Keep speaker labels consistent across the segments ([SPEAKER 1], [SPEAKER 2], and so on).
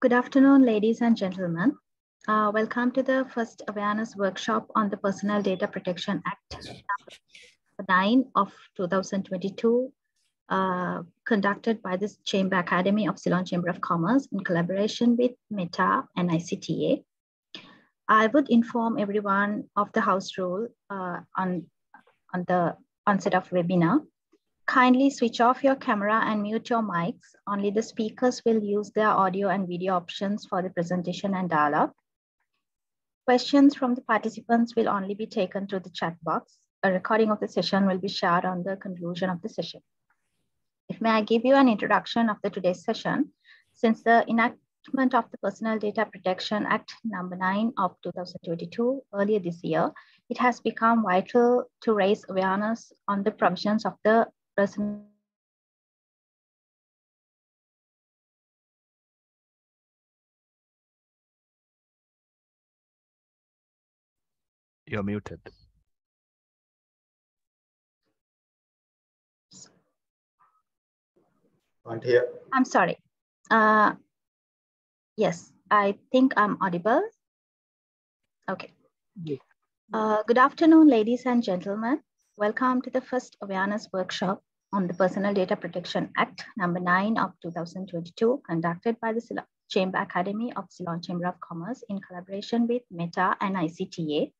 [SPEAKER 1] Good afternoon, ladies and gentlemen. Uh, welcome to the first awareness workshop on the Personal Data Protection Act 9 of 2022, uh, conducted by the Chamber Academy of Ceylon Chamber of Commerce in collaboration with Meta and ICTA. I would inform everyone of the house rule uh, on, on the onset of webinar. Kindly switch off your camera and mute your mics. Only the speakers will use their audio and video options for the presentation and dialogue. Questions from the participants will only be taken through the chat box. A recording of the session will be shared on the conclusion of the session. If may I give you an introduction of the today's session, since the enactment of the Personal Data Protection Act number 9 of 2022 earlier this year, it has become vital to raise awareness on the provisions of the person
[SPEAKER 2] You're muted.
[SPEAKER 3] Can't hear.
[SPEAKER 1] I'm sorry. Uh, yes, I think I'm audible. Okay.
[SPEAKER 3] Yeah.
[SPEAKER 1] Uh, good afternoon, ladies and gentlemen. Welcome to the first awareness workshop on the Personal Data Protection Act number 9 of 2022 conducted by the Chamber Academy of Ceylon Chamber of Commerce in collaboration with Meta and ICTA.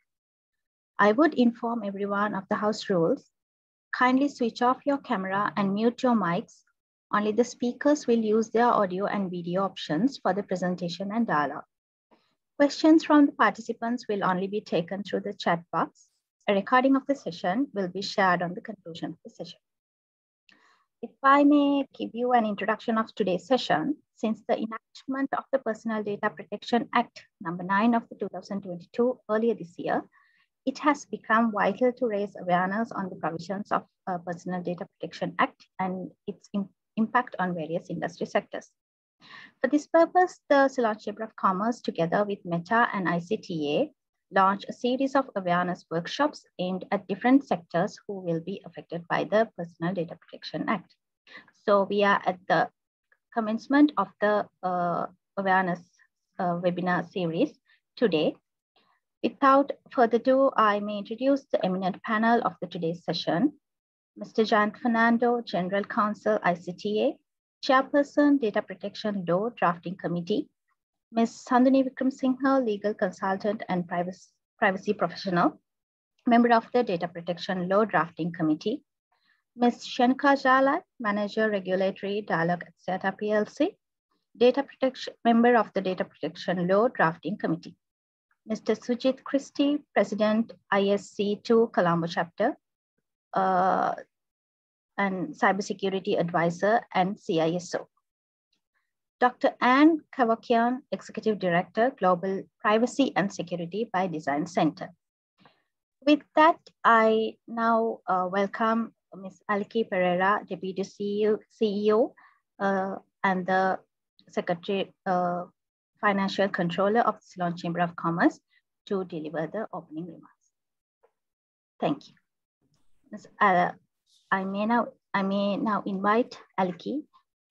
[SPEAKER 1] I would inform everyone of the house rules. Kindly switch off your camera and mute your mics. Only the speakers will use their audio and video options for the presentation and dialogue. Questions from the participants will only be taken through the chat box. A recording of the session will be shared on the conclusion of the session. If I may give you an introduction of today's session, since the enactment of the Personal Data Protection Act number 9 of the 2022 earlier this year, it has become vital to raise awareness on the provisions of uh, Personal Data Protection Act and its impact on various industry sectors. For this purpose, the Ceylon Chamber of Commerce, together with Meta and ICTA, launched a series of awareness workshops aimed at different sectors who will be affected by the Personal Data Protection Act. So we are at the commencement of the uh, awareness uh, webinar series today. Without further ado, I may introduce the eminent panel of the today's session. Mr. Jan Fernando, General Counsel, ICTA, Chairperson, Data Protection Law Drafting Committee, Ms. Sanduni Wickramasinghe, Legal Consultant and Privacy, Professional, Member of the Data Protection Law Drafting Committee, Ms. Shenuka Jayalath, Manager Regulatory Dialog Axiata PLC, Data Protection Member of the Data Protection Law Drafting Committee, Mr. Sujit Christy, President ISC2 Colombo Chapter, uh, and Cybersecurity Advisor and CISO. Dr. Ann Cavoukian, Executive Director, Global Privacy and Security by Design Center. With that, I now uh, welcome Ms. Alki Pereira, Deputy CEO, CEO uh, and the Secretary, uh, Financial Controller of the Ceylon Chamber of Commerce to deliver the opening remarks. Thank you. Ms. Uh, I may now I may now invite Alki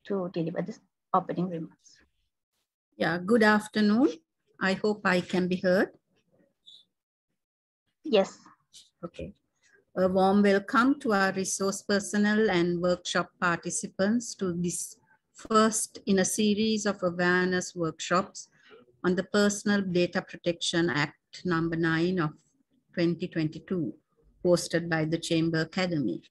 [SPEAKER 1] to deliver this opening remarks.
[SPEAKER 4] Yeah, good afternoon. I hope I can be heard.
[SPEAKER 1] Yes.
[SPEAKER 4] Okay. A warm welcome to our resource personnel and workshop participants to this first in a series of awareness workshops on the Personal Data Protection Act number 9 of 2022, hosted by the Chamber Academy.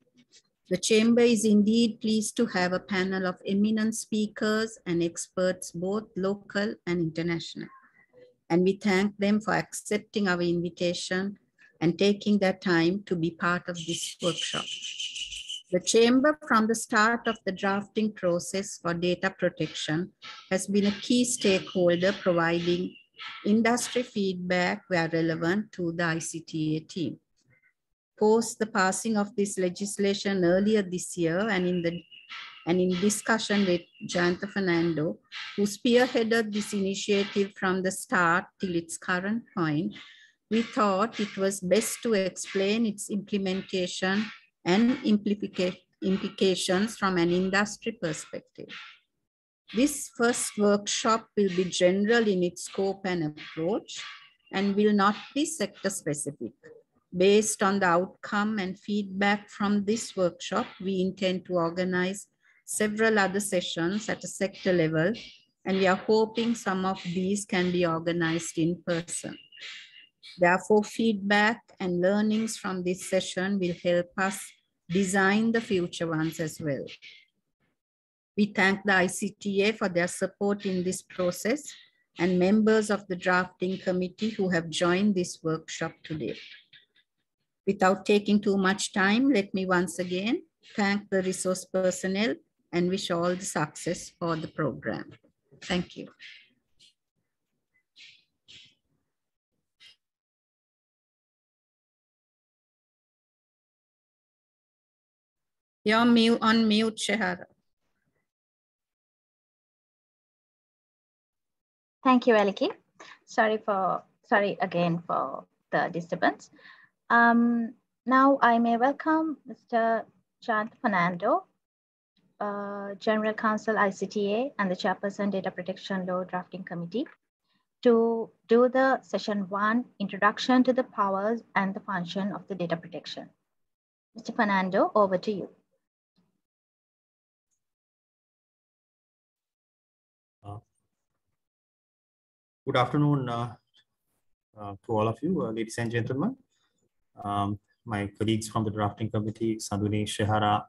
[SPEAKER 4] The Chamber is indeed pleased to have a panel of eminent speakers and experts, both local and international. And we thank them for accepting our invitation and taking their time to be part of this workshop. The Chamber from the start of the drafting process for data protection has been a key stakeholder providing industry feedback where relevant to the ICTA team post the passing of this legislation earlier this year and in the and in discussion with Jayantha Fernando, who spearheaded this initiative from the start till its current point, we thought it was best to explain its implementation and implications from an industry perspective. This first workshop will be general in its scope and approach and will not be sector specific. Based on the outcome and feedback from this workshop, we intend to organize several other sessions at a sector level, and we are hoping some of these can be organized in person. Therefore, feedback and learnings from this session will help us design the future ones as well. We thank the ICTA for their support in this process and members of the drafting committee who have joined this workshop today. Without taking too much time, let me once again thank the resource personnel and wish all the success for the program. Thank you. You're mute, on mute, Shehara.
[SPEAKER 1] Thank you, Eliki. Sorry for sorry again for the disturbance. Um, now I may welcome Mr. Chant Fernando, uh, General Counsel ICTA and the Chairperson Data Protection Law Drafting Committee to do the session one, introduction to the powers and the function of the data protection. Mr. Fernando, over to you.
[SPEAKER 3] Good afternoon uh, uh, to all of you, uh, ladies and gentlemen. Um, my colleagues from the drafting committee, Saduni Shehara,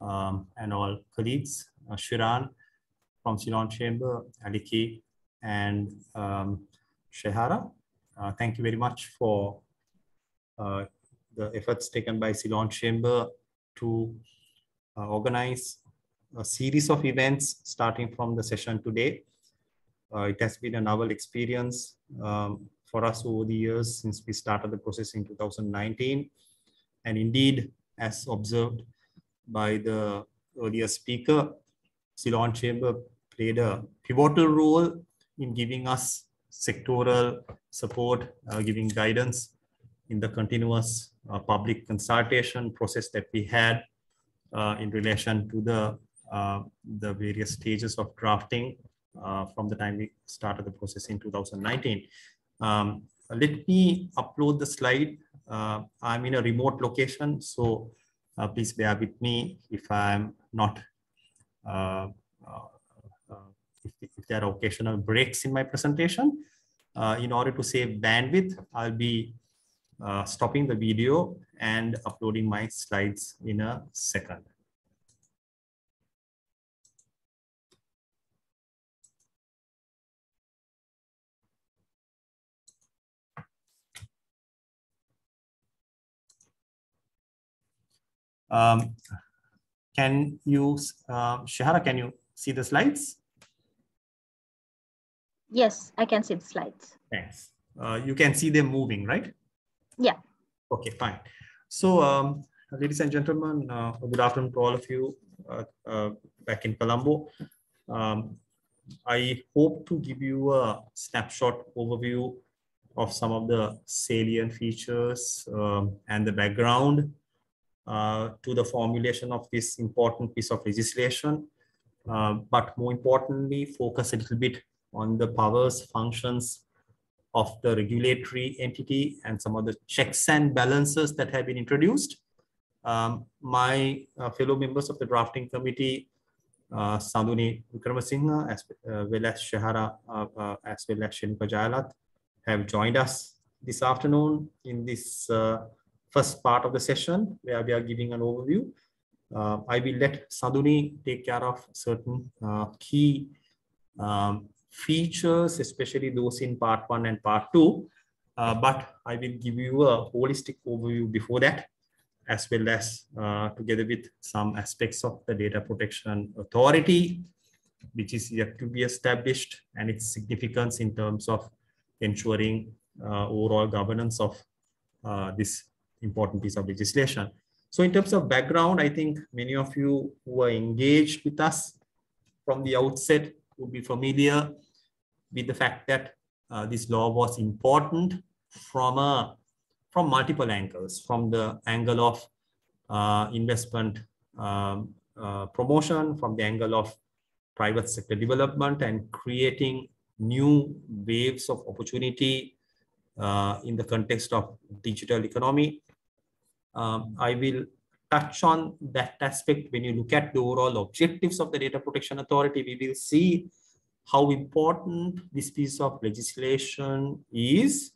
[SPEAKER 3] um, and all colleagues, uh, Shiran from Ceylon Chamber, Aliki, and um, Shehara. Uh, thank you very much for uh, the efforts taken by Ceylon Chamber to organize a series of events starting from the session today uh, it has been a novel experience um, for us over the years since we started the process in 2019. And indeed, as observed by the earlier speaker, Ceylon Chamber played a pivotal role in giving us sectoral support, uh, giving guidance in the continuous uh, public consultation process that we had uh, in relation to the, uh, the various stages of drafting uh, from the time we started the process in 2019. Um, let me upload the slide. Uh, I'm in a remote location, so uh, please bear with me if I'm not, uh, uh, uh, if, if, there are occasional breaks in my presentation. in order to save bandwidth, I'll be stopping the video and uploading my slides in a second. Um, can you, uh, Shehara, can you see the slides?
[SPEAKER 1] Yes, I can see the slides.
[SPEAKER 3] Thanks. Uh, you can see them moving, right?
[SPEAKER 1] Yeah.
[SPEAKER 3] Okay, fine. So, um, ladies and gentlemen, uh, good afternoon to all of you uh, uh, back in Colombo. Um, I hope to give you a snapshot overview of some of the salient features um, and the background to the formulation of this important piece of legislation, uh, but more importantly, focus a little bit on the powers, functions of the regulatory entity and some of the checks and balances that have been introduced. Um, my uh, fellow members of the drafting committee, uh, Sanduni Wickramasinghe, as uh, well as Shehara, uh, uh, as well as Shenuka Jayalath, have joined us this afternoon in this first part of the session where we are giving an overview. Uh, I will let Saduni take care of certain uh, key um, features, especially those in part one and part two. Uh, but I will give you a holistic overview before that, as well as uh, together with some aspects of the Data Protection Authority, which is yet to be established and its significance in terms of ensuring uh, overall governance of uh, this important piece of legislation. So in terms of background, I think many of you who are engaged with us from the outset would be familiar with the fact that uh, this law was important from a from multiple angles, from the angle of uh, investment um, uh, promotion, from the angle of private sector development and creating new waves of opportunity uh, in the context of digital economy. Um, I will touch on that aspect when you look at the overall objectives of the Data Protection Authority. We will see how important this piece of legislation is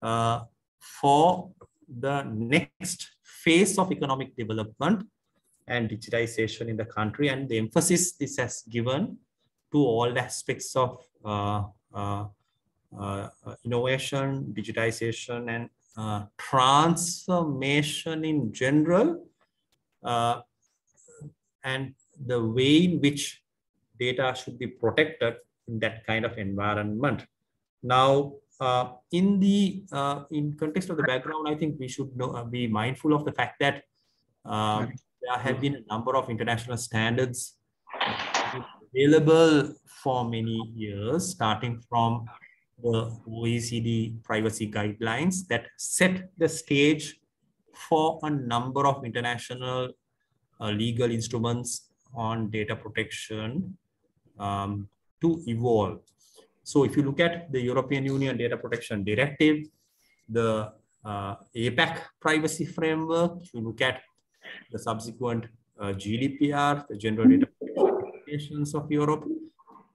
[SPEAKER 3] uh, for the next phase of economic development and digitization in the country and the emphasis this has given to all aspects of uh, uh, uh, innovation, digitization, and uh, transformation in general, uh, and the way in which data should be protected in that kind of environment. Now, uh, in the in context of the background, I think we should know, be mindful of the fact that there have been a number of international standards available for many years, starting from the OECD privacy guidelines that set the stage for a number of international uh, legal instruments on data protection um, to evolve. So if you look at the European Union Data Protection Directive, the uh, APEC privacy framework, if you look at the subsequent uh, GDPR, the General Data Protection of Europe,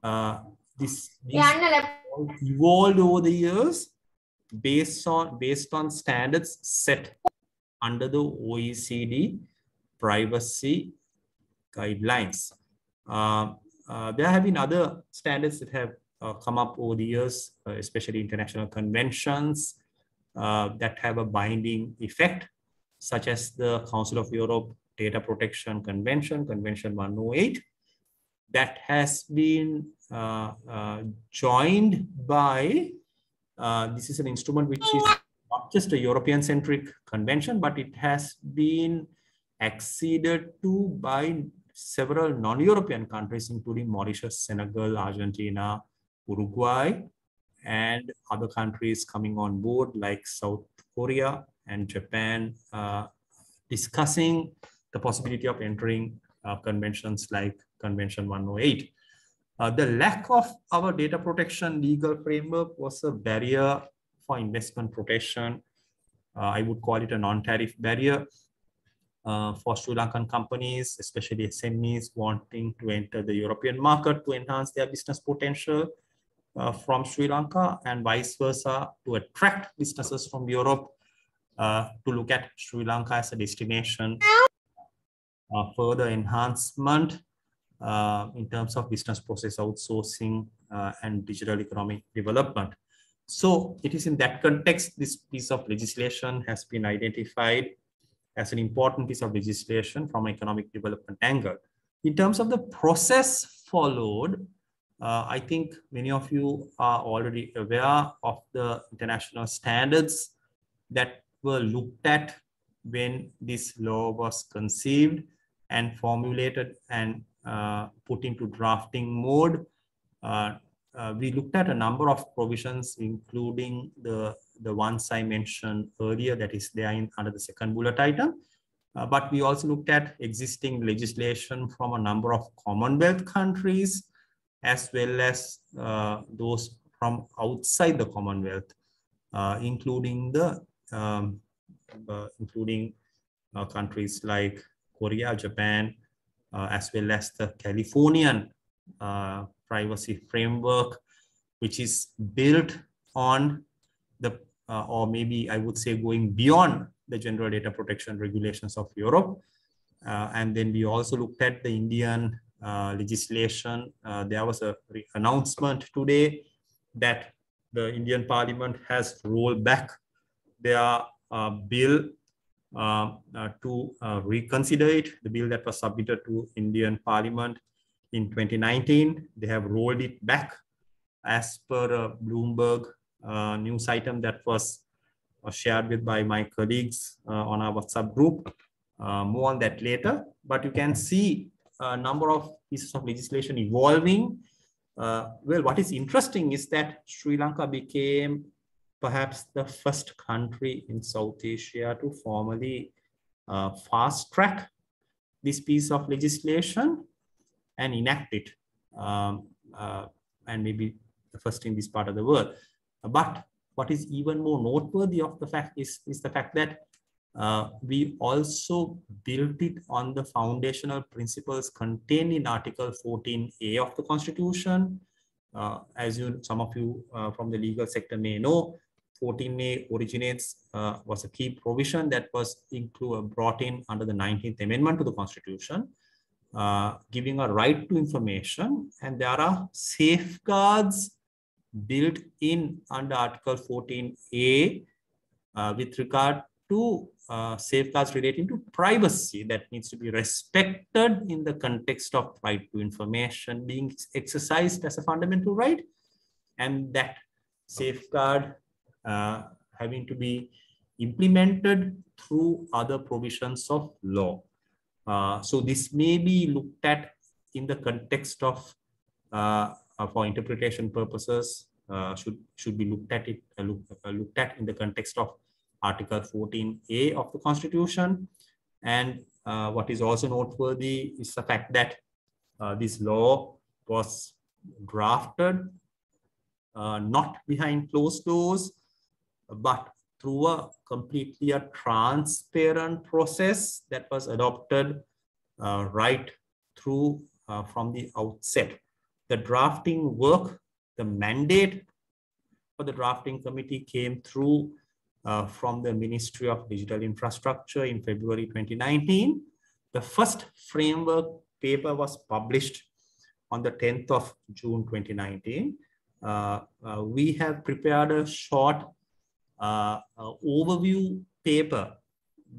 [SPEAKER 3] uh, this, evolved over the years based on based on standards set under the OECD privacy guidelines. Uh, uh, there have been other standards that have uh, come up over the years, uh, especially international conventions uh, that have a binding effect, such as the Council of Europe Data Protection Convention, Convention 108, that has been uh, uh, joined by, uh, this is an instrument which is not just a European centric convention, but it has been acceded to by several non-European countries, including Mauritius, Senegal, Argentina, Uruguay, and other countries coming on board like South Korea and Japan, uh, discussing the possibility of entering uh, conventions like Convention 108. Uh, the lack of our data protection legal framework was a barrier for investment protection. Uh, I would call it a non-tariff barrier uh, for Sri Lankan companies, especially SMEs wanting to enter the European market to enhance their business potential uh, from Sri Lanka and vice versa to attract businesses from Europe uh, to look at Sri Lanka as a destination. Uh, further enhancement uh, in terms of business process outsourcing uh, and digital economic development. So it is in that context, this piece of legislation has been identified as an important piece of legislation from an economic development angle. In terms of the process followed, uh, I think many of you are already aware of the international standards that were looked at when this law was conceived and formulated and uh, put into drafting mode. Uh, uh, we looked at a number of provisions, including the, the ones I mentioned earlier that is there in, under the second bullet item. Uh, but we also looked at existing legislation from a number of Commonwealth countries, as well as uh, those from outside the Commonwealth, uh, including the um, including countries like Korea, Japan, uh, as well as the Californian uh, privacy framework, which is built on the, uh, or maybe I would say going beyond the general data protection regulations of Europe. and then we also looked at the Indian legislation. there was a announcement today that the Indian Parliament has rolled back their uh, bill uh, uh, Um, uh, to uh, reconsider it. The bill that was submitted to Indian Parliament in 2019, they have rolled it back as per a Bloomberg uh, news item that was shared with by my colleagues on our WhatsApp group. more on that later, but you can see a number of pieces of legislation evolving. Uh, well, what is interesting is that Sri Lanka became perhaps the first country in South Asia to formally uh, fast track this piece of legislation and enact it um, uh, and maybe the first in this part of the world. But what is even more noteworthy of the fact is, is the fact that uh, we also built it on the foundational principles contained in Article 14A of the Constitution. Uh, as you, some of you uh, from the legal sector may know, 14A originates uh, was a key provision that was include, brought in under the 19th Amendment to the Constitution, uh, giving a right to information. And there are safeguards built in under Article 14A uh, with regard to uh, safeguards relating to privacy that needs to be respected in the context of right to information being exercised as a fundamental right. And that safeguard uh, having to be implemented through other provisions of law. Uh, so this may be looked at in the context of, uh, for interpretation purposes, uh, should should be looked at it uh, look, uh, looked at in the context of Article 14A of the Constitution. And what is also noteworthy is the fact that this law was drafted not behind closed doors, but through a completely a transparent process that was adopted uh, right through uh, from the outset. The drafting work, the mandate for the drafting committee came through uh, from the Ministry of Digital Infrastructure in February 2019. The first framework paper was published on the 10th of June 2019. Uh, uh, we have prepared a short overview paper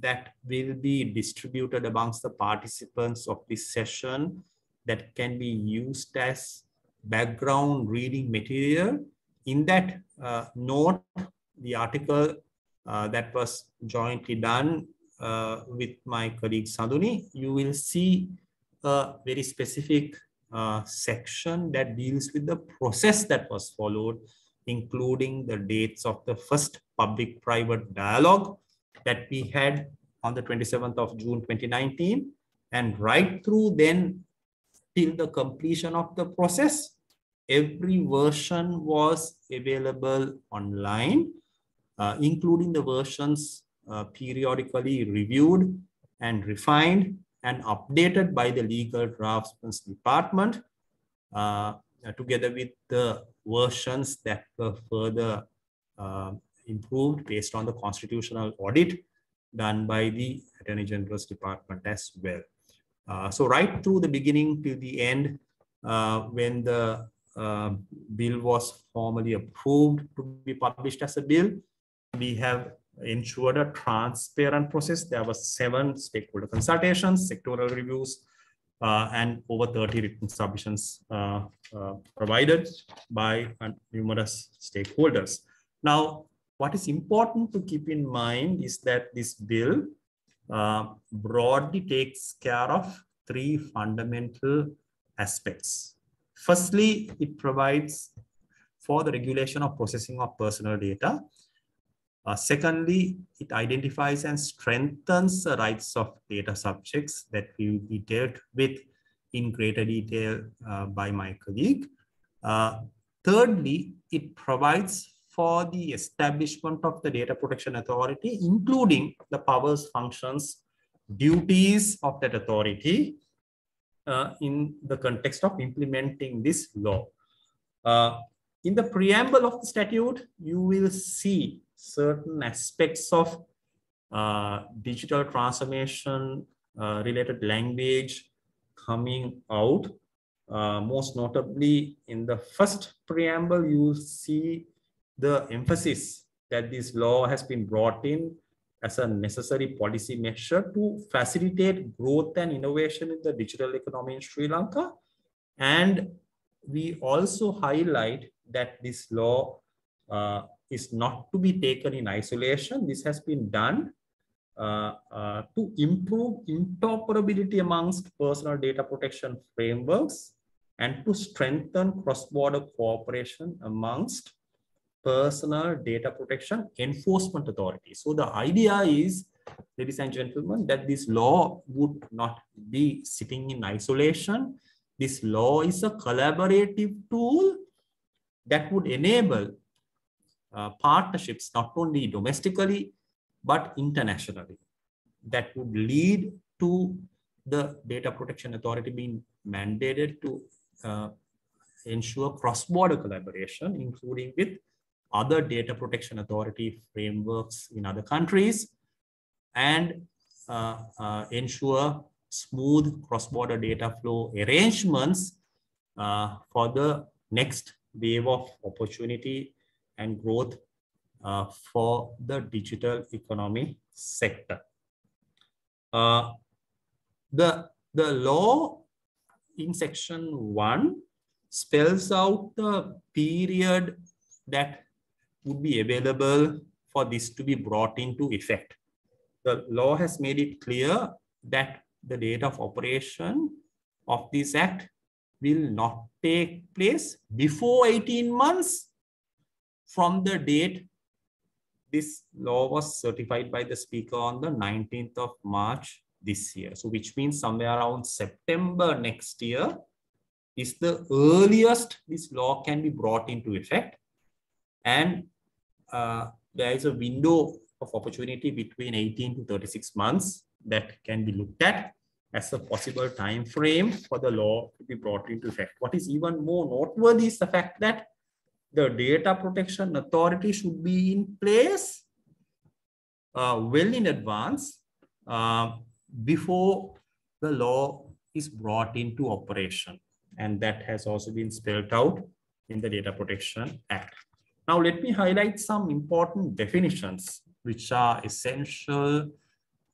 [SPEAKER 3] that will be distributed amongst the participants of this session that can be used as background reading material. In that uh, note, the article uh, that was jointly done uh, with my colleague Saduni, you will see a very specific uh, section that deals with the process that was followed including the dates of the first public-private dialogue that we had on the 27th of June 2019 and right through then till the completion of the process every version was available online uh, including the versions uh, periodically reviewed and refined and updated by the legal draftsman department uh, together with the versions that were further uh, improved based on the constitutional audit done by the Attorney General's Department as well. Uh, so right through the beginning to the end, uh, when the uh, bill was formally approved to be published as a bill, we have ensured a transparent process. There were seven stakeholder consultations, sectoral reviews, and over 30 written submissions uh, uh, provided by numerous stakeholders. Now, what is important to keep in mind is that this bill uh, broadly takes care of three fundamental aspects. Firstly, it provides for the regulation of processing of personal data uh, secondly, it identifies and strengthens the rights of data subjects that will be dealt with in greater detail uh, by my colleague. Uh, thirdly, it provides for the establishment of the Data Protection Authority, including the powers, functions, duties of that authority uh, in the context of implementing this law. Uh, in the preamble of the statute, you will see certain aspects of uh, digital transformation uh, related language coming out. Uh, most notably in the first preamble, you see the emphasis that this law has been brought in as a necessary policy measure to facilitate growth and innovation in the digital economy in Sri Lanka. And we also highlight that this law uh, is not to be taken in isolation. This has been done uh, uh, to improve interoperability amongst personal data protection frameworks and to strengthen cross-border cooperation amongst personal data protection enforcement authorities. So the idea is, ladies and gentlemen, that this law would not be sitting in isolation. this law is a collaborative tool that would enable uh, partnerships not only domestically but internationally that would lead to the data protection authority being mandated to uh, ensure cross-border collaboration including with other data protection authority frameworks in other countries and uh, uh, ensure smooth cross-border data flow arrangements uh, for the next wave of opportunity and growth uh, for the digital economy sector. Uh, the, the law in section one spells out the period that would be available for this to be brought into effect. The law has made it clear that the date of operation of this act will not take place before 18 months from the date this law was certified by the speaker on the 19th of March this year. So which means somewhere around September next year is the earliest this law can be brought into effect. And uh, there is a window of opportunity between 18 to 36 months that can be looked at as a possible time frame for the law to be brought into effect. What is even more noteworthy is the fact that the data protection authority should be in place uh, well in advance uh, before the law is brought into operation. And that has also been spelled out in the Data Protection Act. Now, let me highlight some important definitions which are essential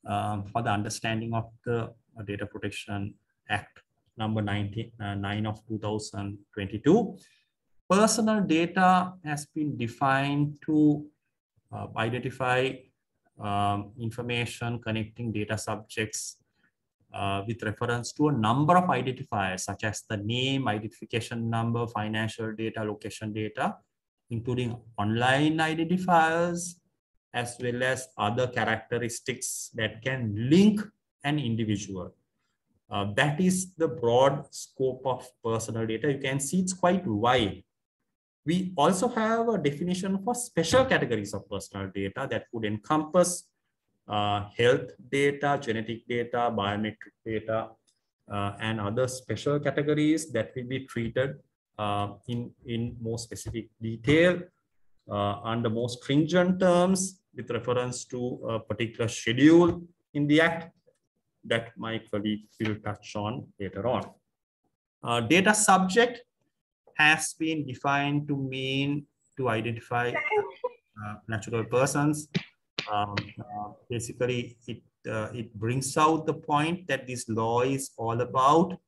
[SPEAKER 3] um, for the understanding of the uh, Data Protection Act number 99 uh, of 2022. Personal data has been defined to uh, identify um, information connecting data subjects uh, with reference to a number of identifiers such as the name, identification number, financial data, location data, including online identifiers, as well as other characteristics that can link an individual. Uh, that is the broad scope of personal data. You can see it's quite wide. We also have a definition for special categories of personal data that would encompass uh, health data, genetic data, biometric data, uh, and other special categories that will be treated uh, in, in more specific detail uh, under more stringent terms with reference to a particular schedule in the Act that my colleague will touch on later on. Uh, data subject has been defined to mean to identify uh, natural persons. Um, uh, basically, it, uh, it brings out the point that this law is all about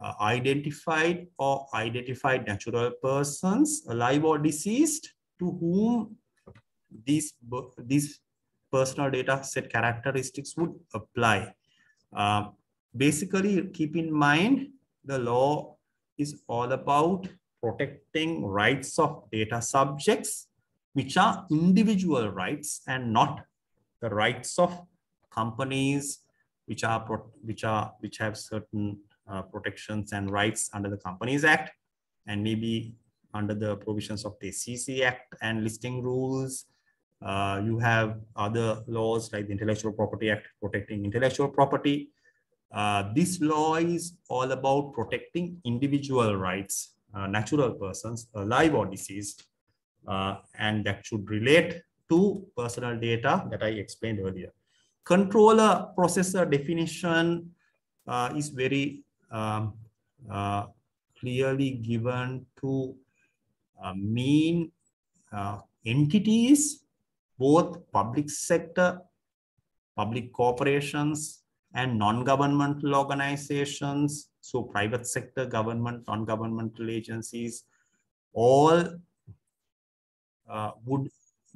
[SPEAKER 3] uh, identified or identified natural persons, alive or deceased, to whom these, these personal data set characteristics would apply. Uh, basically, keep in mind the law is all about protecting rights of data subjects, which are individual rights and not the rights of companies, which are which are which have certain uh, protections and rights under the Companies Act, and maybe under the provisions of the SEC Act and listing rules. Uh, you have other laws like the Intellectual Property Act protecting intellectual property. Uh, this law is all about protecting individual rights, uh, natural persons, alive or deceased, uh, and that should relate to personal data that I explained earlier. Controller processor definition uh, is very um, uh, clearly given to mean entities, both public sector, public corporations, and non-governmental organizations, so private sector, government, non-governmental agencies, all uh, would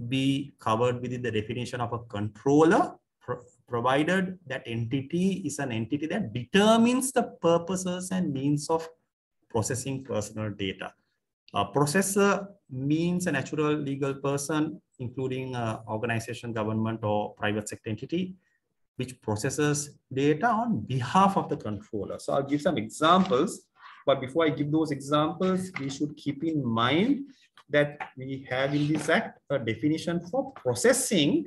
[SPEAKER 3] be covered within the definition of a controller, pro provided that entity is an entity that determines the purposes and means of processing personal data. A processor means a natural legal person, including uh, organization, government, or private sector entity which processes data on behalf of the controller. So I'll give some examples But before I give those examples, we should keep in mind that we have in this act a definition for processing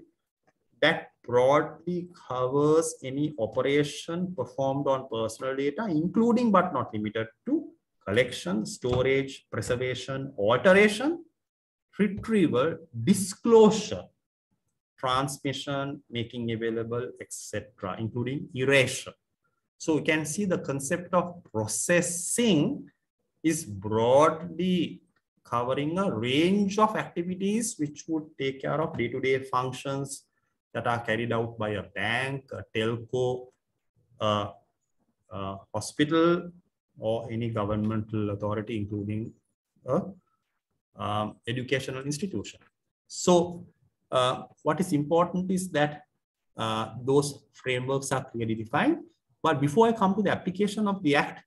[SPEAKER 3] that broadly covers any operation performed on personal data, including but not limited to collection, storage, preservation, alteration, retrieval, disclosure, transmission, making available, etc., including erasure. So you can see the concept of processing is broadly covering a range of activities which would take care of day-to-day -day functions that are carried out by a bank, a telco, a, a hospital, or any governmental authority, including a um, educational institution. So uh, what is important is that uh, those frameworks are clearly defined. But before I come to the application of the act,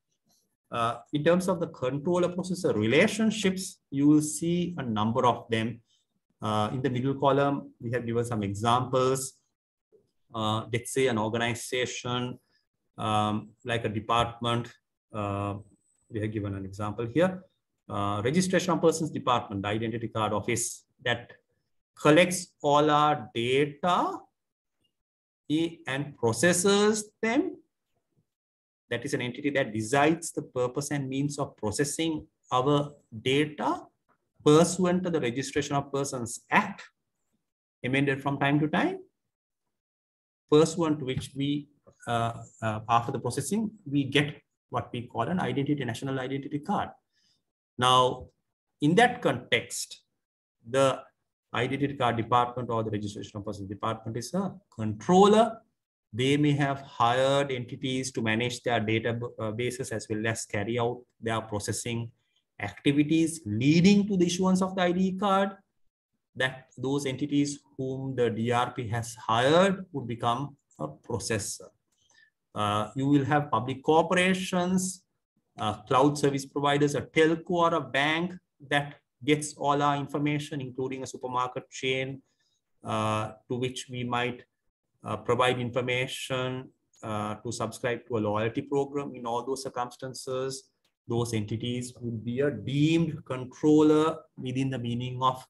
[SPEAKER 3] uh, in terms of the controller processor relationships, you will see a number of them. Uh, in the middle column, we have given some examples. Uh, let's say an organization um, like a department. We have given an example here. Registration of persons department, the identity card office that collects all our data and processes them that is an entity that decides the purpose and means of processing our data pursuant to the Registration of Persons Act, amended from time to time, pursuant to which we, uh, uh, after the processing, we get what we call an identity, national identity card. Now, in that context, the identity card department or the registration of persons. Department is a controller. They may have hired entities to manage their databases as well as carry out their processing activities leading to the issuance of the ID card. That those entities whom the DRP has hired would become a processor. Uh, you will have public corporations, uh, cloud service providers, a telco or a bank that gets all our information, including a supermarket chain uh, to which we might uh, provide information uh, to subscribe to a loyalty program. In all those circumstances, those entities would be a deemed controller within the meaning of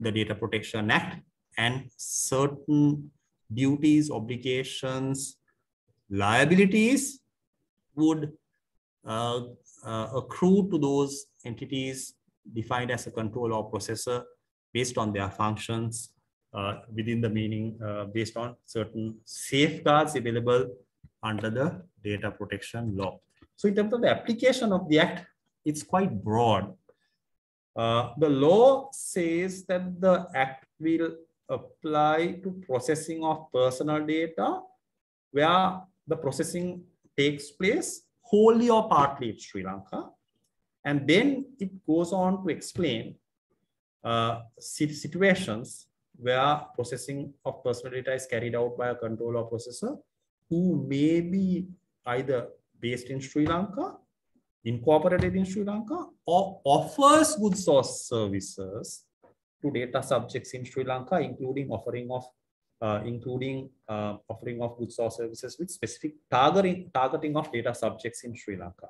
[SPEAKER 3] the Data Protection Act and certain duties, obligations, liabilities would uh, uh, accrue to those entities defined as a controller or processor based on their functions uh, within the meaning uh, based on certain safeguards available under the data protection law. So in terms of the application of the act, it's quite broad. Uh, the law says that the act will apply to processing of personal data where the processing takes place wholly or partly in Sri Lanka. And then it goes on to explain uh, situations where processing of personal data is carried out by a controller or processor who may be either based in Sri Lanka, incorporated in Sri Lanka, or offers goods or services to data subjects in Sri Lanka, including offering of uh, including uh, offering of goods or services with specific targeting targeting of data subjects in Sri Lanka.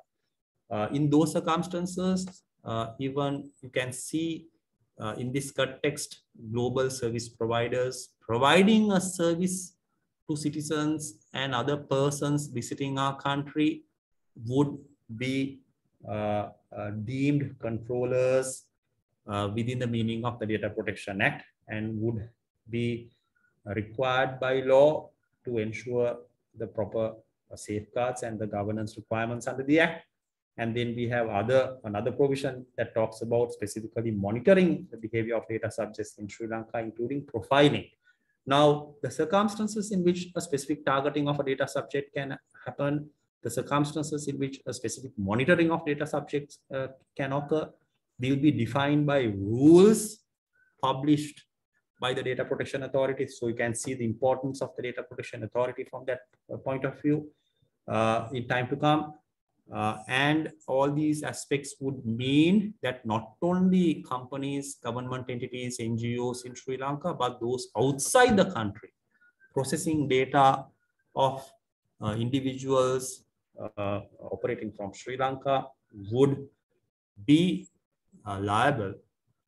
[SPEAKER 3] Uh, in those circumstances, uh, even you can see uh, in this context, global service providers providing a service to citizens and other persons visiting our country would be uh, uh, deemed controllers uh, within the meaning of the Data Protection Act and would be required by law to ensure the proper safeguards and the governance requirements under the Act. And then we have other another provision that talks about specifically monitoring the behavior of data subjects in Sri Lanka, including profiling. Now, the circumstances in which a specific targeting of a data subject can happen, the circumstances in which a specific monitoring of data subjects uh, can occur, will be defined by rules published by the Data Protection Authority. So you can see the importance of the Data Protection Authority from that uh, point of view uh, in time to come. Uh, and all these aspects would mean that not only companies, government entities, NGOs in Sri Lanka, but those outside the country processing data of uh, individuals uh, operating from Sri Lanka would be uh, liable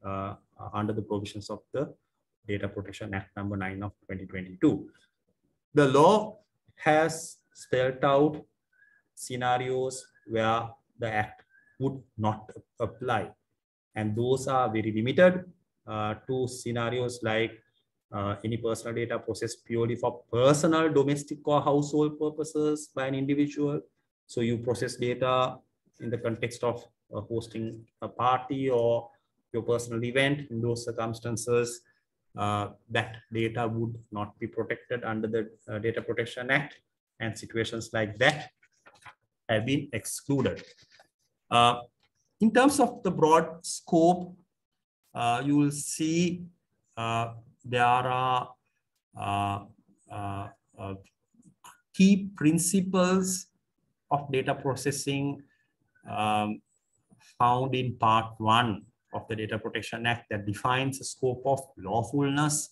[SPEAKER 3] uh, under the provisions of the Data Protection Act number 9 of 2022. The law has spelled out scenarios where the act would not apply. And those are very limited uh, to scenarios like uh, any personal data processed purely for personal, domestic or household purposes by an individual. So you process data in the context of uh, hosting a party or your personal event. In those circumstances, uh, that data would not be protected under the uh, Data Protection Act and situations like that have been excluded. Uh, in terms of the broad scope, uh, you will see uh, there are uh, uh, uh, key principles of data processing um, found in part one of the Data Protection Act that defines the scope of lawfulness,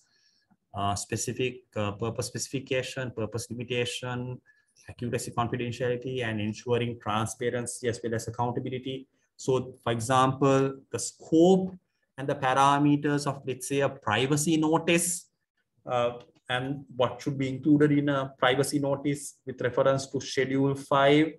[SPEAKER 3] specific purpose specification, purpose limitation, accuracy, confidentiality, and ensuring transparency as well as accountability. So, for example, the scope and the parameters of, let's say, a privacy notice uh, and what should be included in a privacy notice with reference to Schedule 5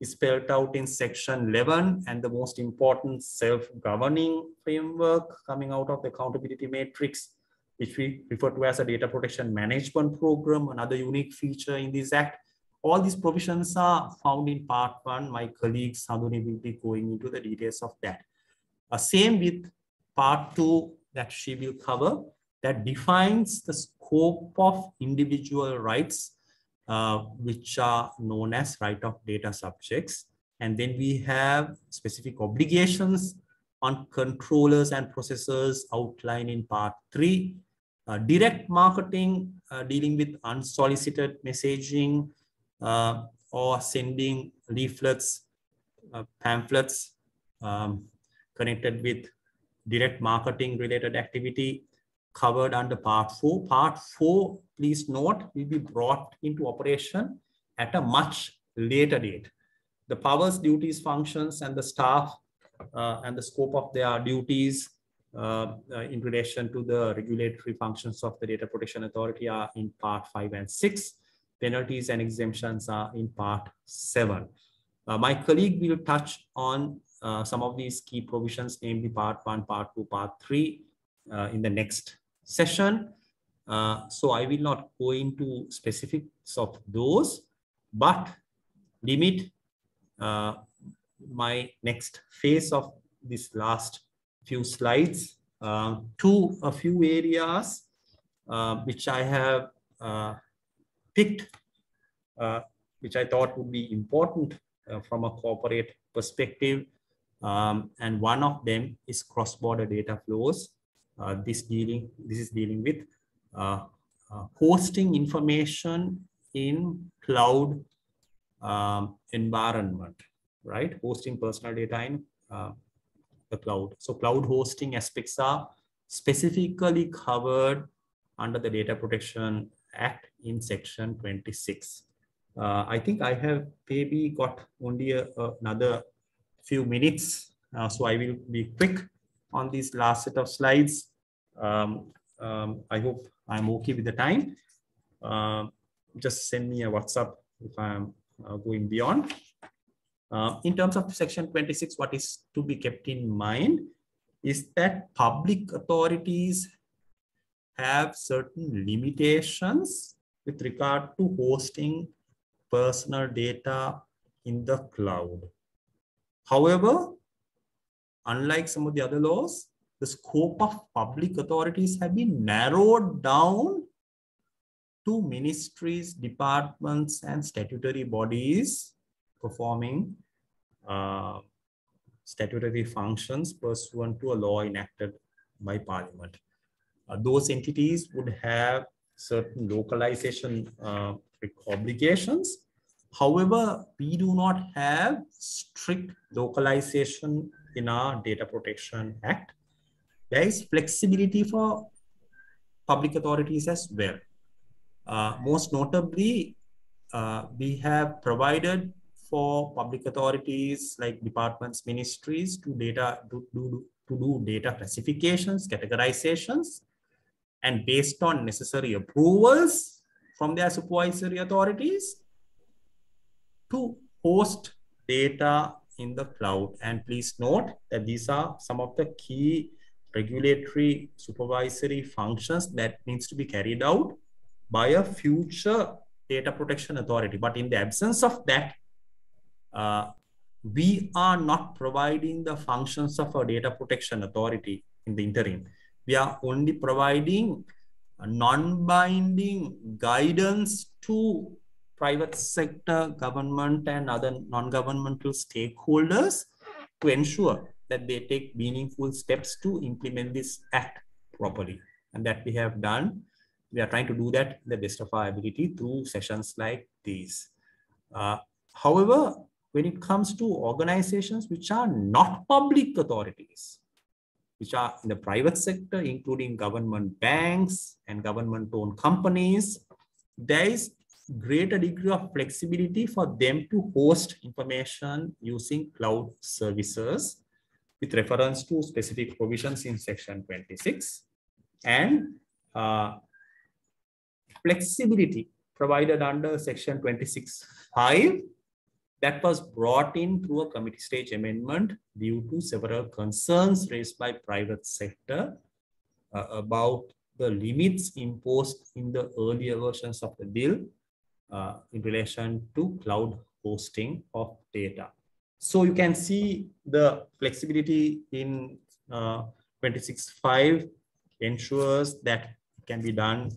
[SPEAKER 3] is spelled out in Section 11 and the most important self-governing framework coming out of the accountability matrix, which we refer to as a data protection management program, another unique feature in this act. All these provisions are found in part one. My colleague Sanduni will be going into the details of that. Uh, same with part two that she will cover that defines the scope of individual rights, uh, which are known as right of data subjects. And then we have specific obligations on controllers and processors outlined in part three. Uh, direct marketing, uh, dealing with unsolicited messaging uh, or sending leaflets, uh, pamphlets um, connected with direct marketing related activity covered under part four. Part four, please note, will be brought into operation at a much later date. The powers, duties, functions, and the staff uh, and the scope of their duties uh, uh, in relation to the regulatory functions of the Data Protection Authority are in part five and six. Penalties and exemptions are in part seven. Uh, my colleague will touch on uh, some of these key provisions, namely part one, part two, part three, uh, in the next session. Uh, so I will not go into specifics of those, but limit uh, my next phase of this last few slides uh, to a few areas which I have picked, which I thought would be important from a corporate perspective um, and one of them is cross-border data flows. Uh, this dealing this is dealing with uh, uh, hosting information in cloud um, environment, right? Hosting personal data in uh, the cloud. So cloud hosting aspects are specifically covered under the Data Protection Act in section 26. Uh, I think I have maybe got only a, another few minutes. Uh, so I will be quick on this last set of slides. Um, um, I hope I'm okay with the time. Uh, just send me a WhatsApp if I'm uh, going beyond. Uh, in terms of section 26, what is to be kept in mind is that public authorities have certain limitations with regard to hosting personal data in the cloud. However, unlike some of the other laws, the scope of public authorities have been narrowed down to ministries, departments, and statutory bodies performing uh, statutory functions pursuant to a law enacted by Parliament. Uh, those entities would have certain localization uh, obligations However, we do not have strict localization in our Data Protection Act. There is flexibility for public authorities as well. Uh, most notably, uh, we have provided for public authorities like departments, ministries to data to, to, to do data classifications, categorizations, and based on necessary approvals from their supervisory authorities to host data in the cloud. And please note that these are some of the key regulatory supervisory functions that needs to be carried out by a future data protection authority. But in the absence of that, uh, we are not providing the functions of a data protection authority in the interim. We are only providing non-binding guidance to private sector, government, and other non-governmental stakeholders to ensure that they take meaningful steps to implement this act properly. And that we have done. We are trying to do that the best of our ability through sessions like these. Uh, however, when it comes to organizations which are not public authorities, which are in the private sector, including government banks and government-owned companies, there is greater degree of flexibility for them to host information using cloud services with reference to specific provisions in section 26 and uh, flexibility provided under section 26.5 that was brought in through a committee stage amendment due to several concerns raised by private sector uh, about the limits imposed in the earlier versions of the bill uh, in relation to cloud hosting of data. So you can see the flexibility in uh, 26.5 ensures that it can be done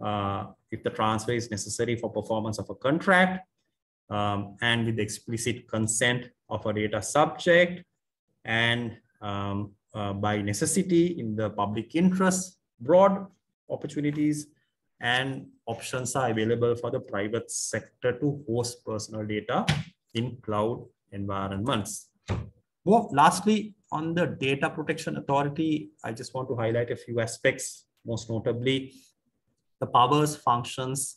[SPEAKER 3] uh, if the transfer is necessary for performance of a contract um, and with explicit consent of a data subject and um, uh, by necessity in the public interest, broad opportunities and options are available for the private sector to host personal data in cloud environments. Well, lastly, on the Data Protection Authority, I just want to highlight a few aspects, most notably the powers, functions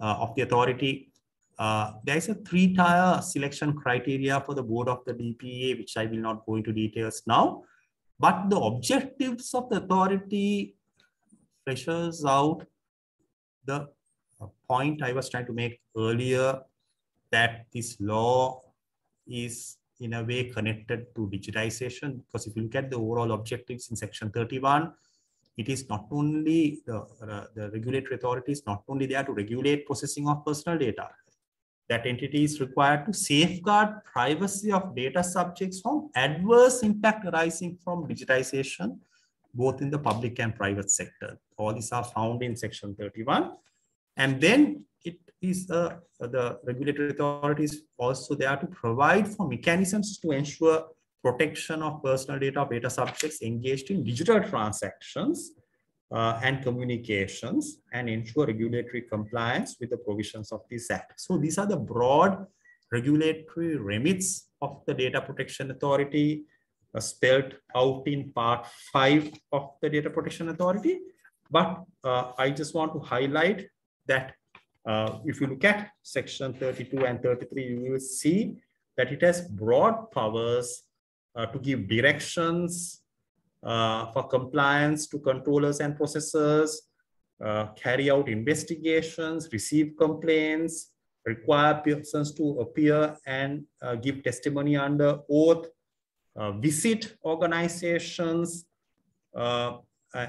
[SPEAKER 3] uh, of the authority. Uh, there is a three-tier selection criteria for the board of the DPA, which I will not go into details now. But the objectives of the authority fleshes out the point I was trying to make earlier that this law is in a way connected to digitization because if you look at the overall objectives in section 31 it is not only the, uh, the regulatory authorities not only there to regulate processing of personal data that entity is required to safeguard privacy of data subjects from adverse impact arising from digitization both in the public and private sector. All these are found in section 31 and then it is uh, the regulatory authorities also there to provide for mechanisms to ensure protection of personal data of data subjects engaged in digital transactions uh, and communications and ensure regulatory compliance with the provisions of this act. So these are the broad regulatory remits of the Data Protection Authority uh, spelled out in part five of the Data Protection Authority. But uh, I just want to highlight that uh, if you look at section 32 and 33, you will see that it has broad powers uh, to give directions uh, for compliance to controllers and processors, uh, carry out investigations, receive complaints, require persons to appear and uh, give testimony under oath, uh, visit organizations, uh,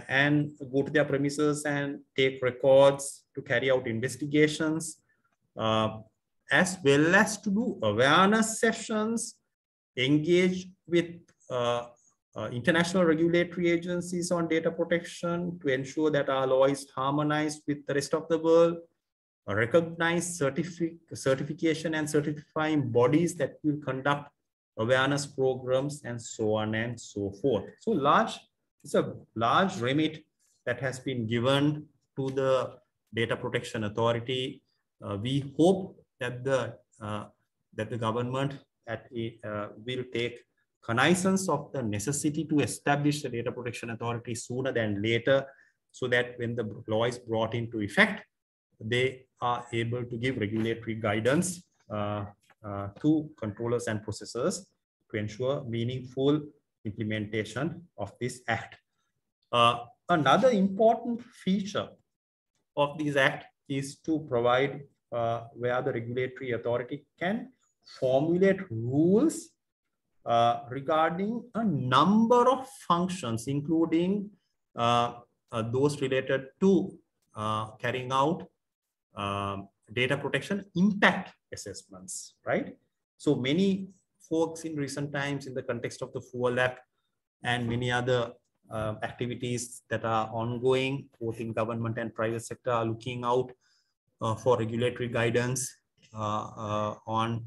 [SPEAKER 3] and go to their premises and take records to carry out investigations, as well as to do awareness sessions, engage with uh, uh, international regulatory agencies on data protection to ensure that our law is harmonized with the rest of the world, uh, recognize certific certification and certifying bodies that will conduct awareness programs and so on and so forth. So large it's a large remit that has been given to the Data Protection Authority. Uh, we hope that the uh, that the government at uh, will take cognizance of the necessity to establish the Data Protection Authority sooner than later, so that when the law is brought into effect, they are able to give regulatory guidance uh, uh, to controllers and processors to ensure meaningful implementation of this act. Uh, another important feature of this act is to provide uh, where the regulatory authority can formulate rules uh, regarding a number of functions, including uh, uh, those related to uh, carrying out um, data protection impact assessments, right? So many folks in recent times in the context of the FUEL Act and many other uh, activities that are ongoing, both in government and private sector are looking out uh, for regulatory guidance uh, on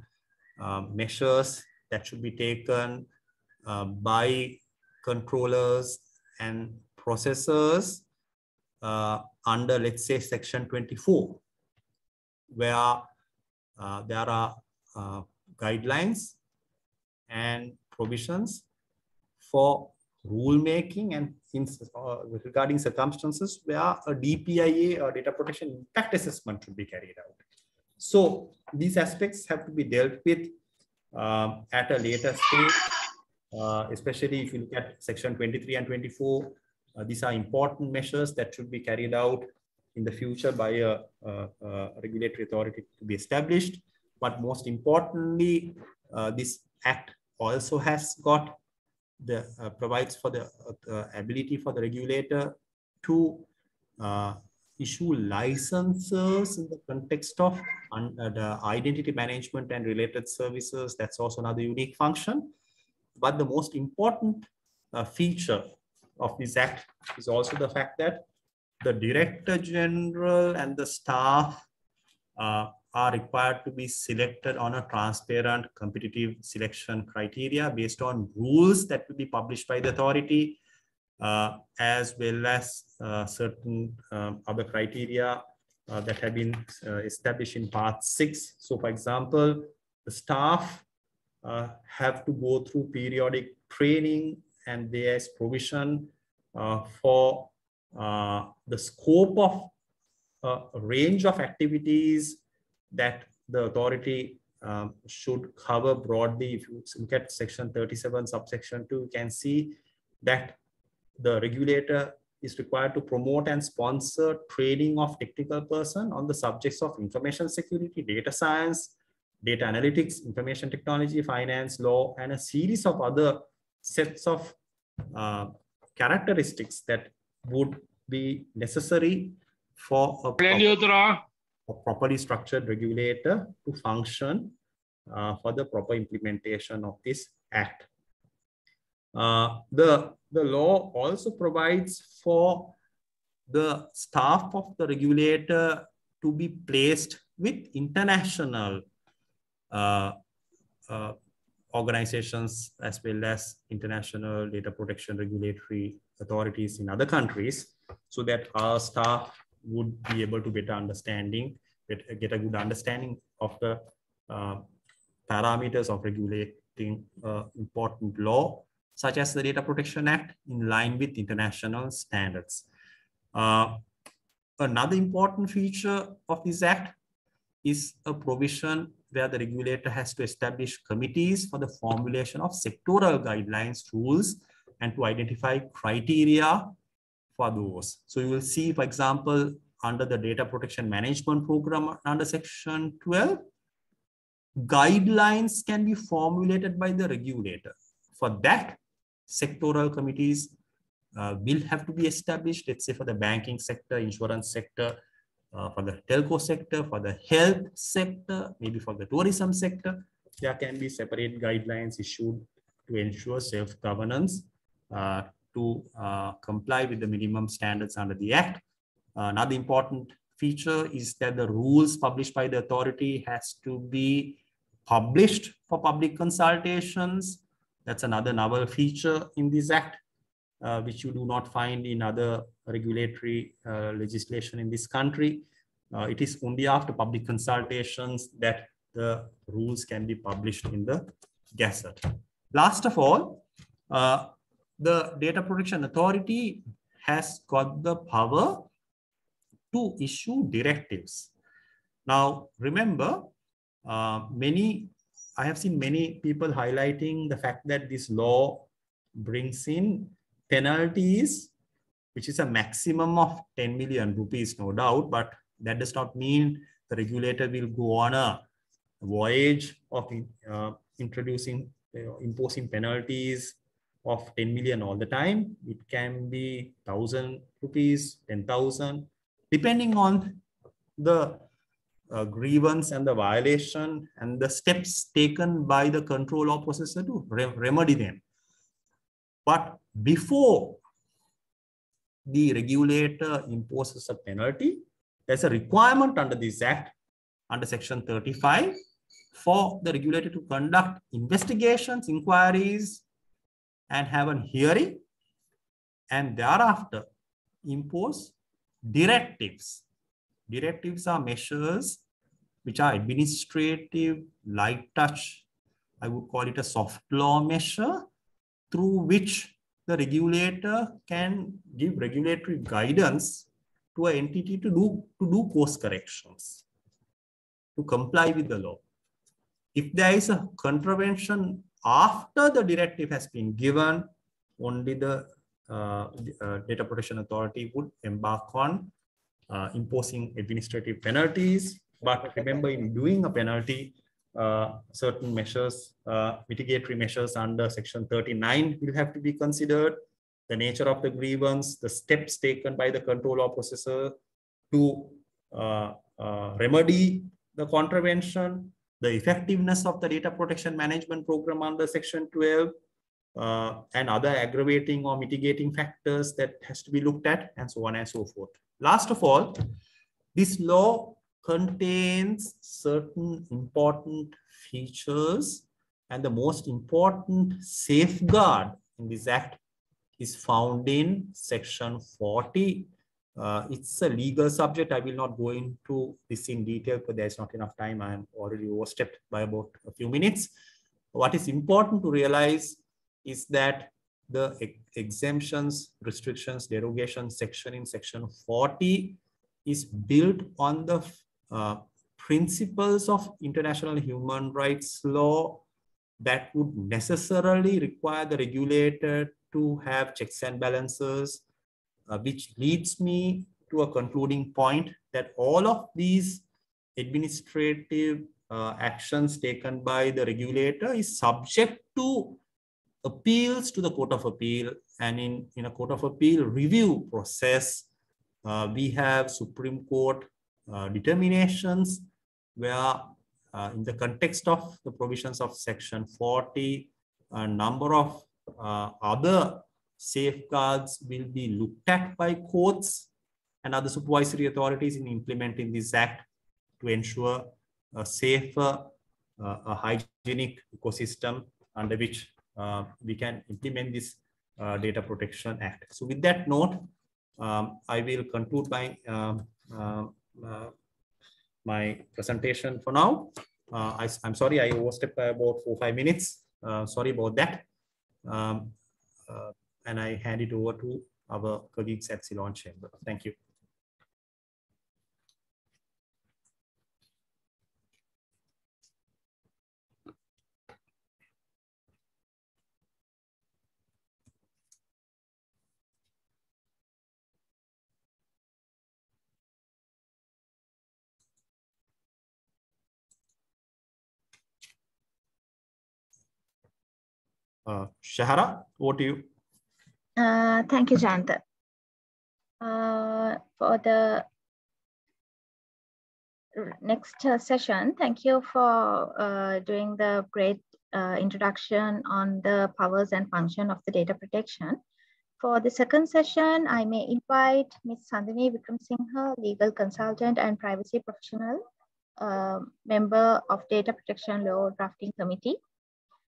[SPEAKER 3] um, measures that should be taken uh, by controllers and processors uh, under, let's say, section 24, where there are guidelines and provisions for rulemaking and in, uh, regarding circumstances where a DPIA or data protection impact assessment should be carried out. So these aspects have to be dealt with uh, at a later stage, uh, especially if you look at section 23 and 24. Uh, these are important measures that should be carried out in the future by a, a, a regulatory authority to be established. But most importantly, uh, this act also has got the uh, provides for the uh, ability for the regulator to uh, issue licenses in the context of uh, the identity management and related services. That's also another unique function. But the most important uh, feature of this act is also the fact that the director general and the staff uh, are required to be selected on a transparent competitive selection criteria based on rules that will be published by the authority as well as uh, certain um, other criteria uh, that have been uh, established in part six. So for example, the staff uh, have to go through periodic training and there is provision uh, for the scope of a range of activities that the authority um, should cover broadly. If you look at section 37 subsection 2, you can see that the regulator is required to promote and sponsor training of technical person on the subjects of information security, data science, data analytics, information technology, finance, law, and a series of other sets of uh, characteristics that would be necessary for a a properly structured regulator to function uh, for the proper implementation of this act. Uh, the, the law also provides for the staff of the regulator to be placed with international uh, uh, organizations as well as international data protection regulatory authorities in other countries so that our staff would be able to better understanding, get, get a good understanding of the uh, parameters of regulating uh, important law, such as the Data Protection Act in line with international standards. Uh, another important feature of this act is a provision where the regulator has to establish committees for the formulation of sectoral guidelines, rules, and to identify criteria for those. So you will see, for example, under the data protection management program under section 12, guidelines can be formulated by the regulator. For that, sectoral committees uh, will have to be established, let's say for the banking sector, insurance sector, uh, for the telco sector, for the health sector, maybe for the tourism sector, there can be separate guidelines issued to ensure self-governance uh, to uh, comply with the minimum standards under the Act. Uh, another important feature is that the rules published by the authority has to be published for public consultations. That's another novel feature in this Act, uh, which you do not find in other regulatory uh, legislation in this country. Uh, it is only after public consultations that the rules can be published in the Gazette. Last of all, uh, the Data Protection Authority has got the power to issue directives. Now, remember, uh, many I have seen many people highlighting the fact that this law brings in penalties, which is a maximum of 10 million rupees, no doubt, but that does not mean the regulator will go on a voyage of uh, introducing, know, imposing penalties of 10 million all the time. It can be 1000 rupees, 10,000, depending on the uh, grievance and the violation and the steps taken by the controller or processor to re remedy them. But before the regulator imposes a penalty, there's a requirement under this act, under section 35, for the regulator to conduct investigations, inquiries, and have a hearing, and thereafter impose directives. Directives are measures which are administrative, light touch, I would call it a soft law measure, through which the regulator can give regulatory guidance to an entity to do, to do course corrections, to comply with the law. If there is a contravention after the directive has been given, only the uh, uh, Data Protection Authority would embark on uh, imposing administrative penalties. But remember, in doing a penalty, uh, certain measures, uh, mitigatory measures under Section 39 will have to be considered. The nature of the grievance, the steps taken by the controller or processor to uh, remedy the contravention, the effectiveness of the data protection management program under section 12 uh, and other aggravating or mitigating factors that has to be looked at and so on and so forth. Last of all, this law contains certain important features and the most important safeguard in this act is found in section 40 uh, it's a legal subject. I will not go into this in detail, but there's not enough time. I am already overstepped by about a few minutes. What is important to realize is that the ex exemptions, restrictions, derogation section in section 40 is built on the uh, principles of international human rights law that would necessarily require the regulator to have checks and balances uh, which leads me to a concluding point that all of these administrative uh, actions taken by the regulator is subject to appeals to the Court of Appeal. And in, in a Court of Appeal review process, uh, we have Supreme Court uh, determinations where uh, in the context of the provisions of Section 40, a number of uh, other safeguards will be looked at by courts and other supervisory authorities in implementing this act to ensure a safer, uh, a hygienic ecosystem under which uh, we can implement this uh, data protection act. So with that note, um, I will conclude my um, uh, uh, my presentation for now. Uh, I, am sorry, I overstepped by about four, five minutes. sorry about that. Um, and I hand it over to our colleagues at Ceylon Chamber. Thank you. Uh, Shehara, over to you.
[SPEAKER 1] Uh, thank you, Jayantha. Uh, for the next uh, session, thank you for uh, doing the great uh, introduction on the powers and function of the data protection. For the second session, I may invite Ms. Sanduni Wickramasinghe, legal consultant and privacy professional, member of Data Protection Law Drafting Committee,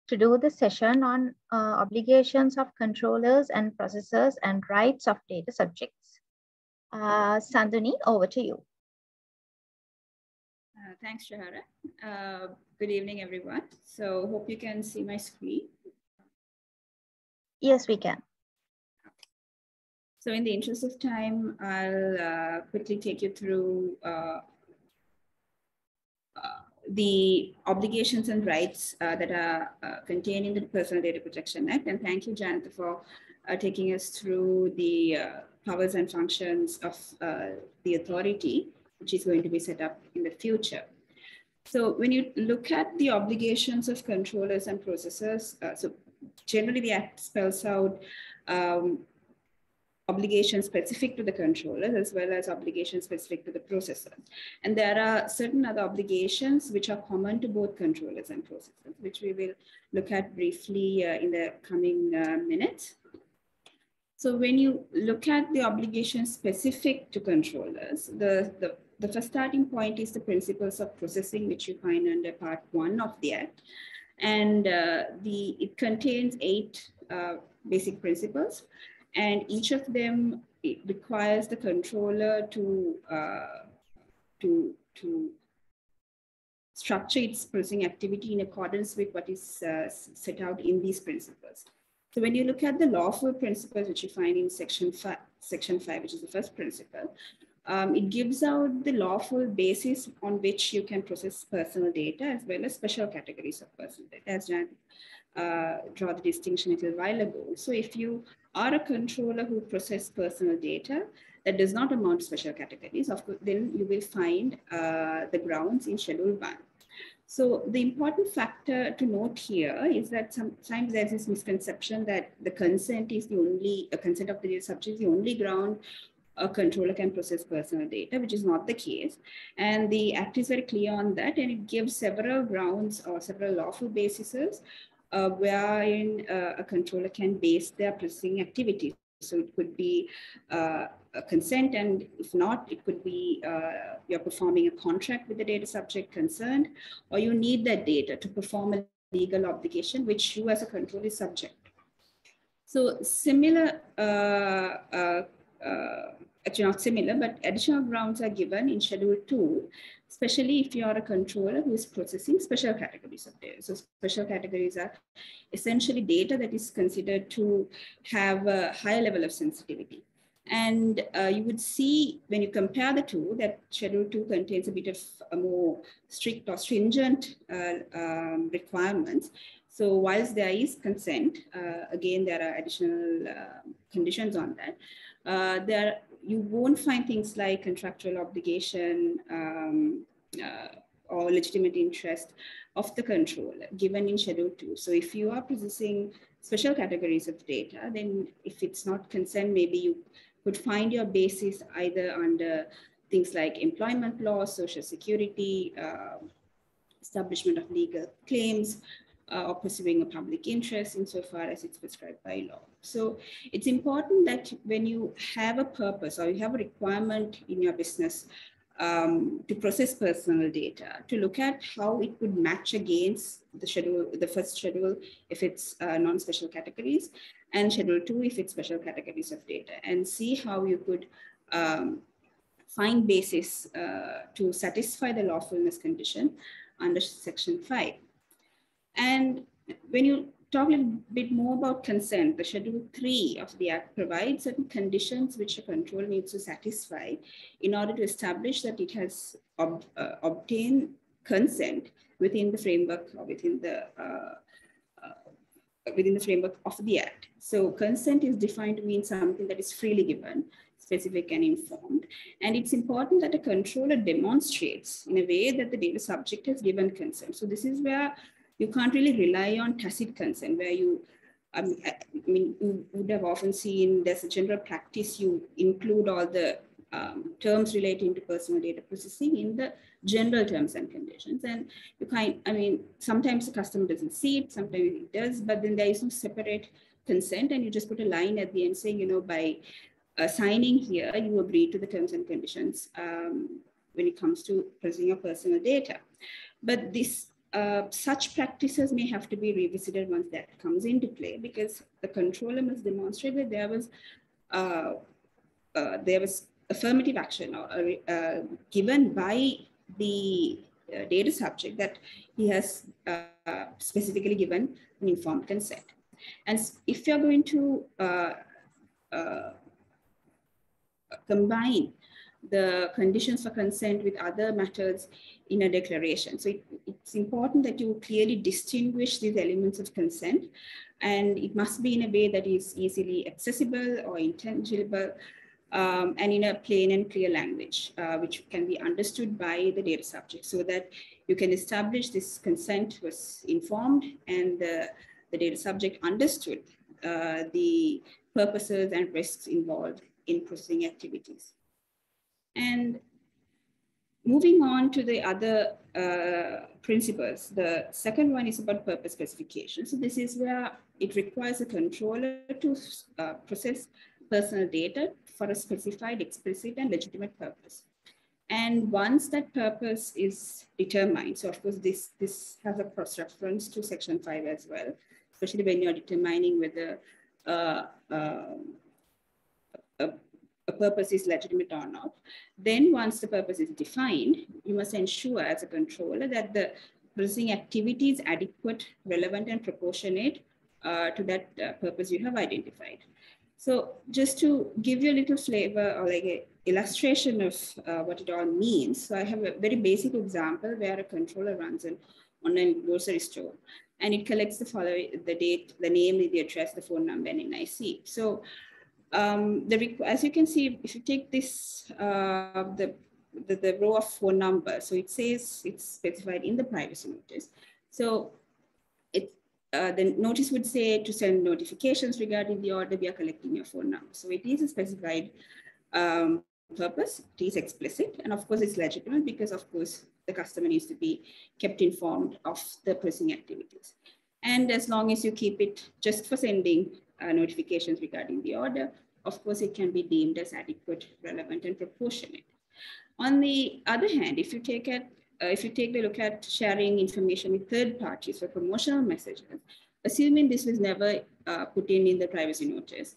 [SPEAKER 1] to do the session on uh, obligations of controllers and processors and rights of data subjects. Uh, Sanduni, over to you.
[SPEAKER 5] Uh, thanks, Shehara. Uh, good evening, everyone. So hope you can see my screen.
[SPEAKER 1] Yes, we can.
[SPEAKER 5] So in the interest of time, I'll uh, quickly take you through uh, uh, the obligations and rights uh, that are uh, contained in the Personal Data Protection Act. And thank you, Janet, for uh, taking us through the uh, powers and functions of uh, the authority, which is going to be set up in the future. So when you look at the obligations of controllers and processors, uh, so generally the act spells out um, obligations specific to the controller as well as obligations specific to the processor. And there are certain other obligations which are common to both controllers and processors, which we will look at briefly uh, in the coming uh, minutes. So when you look at the obligations specific to controllers, the, the, the first starting point is the principles of processing, which you find under part one of the act. And uh, the, it contains eight uh, basic principles and each of them requires the controller to uh, to to structure its processing activity in accordance with what is uh, set out in these principles. So when you look at the lawful principles, which you find in section five, section five, which is the first principle, um, it gives out the lawful basis on which you can process personal data as well as special categories of personal data, as Jan uh, draw the distinction a little while ago. So if you are a controller who process personal data that does not amount to special categories, of course, then you will find uh, the grounds in Schedule 1. So the important factor to note here is that sometimes there's this misconception that the consent is the only, a consent of the subject is the only ground a controller can process personal data, which is not the case. And the Act is very clear on that, and it gives several grounds or several lawful bases uh, wherein uh, a controller can base their processing activities. So it could be uh, a consent, and if not, it could be uh, you're performing a contract with the data subject concerned, or you need that data to perform a legal obligation, which you as a controller is subject. So similar actually not similar, but additional grounds are given in Schedule 2, especially if you are a controller who is processing special categories of data. So special categories are essentially data that is considered to have a higher level of sensitivity. And uh, you would see when you compare the two that Schedule 2 contains a bit of a more strict or stringent uh, um, requirements. So whilst there is consent, uh, again, there are additional uh, conditions on that. Uh, there you won't find things like contractual obligation um, uh, or legitimate interest of the controller given in Schedule 2. So if you are processing special categories of data, then if it's not consent, maybe you could find your basis either under things like employment law, social security, uh, establishment of legal claims, uh, or pursuing a public interest insofar as it's prescribed by law. So it's important that when you have a purpose or you have a requirement in your business um, to process personal data, to look at how it would match against the schedule, the first schedule if it's uh, non-special categories, and schedule two if it's special categories of data, and see how you could um, find basis uh, to satisfy the lawfulness condition under section five. And when you talk a little bit more about consent, the Schedule 3 of the Act provides certain conditions which a control needs to satisfy in order to establish that it has ob uh, obtained consent within the framework or within the uh, uh, within the framework of the Act. So consent is defined to mean something that is freely given, specific and informed. And it's important that a controller demonstrates in a way that the data subject has given consent. So this is where you can't really rely on tacit consent where you I mean, you would have often seen there's a general practice you include all the um, terms relating to personal data processing in the general terms and conditions. And you kind, I mean, sometimes the customer doesn't see it, sometimes it does, but then there is no separate consent and you just put a line at the end saying, you know, by uh, signing here, you agree to the terms and conditions um, when it comes to processing your personal data. But this uh, such practices may have to be revisited once that comes into play because the controller must demonstrate that there was uh, uh, there was affirmative action or, uh, given by the uh, data subject that he has specifically given an informed consent. And if you're going to combine the conditions for consent with other matters in a declaration. So it, it's important that you clearly distinguish these elements of consent and it must be in a way that is easily accessible or intelligible um, and in a plain and clear language, uh, which can be understood by the data subject so that you can establish this consent was informed and the, the data subject understood uh, the purposes and risks involved in processing activities. And moving on to the other uh, principles, the second one is about purpose specification. So this is where it requires a controller to uh, process personal data for a specified, explicit, and legitimate purpose. And once that purpose is determined, so of course this, this has a cross-reference to section five as well, especially when you're determining whether uh, uh, a, a purpose is legitimate or not. Then once the purpose is defined, you must ensure as a controller that the processing activity is adequate, relevant, and proportionate uh, to that uh, purpose you have identified. So just to give you a little flavor or like a illustration of uh, what it all means. So I have a very basic example where a controller runs an online grocery store and it collects the following, the date, the name, the address, the phone number, and NIC. So um, the, as you can see, if you take this, uh, the, the, the row of phone number, so it says it's specified in the privacy notice. So it, uh, the notice would say to send notifications regarding the order, we are collecting your phone number. So it is a specified um, purpose, it is explicit, and of course it's legitimate because of course the customer needs to be kept informed of the pressing activities. And as long as you keep it just for sending uh, notifications regarding the order, of course it can be deemed as adequate, relevant, and proportionate. On the other hand, if you take at uh, if you take a look at sharing information with third parties for promotional messages, assuming this was never uh, put in in the privacy notice,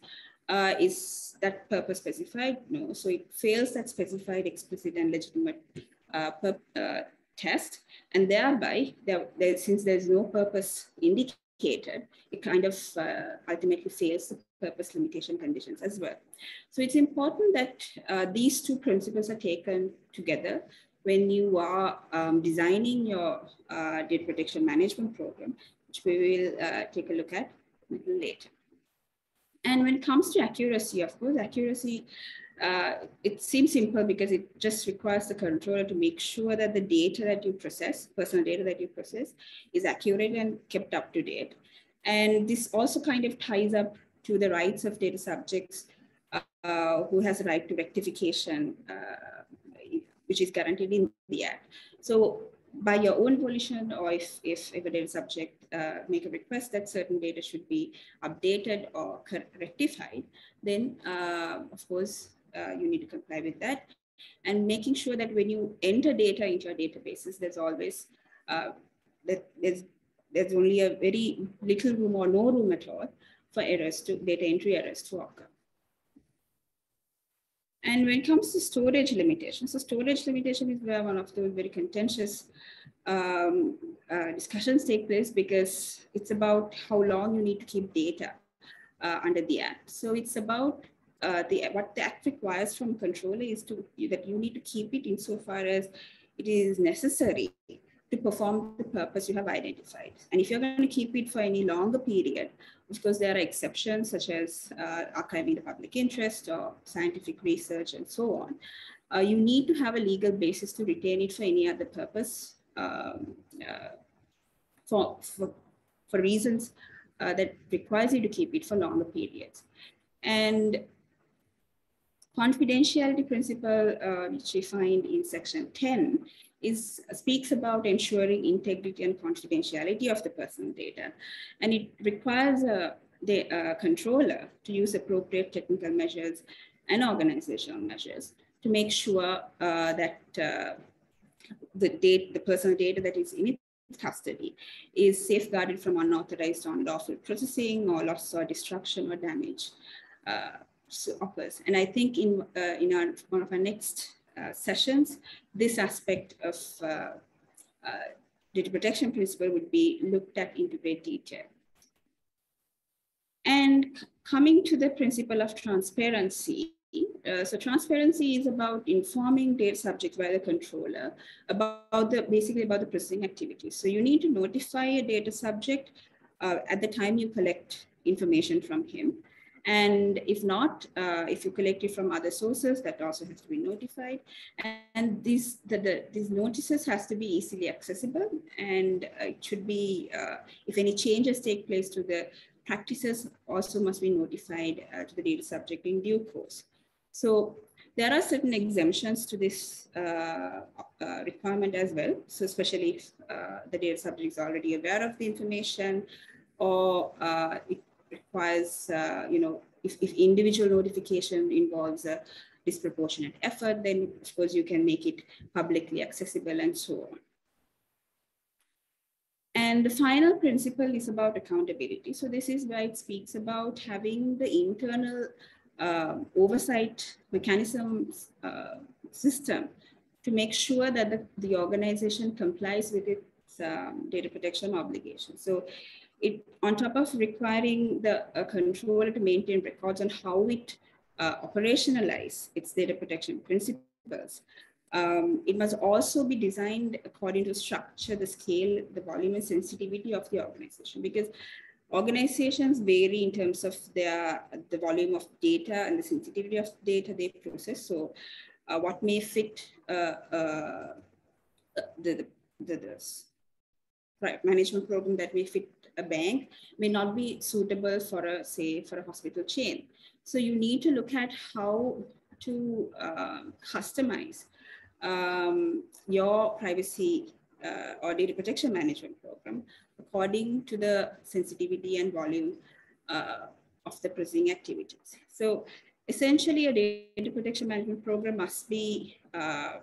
[SPEAKER 5] uh, is that purpose specified? No. So it fails that specified, explicit, and legitimate uh, uh, test. And thereby, there, there, since there's no purpose indicated, it kind of uh, ultimately fails the purpose limitation conditions as well. So it's important that uh, these two principles are taken together when you are um, designing your uh, data protection management program, which we will take a look at a little later. And when it comes to accuracy, of course, accuracy, uh, it seems simple because it just requires the controller to make sure that the data that you process, personal data that you process, is accurate and kept up to date. And this also kind of ties up to the rights of data subjects uh, who has a right to rectification, uh, which is guaranteed in the Act. So by your own volition or if, if, if a data subject uh, make a request that certain data should be updated or rectified, then uh, of course uh, you need to comply with that. And making sure that when you enter data into your databases, there's always, uh, that there's, there's only a very little room or no room at all for errors to, data entry errors to occur. And when it comes to storage limitations, so storage limitation is where one of those very contentious um, uh, discussions take place because it's about how long you need to keep data uh, under the act. So it's about uh, the what the act requires from controller is to that you need to keep it insofar as it is necessary to perform the purpose you have identified. And if you're going to keep it for any longer period, of course, there are exceptions such as uh, archiving the public interest or scientific research and so on. Uh, you need to have a legal basis to retain it for any other purpose um, uh, for, for, for, reasons uh, that requires you to keep it for longer periods. And confidentiality principle, uh, which we find in section 10, is speaks about ensuring integrity and confidentiality of the personal data. And it requires a, the uh, controller to use appropriate technical measures and organizational measures to make sure uh, that uh, the, date, the personal data that is in its custody is safeguarded from unauthorized or unlawful processing or loss or destruction or damage uh, occurs. And I think in, uh, in our, one of our next uh, sessions, this aspect of uh, data protection principle would be looked at into great detail. And coming to the principle of transparency, uh, so transparency is about informing data subjects by the controller about the basically about the processing activities. So you need to notify a data subject uh, at the time you collect information from him. And if not, uh, if you collect it from other sources, that also has to be notified. And these, the, the, these notices has to be easily accessible and uh, it should be, uh, if any changes take place to the practices also must be notified uh, to the data subject in due course. So there are certain exemptions to this uh, uh, requirement as well. So especially if uh, the data subject is already aware of the information or uh, it requires, uh, you know, if, if individual notification involves a disproportionate effort, then of course you can make it publicly accessible and so on. And the final principle is about accountability. So this is where it speaks about having the internal uh, oversight mechanisms uh, system to make sure that the, the organization complies with its um, data protection obligations. So it on top of requiring the uh, controller to maintain records on how it uh, operationalize its data protection principles, um, it must also be designed according to structure, the scale, the volume and sensitivity of the organization because organizations vary in terms of their the volume of data and the sensitivity of data they process. So uh, what may fit uh, uh, the, the, the, the management program that may fit a bank may not be suitable for a, say, for a hospital chain. So you need to look at how to uh, customize um, your privacy uh, or data protection management program according to the sensitivity and volume uh, of the processing activities. So essentially a data protection management program must be, uh,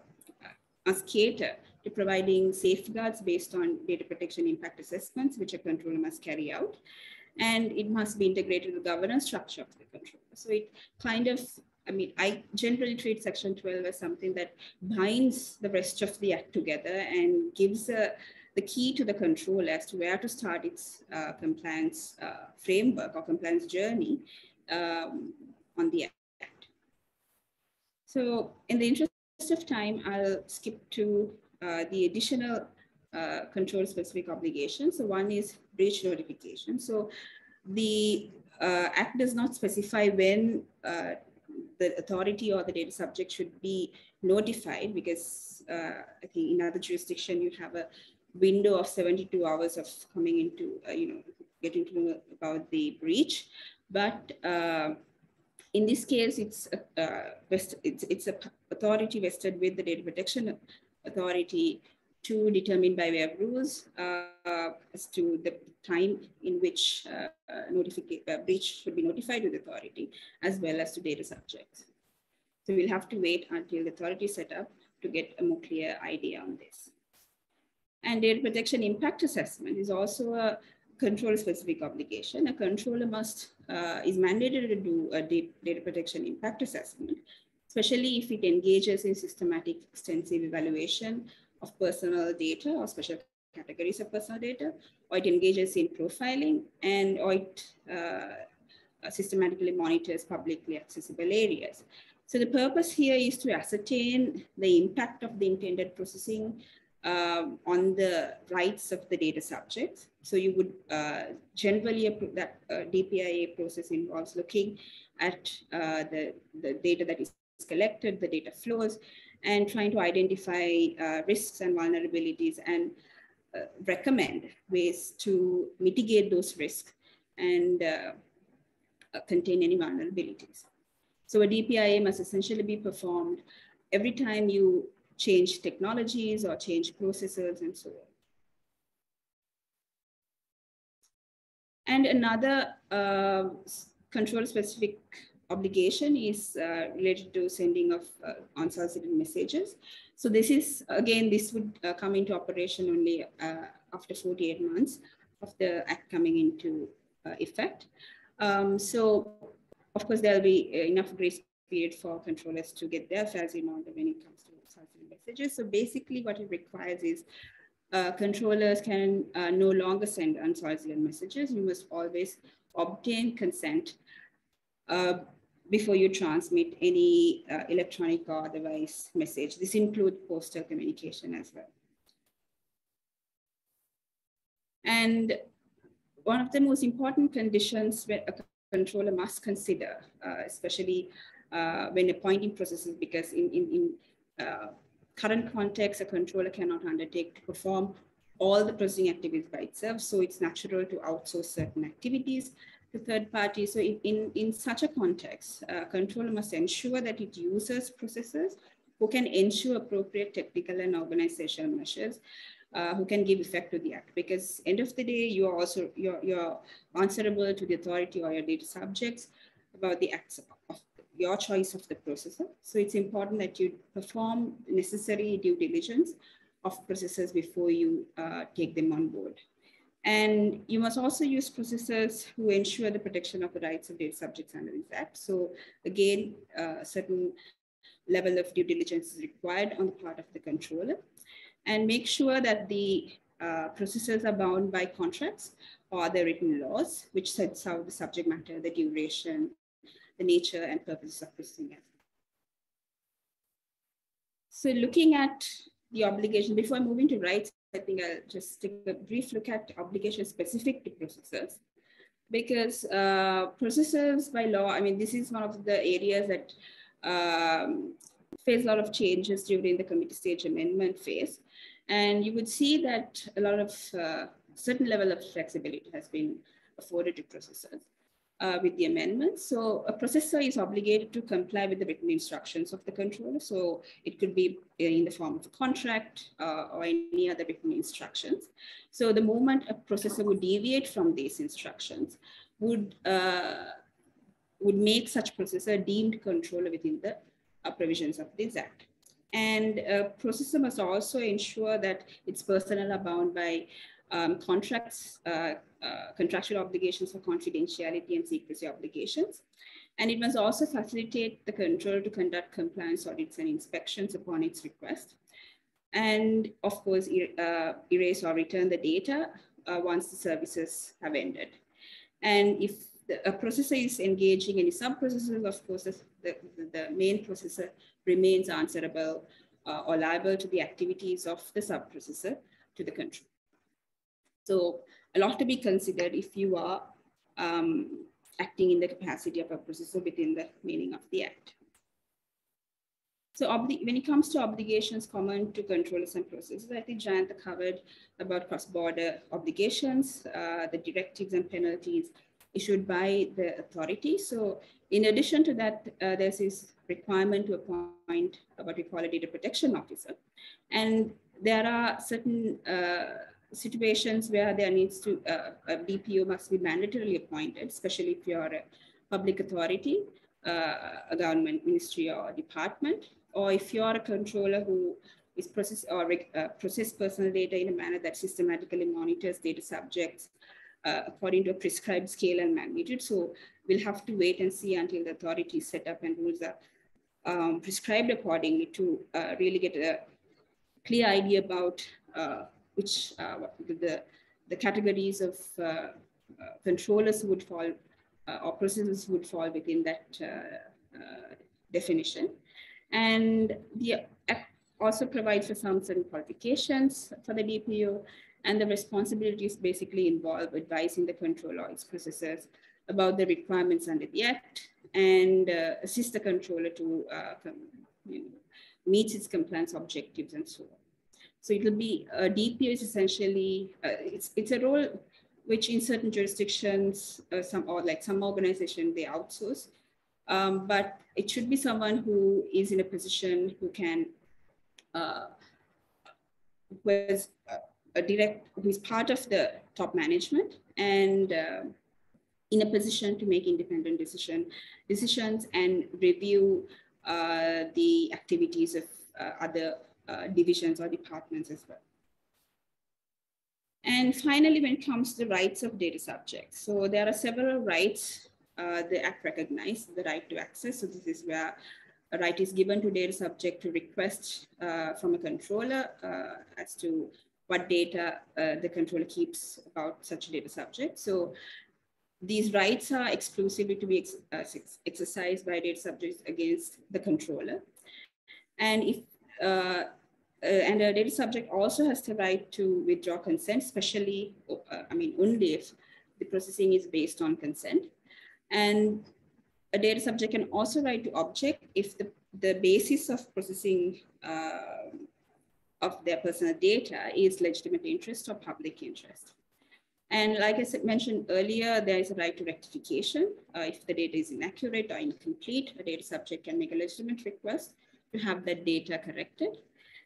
[SPEAKER 5] must cater to providing safeguards based on data protection impact assessments, which a controller must carry out. And it must be integrated with the governance structure of the controller. So it kind of, I mean, I generally treat section 12 as something that binds the rest of the act together and gives a, the key to the control as to where to start its uh, compliance uh, framework or compliance journey um, on the act. So in the interest of time, I'll skip to uh, the additional uh, control specific obligations. So one is breach notification. So the uh, act does not specify when the authority or the data subject should be notified because uh, I think in other jurisdiction you have a window of 72 hours of coming into, uh, you know, getting to know about the breach. But uh, in this case, it's, it's, it's a authority vested with the data protection authority to determine by way of rules uh, as to the time in which uh, uh, breach should be notified to the authority, as well as to data subjects. So we'll have to wait until the authority set up to get a more clear idea on this. And data protection impact assessment is also a control specific obligation. A controller must, uh, is mandated to do a data protection impact assessment especially if it engages in systematic extensive evaluation of personal data or special categories of personal data, or it engages in profiling and or it uh, systematically monitors publicly accessible areas. So the purpose here is to ascertain the impact of the intended processing um, on the rights of the data subjects. So you would uh, generally, that uh, DPIA process involves looking at uh, the, the data that is collected, the data flows, and trying to identify uh, risks and vulnerabilities and uh, recommend ways to mitigate those risks and uh, uh contain any vulnerabilities. So a DPIA must essentially be performed every time you change technologies or change processes and so on. And another uh, control specific obligation is uh, related to sending of uh, unsolicited messages. So this is, again, this would uh, come into operation only uh, after 48 months of the act coming into uh, effect. Um, so of course, there'll be enough grace period for controllers to get their affairs in order when it comes to unsolicited messages. So basically what it requires is uh, controllers can no longer send unsolicited messages. You must always obtain consent uh, before you transmit any uh, electronic or otherwise message. This includes postal communication as well. And one of the most important conditions a controller must consider, uh, especially uh, when appointing processors, because in, in, in uh, current context, a controller cannot undertake to perform all the processing activities by itself. So it's natural to outsource certain activities to third parties. So in, in, in such a context, controller must ensure that it uses processors who can ensure appropriate technical and organizational measures uh, who can give effect to the act. Because end of the day you are also you're, you're answerable to the authority or your data subjects about the acts of your choice of the processor. So it's important that you perform necessary due diligence of processors before you uh, take them on board and you must also use processors who ensure the protection of the rights of data subjects under this act so again uh, certain level of due diligence is required on the part of the controller and make sure that the uh, processors are bound by contracts or the written laws, which sets out the subject matter, the duration, the nature and purposes of processing. So looking at the obligation, before moving to rights, I think I'll just take a brief look at obligations specific to processors because uh, processors by law, I mean, this is one of the areas that um, face a lot of changes during the committee stage amendment phase. And you would see that a lot of uh, certain level of flexibility has been afforded to processors uh, with the amendments. So a processor is obligated to comply with the written instructions of the controller. So it could be in the form of a contract uh, or any other written instructions. So the moment a processor would deviate from these instructions would, uh, would make such processor deemed controller within the uh, provisions of this act. And a processor must also ensure that its personnel are bound by um, contracts, uh, contractual obligations for confidentiality and secrecy obligations. And it must also facilitate the control to conduct compliance audits and inspections upon its request. And of course, er uh, erase or return the data uh, once the services have ended. And if the, a processor is engaging any sub-processors, of course, the, the, the main processor remains answerable uh, or liable to the activities of the sub-processor to the control. So a lot to be considered if you are um, acting in the capacity of a processor within the meaning of the act. So when it comes to obligations common to controllers and processors, I think Jayantha covered about cross-border obligations, uh, the directives and penalties issued by the authority. So in addition to that, uh, there's this requirement to appoint what we call a data protection officer. And there are certain uh, situations where there needs to, uh, a DPO must be mandatorily appointed, especially if you're a public authority, uh, a government ministry or department, or if you're a controller who is process or uh, process personal data in a manner that systematically monitors data subjects uh, according to a prescribed scale and magnitude. So we'll have to wait and see until the authority is set up and rules are um, prescribed accordingly to uh, really get a clear idea about uh, which uh, the, the categories of uh, uh, controllers would fall or processes would fall within that definition. And the act also provides for some certain qualifications for the DPO and the responsibilities basically involve advising the controller or its processors about the requirements under the Act and uh, assist the controller to uh, you know, meet its compliance objectives and so on. So it will be, a DPO is essentially, uh, it's, it's a role which in certain jurisdictions, uh, some or like some organization, they outsource. Um, but it should be someone who is in a position who can, uh, who a direct, who is part of the top management and uh, in a position to make independent decision, decisions and review uh, the activities of uh, other uh, divisions or departments as well. And finally, when it comes to the rights of data subjects, so there are several rights uh, the Act recognizes, the right to access. So this is where a right is given to data subject to request uh, from a controller as to what data uh, the controller keeps about such data subject. So these rights are exclusively to be ex uh, exercised by data subjects against the controller. And if uh, uh, and a data subject also has the right to withdraw consent, especially, uh, I mean, only if the processing is based on consent. And a data subject can also write to object if the, the basis of processing uh, of their personal data is legitimate interest or public interest. And like I said, mentioned earlier, there is a right to rectification. Uh, if the data is inaccurate or incomplete, a data subject can make a legitimate request to have that data corrected.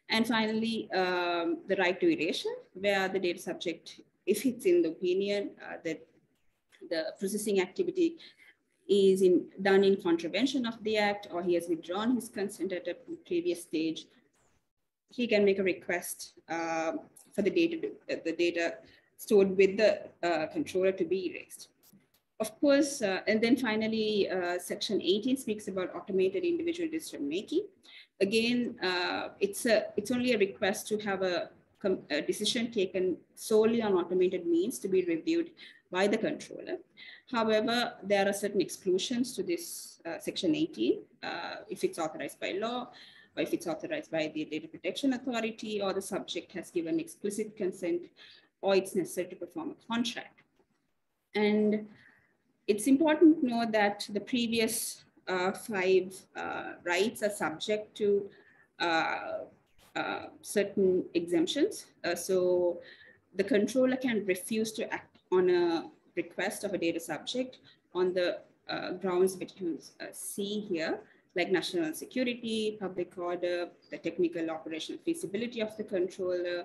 [SPEAKER 5] And finally, um, the right to erasure, where the data subject, if it's in the opinion uh, that the processing activity is in, done in contravention of the act or he has withdrawn his consent at a previous stage, he can make a request uh, for the data, the data stored with the uh, controller to be erased. Of course, uh, and then finally, uh, section 18 speaks about automated individual decision making. Again, uh, it's, a, it's only a request to have a, a, decision taken solely on automated means to be reviewed by the controller. However, there are certain exclusions to this uh, section 18 uh, if it's authorized by law, or if it's authorized by the Data Protection Authority, or the subject has given explicit consent, or it's necessary to perform a contract. And it's important to know that the previous five uh, rights are subject to uh, uh certain exemptions. Uh, so the controller can refuse to act on a request of a data subject on the uh, grounds which you see here, like national security, public order, the technical operational feasibility of the controller,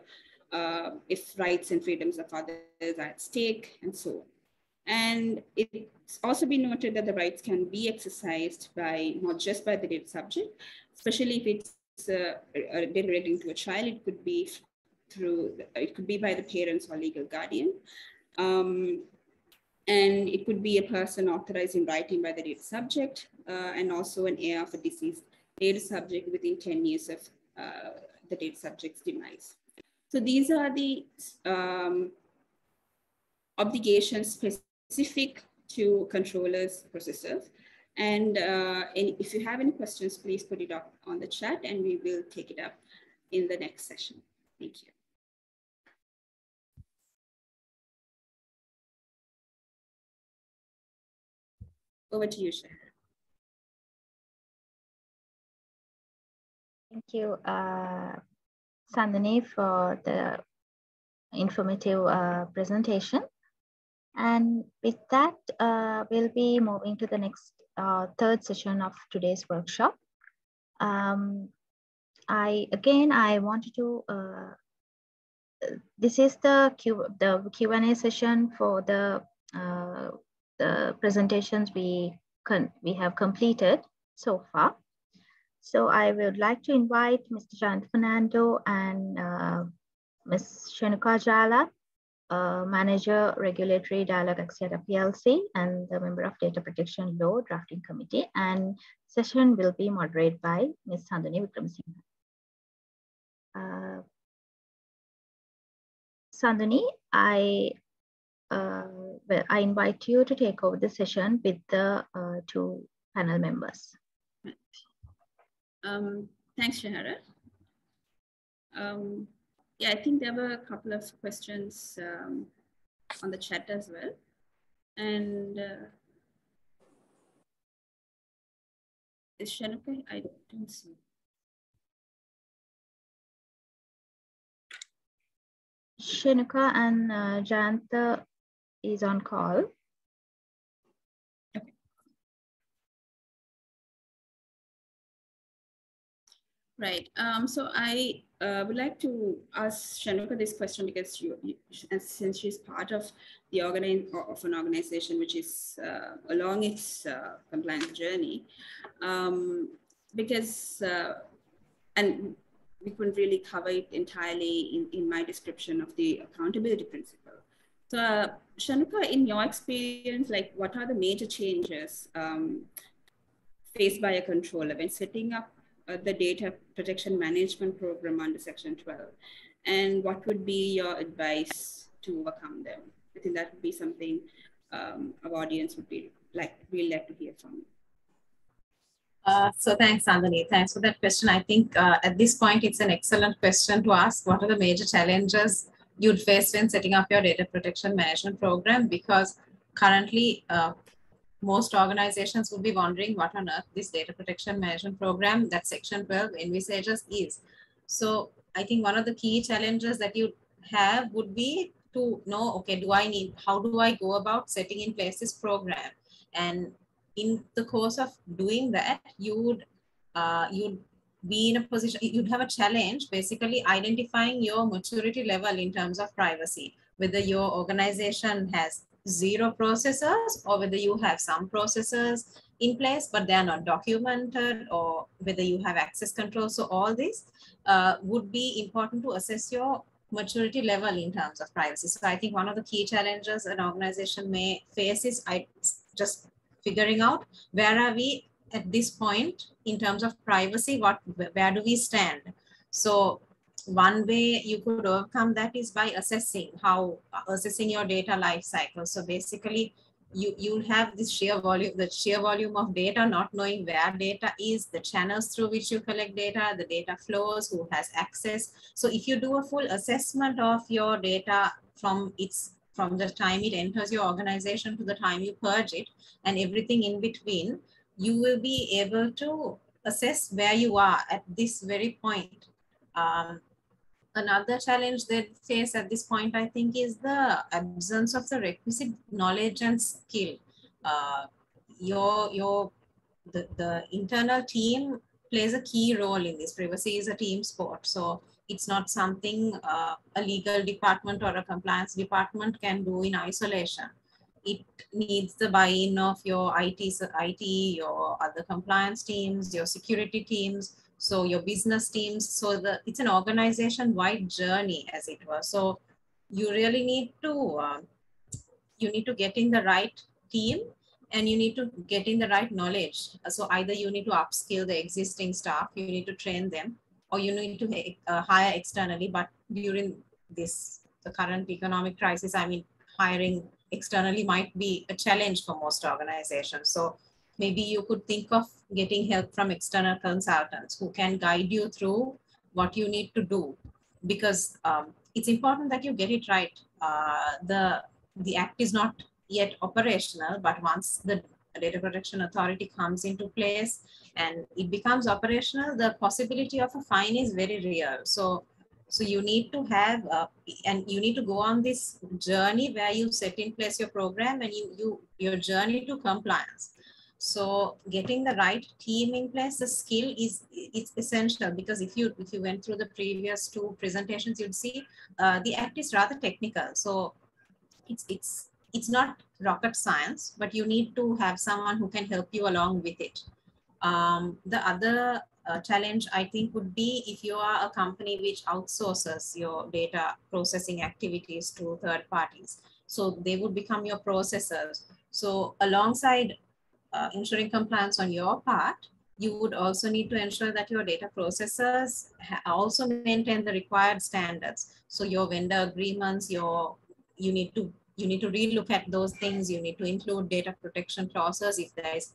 [SPEAKER 5] if rights and freedoms of others are at stake, and so on. And it's also been noted that the rights can be exercised by not just by the data subject, especially if it's uh, data relating to a child, it could be through, it could be by the parents or legal guardian. Um, and it could be a person authorized in writing by the data subject uh, and also an heir of a deceased data subject within 10 years of uh, the data subject's demise. So these are the um, obligations specific to controllers processors. And, uh, if you have any questions, please put it up on the chat and we will take it up in the next session. Thank you. Over to you, Shehara.
[SPEAKER 1] Thank you, uh, for the informative uh, presentation. And with that, uh, we'll be moving to the next uh, third session of today's workshop. Um, I again, I wanted to. Uh, this is the Q the Q and A session for the uh, the presentations we can we have completed so far. So I would like to invite Mr. Jan Fernando and uh, Ms. Shenuka Jala uh, manager, regulatory Dialog Axiata PLC, and the member of data protection law drafting committee. And session will be moderated by Ms. Sanduni Wickramasinghe. Uh, Sanduni, I uh, well, I invite you to take over the session with the uh, two panel members.
[SPEAKER 5] Um, thanks, Shehara. Um, yeah, I think there were a couple of questions um, on the chat as well. And uh, is Shenuka? I don't see.
[SPEAKER 1] Shenuka and uh, Jayantha is on call.
[SPEAKER 5] Right. Um, so I uh, would like to ask Shenuka this question because you, you, since she's part of the organ of an organization which is uh, along its uh, compliance journey, um, because uh, and we couldn't really cover it entirely in, in my description of the accountability principle. So, uh, Shenuka, in your experience, like what are the major changes um, faced by a controller when setting up uh, the data protection management program under Section 12? And what would be your advice to overcome them? I think that would be something um, our audience would be like, we'd like to hear from you.
[SPEAKER 6] Uh, so thanks, Sanduni. Thanks for that question. I think uh, at this point, it's an excellent question to ask. What are the major challenges you'd face when setting up your data protection management program? Because currently, uh, most organizations would be wondering what on earth this data protection management program that Section 12 envisages is. So I think one of the key challenges that you have would be to know, okay, do I need, how do I go about setting in place this program? And in the course of doing that, you would uh, you'd be in a position, you'd have a challenge basically identifying your maturity level in terms of privacy, whether your organization has zero processors or whether you have some processors in place, but they are not documented or whether you have access control. So all this uh, would be important to assess your maturity level in terms of privacy. So I think one of the key challenges an organization may face is I just figuring out where are we at this point in terms of privacy, what where do we stand? So one way you could overcome that is by assessing how assessing your data life cycle. So basically you you'll have this sheer volume, the sheer volume of data, not knowing where data is, the channels through which you collect data, the data flows, who has access. So if you do a full assessment of your data from its from the time it enters your organization to the time you purge it and everything in between, you will be able to assess where you are at this very point. Um, another challenge they face at this point, I think, is the absence of the requisite knowledge and skill. Uh, your your the, the internal team plays a key role in this. Privacy is a team sport. So it's not something uh, a legal department or a compliance department can do in isolation. It needs the buy-in of your IT, IT, your other compliance teams, your security teams, so your business teams. So the it's an organization-wide journey, as it were. So you really need to uh, you need to get in the right team and you need to get in the right knowledge. So either you need to upskill the existing staff, you need to train them, or you need to uh, hire externally. But during this, the current economic crisis, I mean, hiring externally might be a challenge for most organizations. So maybe you could think of getting help from external consultants who can guide you through what you need to do because um, it's important that you get it right. Uh, the, the act is not yet operational, but once the Data Protection Authority comes into place and it becomes operational, the possibility of a fine is very real. So, so you need to have, uh, and you need to go on this journey where you set in place your program and you, you your journey to compliance. So getting the right team in place, the skill is it's essential because if you if you went through the previous two presentations, you'd see uh, the act is rather technical. So it's it's it's not rocket science, but you need to have someone who can help you along with it. Um, the other uh, challenge I think would be if you are a company which outsources your data processing activities to third parties. So they would become your processors. So alongside uh, ensuring compliance on your part, you would also need to ensure that your data processors also maintain the required standards. So your vendor agreements, your you need to you need to relook at those things. You need to include data protection clauses if there is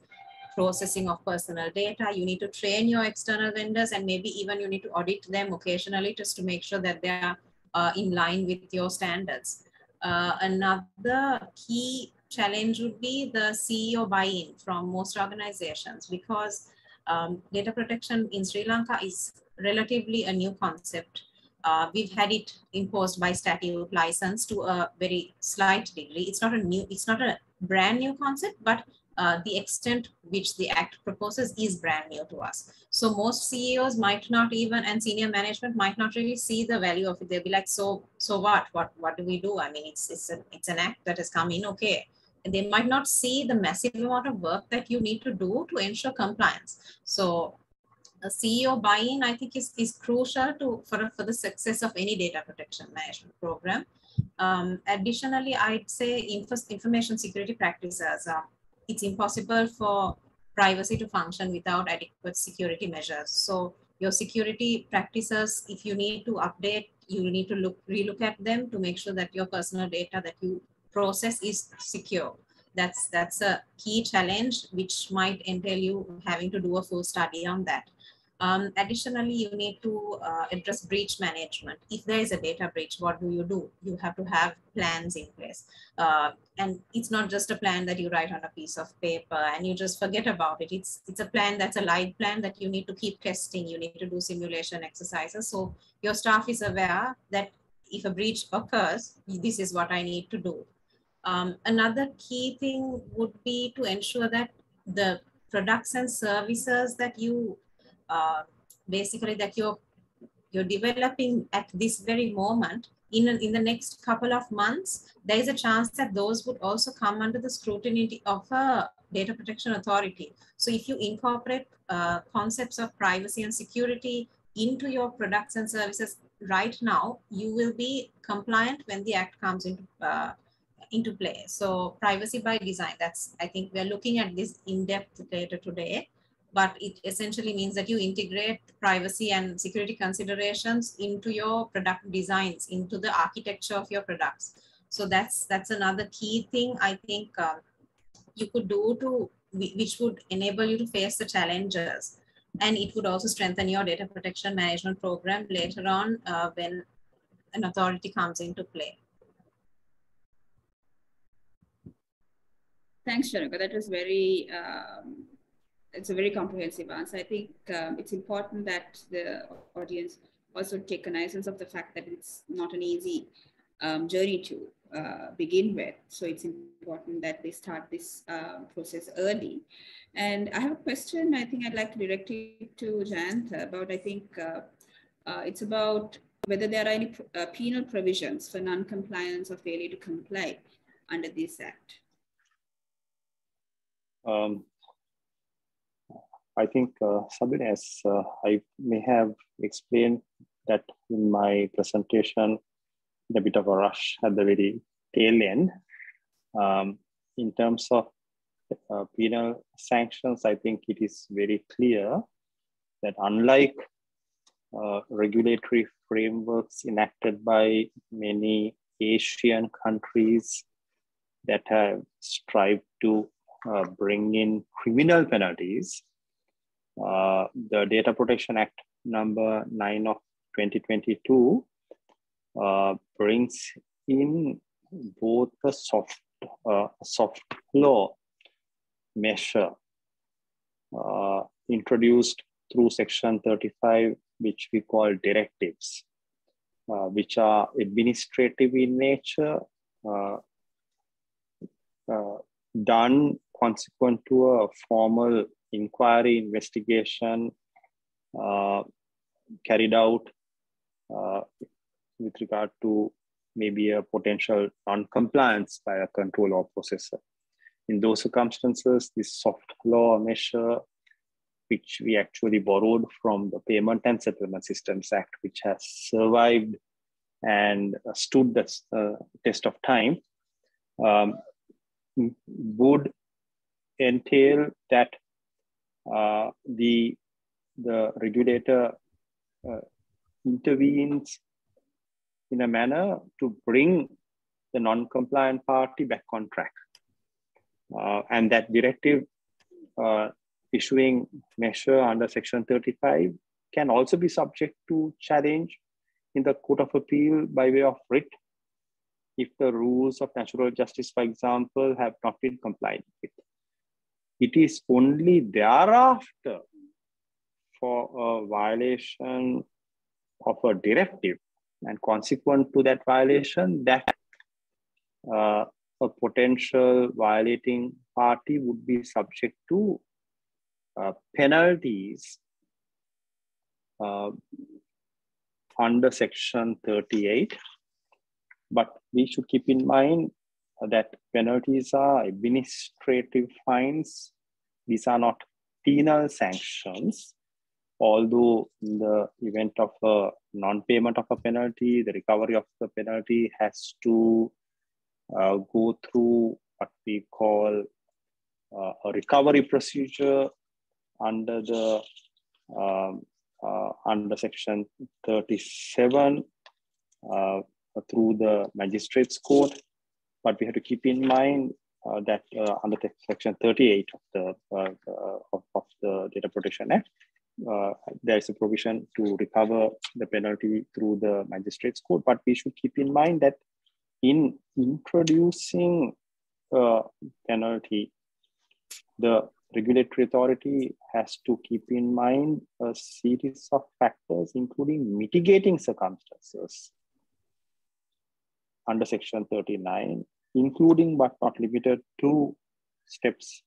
[SPEAKER 6] processing of personal data. You need to train your external vendors and maybe even you need to audit them occasionally just to make sure that they are uh, in line with your standards. Uh, another key challenge would be the CEO buy-in from most organizations because um, data protection in Sri Lanka is relatively a new concept uh, we've had it imposed by statute license to a very slight degree. It's not a new, it's not a brand new concept, but uh, the extent which the act proposes is brand new to us. So most CEOs might not even, and senior management might not really see the value of it. They'll be like, so, so what, what, what do we do? I mean, it's, it's, a, it's an act that has come in, okay. They might not see the massive amount of work that you need to do to ensure compliance. So a CEO buy-in, I think, is, is crucial to for, for the success of any data protection management program. Um, additionally, I'd say information security practices, uh, it's impossible for privacy to function without adequate security measures. So your security practices, if you need to update, you need to look relook at them to make sure that your personal data that you process is secure. that's that's a key challenge which might entail you having to do a full study on that. Um, additionally, you need to uh, address breach management. If there is a data breach, what do you do? You have to have plans in place. Uh, and it's not just a plan that you write on a piece of paper and you just forget about it. It's, it's a plan that's a live plan that you need to keep testing. You need to do simulation exercises. So your staff is aware that if a breach occurs, this is what I need to do. Um, another key thing would be to ensure that the products and services that you uh, basically that you're you're developing at this very moment in, in the next couple of months, there is a chance that those would also come under the scrutiny of a data protection authority. So if you incorporate uh, concepts of privacy and security into your products and services right now, you will be compliant when the act comes into uh, into play. So privacy by design, that's, I think we're looking at this in depth later today but it essentially means that you integrate privacy and security considerations into your product designs, into the architecture of your products. So that's that's another key thing I think um, you could do to which would enable you to face the challenges, and it would also strengthen your data protection management program later on uh, when an authority comes into play.
[SPEAKER 5] Thanks, Shenuka. That was very um, it's a very comprehensive answer. I think um, it's important that the audience also take cognizance of the fact that it's not an easy um, journey to uh, begin with. So it's important that they start this uh, process early. And I have a question I think I'd like to direct it to Jayantha about, I think uh, uh it's about whether there are any uh, penal provisions for non-compliance or failure to comply under this act.
[SPEAKER 3] Um, I think, uh, Sabine, as uh, I may have explained that in my presentation, in a bit of a rush at the very tail end. Um, in terms of uh, penal sanctions, I think it is very clear that unlike uh, regulatory frameworks enacted by many Asian countries that have strived to uh, bring in criminal penalties, uh, the Data Protection Act number 9 of 2022 uh, brings in both a soft, uh, soft law measure uh, introduced through Section 35, which we call directives, which are administrative in nature, done consequent to a formal inquiry investigation uh, carried out uh, with regard to maybe a potential non-compliance by a control or processor. In those circumstances, this soft law measure, which we actually borrowed from the Payment and Settlement Systems Act, which has survived and stood the uh, test of time, um, would entail that uh, the, the regulator uh, intervenes in a manner to bring the non-compliant party back on track. Uh, and that directive uh, issuing measure under section 35 can also be subject to challenge in the court of appeal by way of writ if the rules of natural justice, for example, have not been complied with. It is only thereafter for a violation of a directive and consequent to that violation that uh, a potential violating party would be subject to uh, penalties uh, under section 38 but we should keep in mind that penalties are administrative fines. These are not penal sanctions. Although in the event of a non-payment of a penalty, the recovery of the penalty has to uh, go through what we call uh, a recovery procedure under the um, uh, under section 37 uh, through the magistrates court but we have to keep in mind uh, that uh, under section 38 of the, uh, of, of, the Data Protection Act, there is a provision to recover the penalty through the magistrate's court. But we should keep in mind that in introducing a penalty, the regulatory authority has to keep in mind a series of factors, including mitigating circumstances under section 39 including but not limited to steps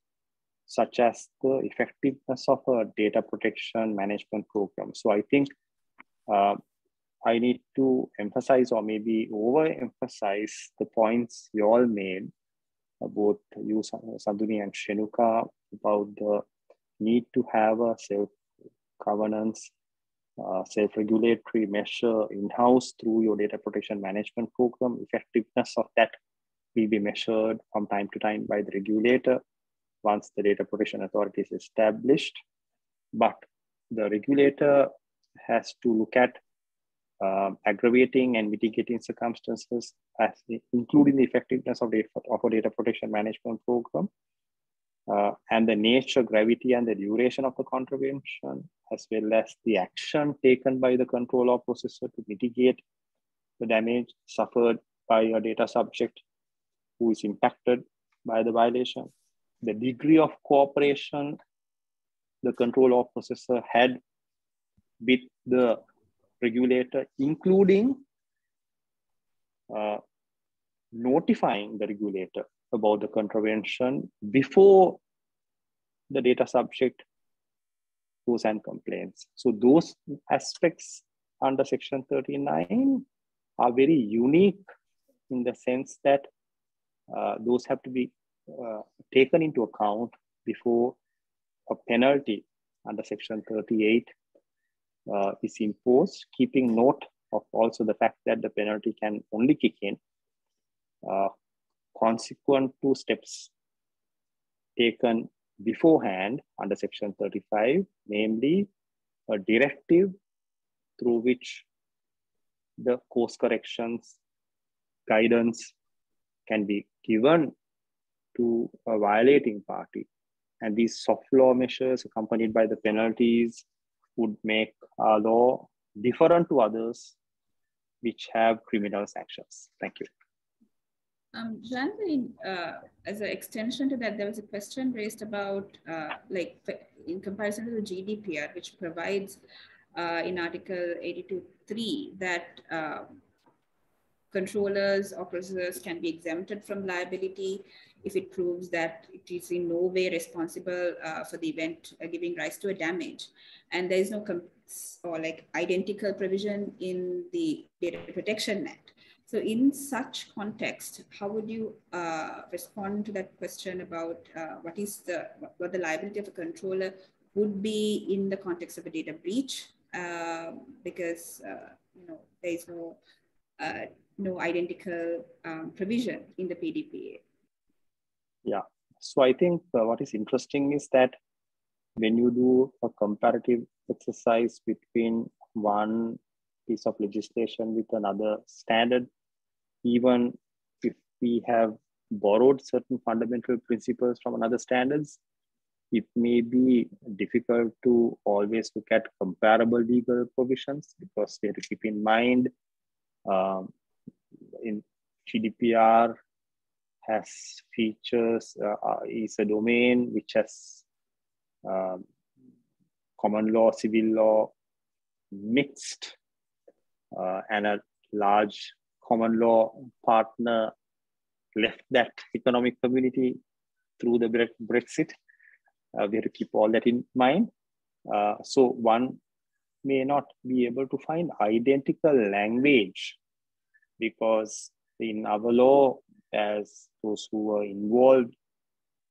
[SPEAKER 3] such as the effectiveness of a data protection management program. So I think uh, I need to emphasize or maybe overemphasize the points you all made, uh, both you, Sanduni and Shenuka, about the need to have a self-governance, uh, self-regulatory measure in-house through your data protection management program, effectiveness of that will be measured from time to time by the regulator once the data protection authority is established. But the regulator has to look at um, aggravating and mitigating circumstances, as including the effectiveness of, the, of a data protection management program, uh, and the nature, gravity, and the duration of the contravention, as well as the action taken by the controller processor to mitigate the damage suffered by a data subject who is impacted by the violation, the degree of cooperation the controller processor had with the regulator, including uh, notifying the regulator about the contravention before the data subject goes and complains. So those aspects under section 39 are very unique in the sense that uh, those have to be uh, taken into account before a penalty under section 38 uh, is imposed, keeping note of also the fact that the penalty can only kick in uh, consequent to steps taken beforehand under section 35, namely a directive through which the course corrections, guidance can be given to a violating party. And these soft law measures accompanied by the penalties would make our law different to others which have criminal sanctions. Thank you.
[SPEAKER 5] Um, uh, as an extension to that, there was a question raised about, uh, like, in comparison to the GDPR, which provides uh, in Article 82.3 that um, controllers or processors can be exempted from liability if it proves that it is in no way responsible uh, for the event uh, giving rise to a damage. And there is no or like identical provision in the Data Protection Act. So in such context, how would you uh, respond to that question about uh, what is the what the liability of a controller would be in the context of a data breach? Um, because uh, you know there is no uh, no identical um, provision in the PDPA.
[SPEAKER 3] Yeah, so I think uh, what is interesting is that when you do a comparative exercise between one piece of legislation with another standard, even if we have borrowed certain fundamental principles from another standards, it may be difficult to always look at comparable legal provisions because we have to keep in mind um, in GDPR has features, uh, uh, is a domain which has um, common law, civil law mixed, uh, and a large common law partner left that economic community through the Brexit. Uh, we have to keep all that in mind. Uh, so one may not be able to find identical language because in our law, as those who were involved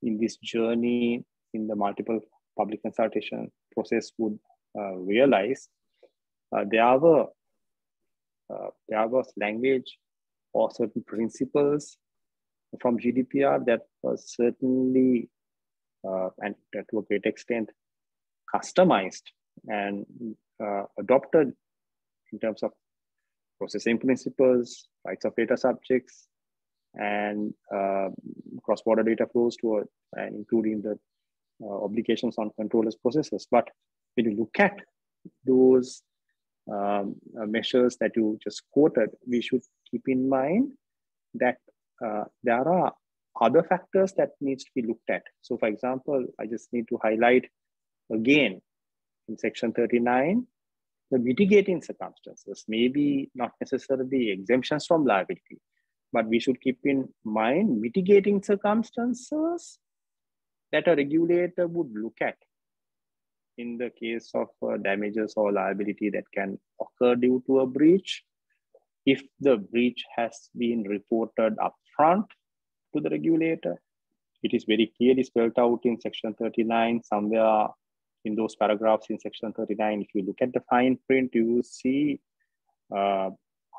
[SPEAKER 3] in this journey in the multiple public consultation process would uh, realize, uh, there are uh, there was language or certain principles from GDPR that was certainly uh, and to a great extent customized and uh, adopted in terms of processing principles, rights of data subjects, and uh, cross-border data flows to a, and including the uh, obligations on controllers processors. But when you look at those um, uh, measures that you just quoted, we should keep in mind that uh, there are other factors that needs to be looked at. So for example, I just need to highlight again in section 39, the mitigating circumstances, maybe not necessarily exemptions from liability, but we should keep in mind mitigating circumstances that a regulator would look at in the case of uh, damages or liability that can occur due to a breach. If the breach has been reported upfront to the regulator, it is very clearly spelled out in section 39 somewhere in those paragraphs in section 39. If you look at the fine print, you will see uh,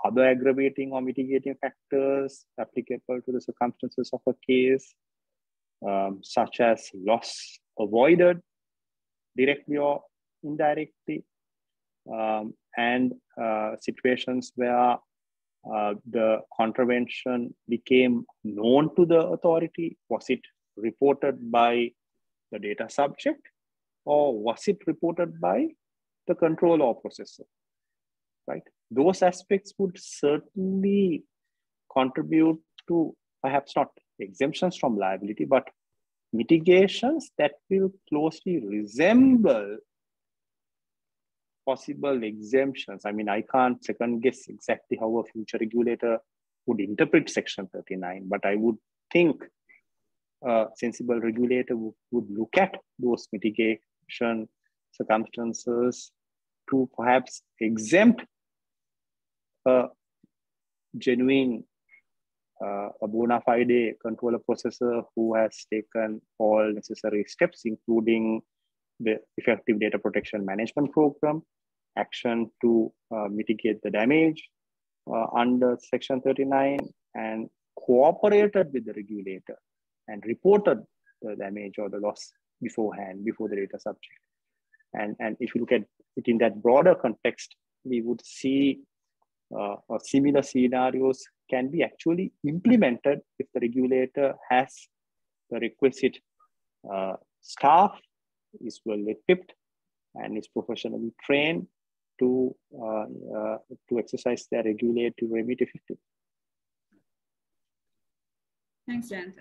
[SPEAKER 3] other aggravating or mitigating factors applicable to the circumstances of a case, um, such as loss avoided directly or indirectly, um, and uh, situations where uh, the contravention became known to the authority. Was it reported by the data subject or was it reported by the controller or processor, right? Those aspects would certainly contribute to perhaps not exemptions from liability, but mitigations that will closely resemble possible exemptions. I mean, I can't second guess exactly how a future regulator would interpret Section 39, but I would think a sensible regulator would, look at those mitigation circumstances to perhaps exempt a genuine uh, a bona fide controller processor who has taken all necessary steps, including the effective data protection management program, action to uh, mitigate the damage uh, under section 39 and cooperated with the regulator and reported the damage or the loss beforehand, before the data subject. And, and if you look at it in that broader context, we would see uh, similar scenarios can be actually implemented if the regulator has the requisite uh, staff, is well equipped, and is professionally trained to uh, uh, to exercise their regulatory remit effectively.
[SPEAKER 5] Thanks, Jan.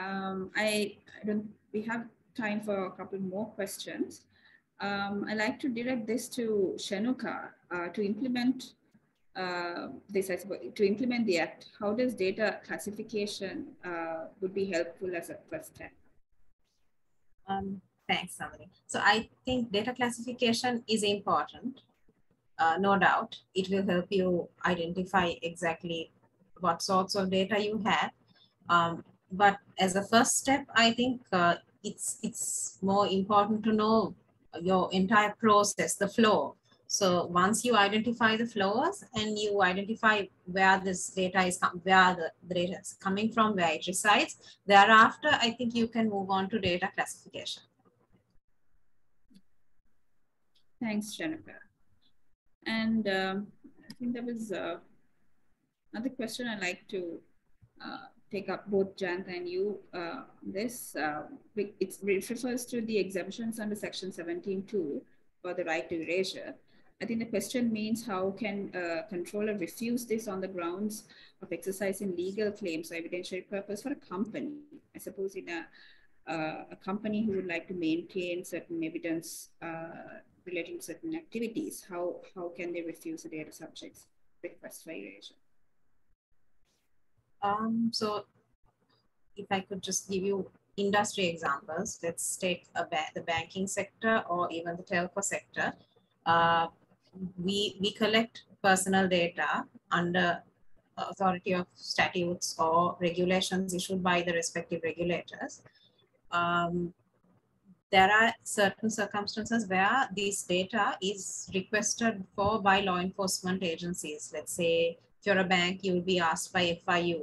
[SPEAKER 5] Um, I, I don't. We have time for a couple more questions. Um, I like to direct this to Shenuka uh, to implement uh, this, suppose, to implement the act. How does data classification uh, would be helpful as a first step?
[SPEAKER 6] Um, thanks, Nandini. So I think data classification is important uh, no doubt it will help you identify exactly what sorts of data you have. Um, but as a first step, I think uh, it's, it's more important to know your entire process, the flow. So once you identify the flows and you identify where this data is, where the, data is coming from, where it resides, thereafter, I think you can move on to data classification.
[SPEAKER 5] Thanks, Jennifer. And um, I think there was uh, another question I'd like to uh, take up both Jant and you uh, this. Uh, it refers to the exemptions under section 17.2 for the right to erasure. I think the question means how can a controller refuse this on the grounds of exercising legal claims or evidentiary purpose for a company? I suppose in a, uh, a company who would like to maintain certain evidence uh, relating to certain activities, how, how can they refuse a data subject's request for erasure?
[SPEAKER 6] Um, so if I could just give you industry examples, let's take ba the banking sector or even the telco sector. Uh, we, we collect personal data under authority of statutes or regulations issued by the respective regulators. Um, there are certain circumstances where this data is requested for by law enforcement agencies. Let's say if you're a bank, you will be asked by FIU,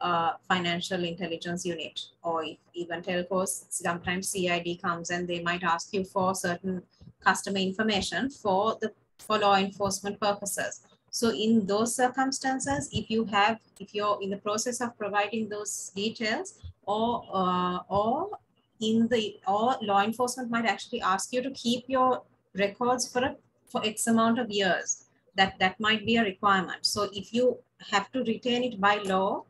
[SPEAKER 6] uh, Financial Intelligence Unit, or even telcos, sometimes CID comes and they might ask you for certain customer information for the for law enforcement purposes. So in those circumstances, if you have, if you're in the process of providing those details or, uh, or in the, or law enforcement might actually ask you to keep your records for, a, for X amount of years. That, that might be a requirement. So if you have to retain it by law,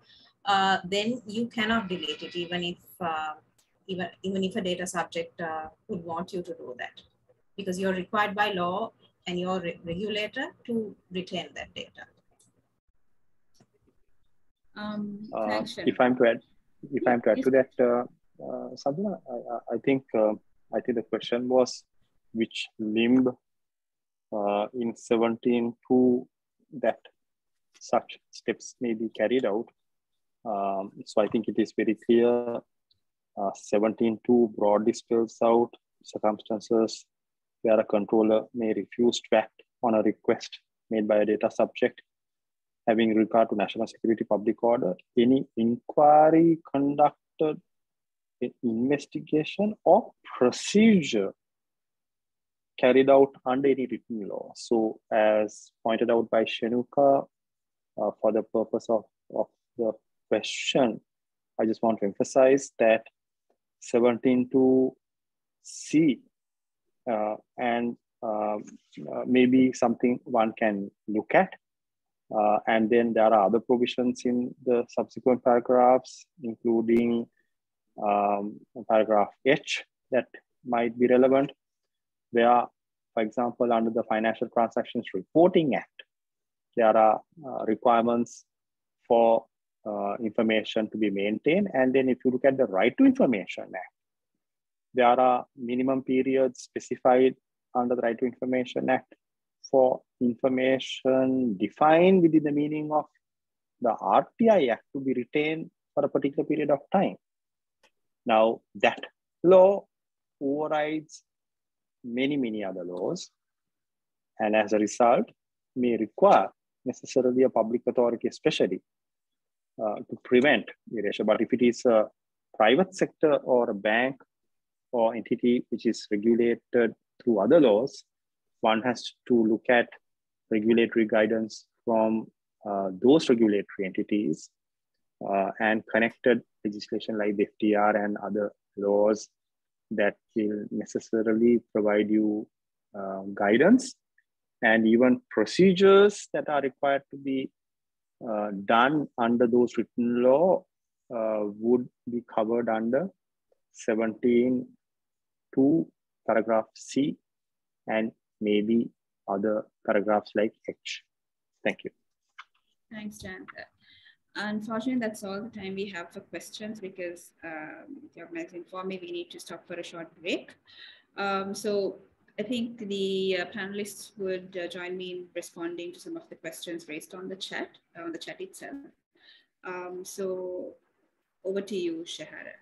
[SPEAKER 6] uh, then you cannot delete it even if, uh, even, even if a data subject uh, would want you to do that because you're required by law and your re regulator to retain that data.
[SPEAKER 5] Um,
[SPEAKER 3] Uh, if I'm to add, if I'm to add to that, uh, uh, Sanduni, I, I- I think uh, I think the question was which limb uh, in 17.2 that such steps may be carried out. Um, so I think it is very clear. Uh, 17.2 broadly spells out circumstances where a controller may refuse to act on a request made by a data subject having regard to national security public order, any inquiry conducted, investigation or procedure carried out under any written law. So as pointed out by Shenuka, uh, for the purpose of, of the question, I just want to emphasize that 17 to C and um, uh, maybe something one can look at uh, and then there are other provisions in the subsequent paragraphs, including um, paragraph H that might be relevant, where, for example, under the Financial Transactions Reporting Act, there are uh, requirements for uh, information to be maintained. And then if you look at the Right to Information Act, there are minimum periods specified under the Right to Information Act for information defined within the meaning of the RTI Act to be retained for a particular period of time. Now, that law overrides many, many other laws, and as a result, may require necessarily a public authority, especially uh, to prevent erasure. But if it is a private sector or a bank or entity which is regulated through other laws, one has to look at regulatory guidance from uh, those regulatory entities uh, and connected legislation like the FTR and other laws that will necessarily provide you uh, guidance and even procedures that are required to be uh, done under those written law uh, would be covered under 17 to paragraph C and maybe other paragraphs like H. Thank you.
[SPEAKER 5] Thanks, Jan. Unfortunately, that's all the time we have for questions because um, the organizing informed me we need to stop for a short break. Um, so I think the uh, panelists would uh, join me in responding to some of the questions raised on the chat, on the chat itself. Um, so over to you, Shehara.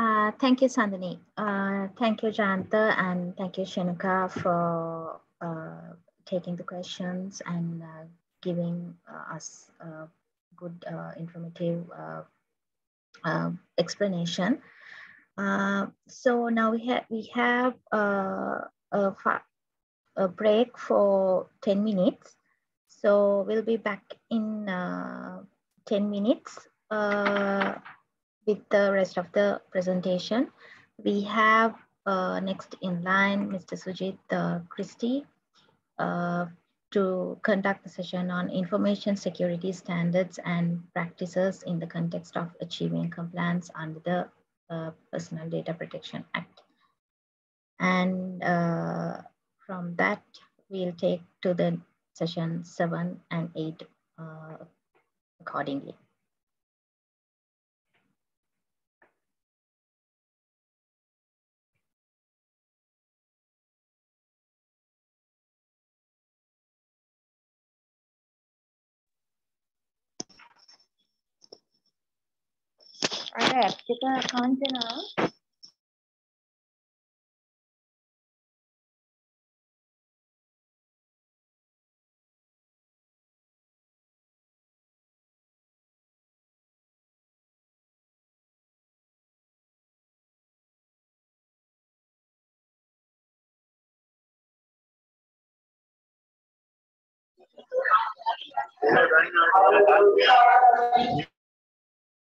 [SPEAKER 1] Uh, thank you, Sanduni. Uh, thank you, Jayantha, and thank you, Shenuka, for uh, taking the questions and uh, giving uh, us a good, uh, informative uh, uh, explanation. Uh, so now we have we have uh, a, a break for 10 minutes. So we'll be back in uh, 10 minutes. With the rest of the presentation. We have uh, next in line, Mr. Sujit uh, Christy, uh, to conduct the session on information security standards and practices in the context of achieving compliance under the uh, Personal Data Protection Act. And uh, from that, we'll take to the session seven and eight uh, accordingly.
[SPEAKER 7] අර app එක account එක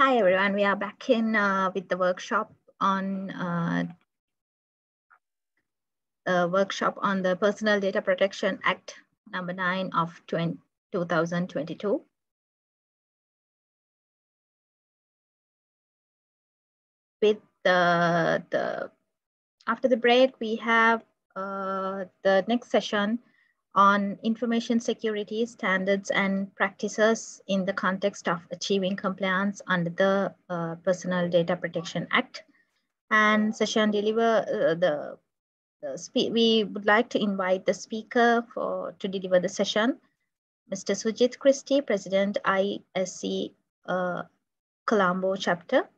[SPEAKER 1] Hi, everyone. We are back in uh, with the workshop on uh, a workshop on the Personal Data Protection Act number 9 of 20, 2022. With the, the after the break, we have uh, the next session on information security standards and practices in the context of achieving compliance under the uh, Personal Data Protection Act. And session deliver uh, the, the we would like to invite the speaker for to deliver the session, Mr. Sujit Christy, President ISC uh, Colombo chapter.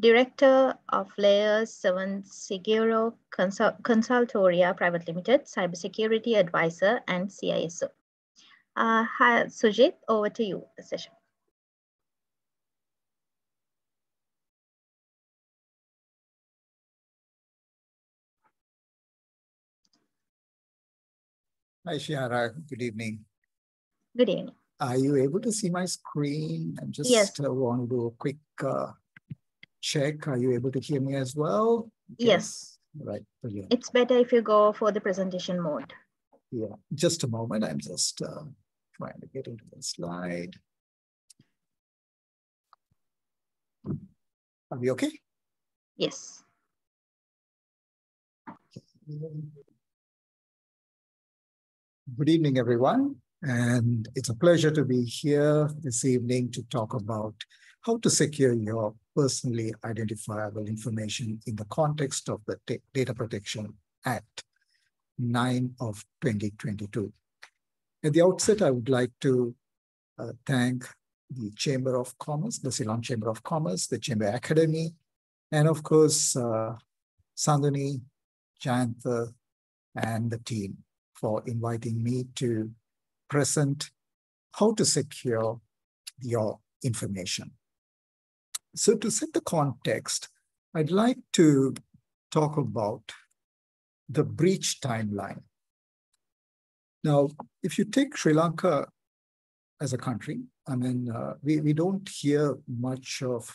[SPEAKER 1] Director of Layers 7 Seguro Consultoria Private Limited, Cybersecurity Advisor and CISO. Uh, hi, Sujit, over to you, the session.
[SPEAKER 8] Hi, Shehara. Good evening.
[SPEAKER 1] Good evening.
[SPEAKER 8] Are you able to see my screen? I just
[SPEAKER 1] yes.
[SPEAKER 8] uh, want to do a quick uh, check. Are you able to hear me as well?
[SPEAKER 1] Yes.
[SPEAKER 8] Right, brilliant.
[SPEAKER 1] It's better if you go for the presentation mode.
[SPEAKER 8] Yeah, just a moment. I'm just uh, trying to get into the slide. Are we okay?
[SPEAKER 1] Yes.
[SPEAKER 8] Good evening, everyone. And it's a pleasure to be here this evening to talk about how to secure your personally identifiable information in the context of the Data Protection Act 9 of 2022. At the outset, I would like to uh, thank the Chamber of Commerce, the Ceylon Chamber of Commerce, the Chamber Academy, and of course, uh, Sanduni, Jayantha, and the team for inviting me to present how to secure your information. So to set the context, I'd like to talk about the breach timeline. Now, if you take Sri Lanka as a country, I mean, uh, we, we don't hear much of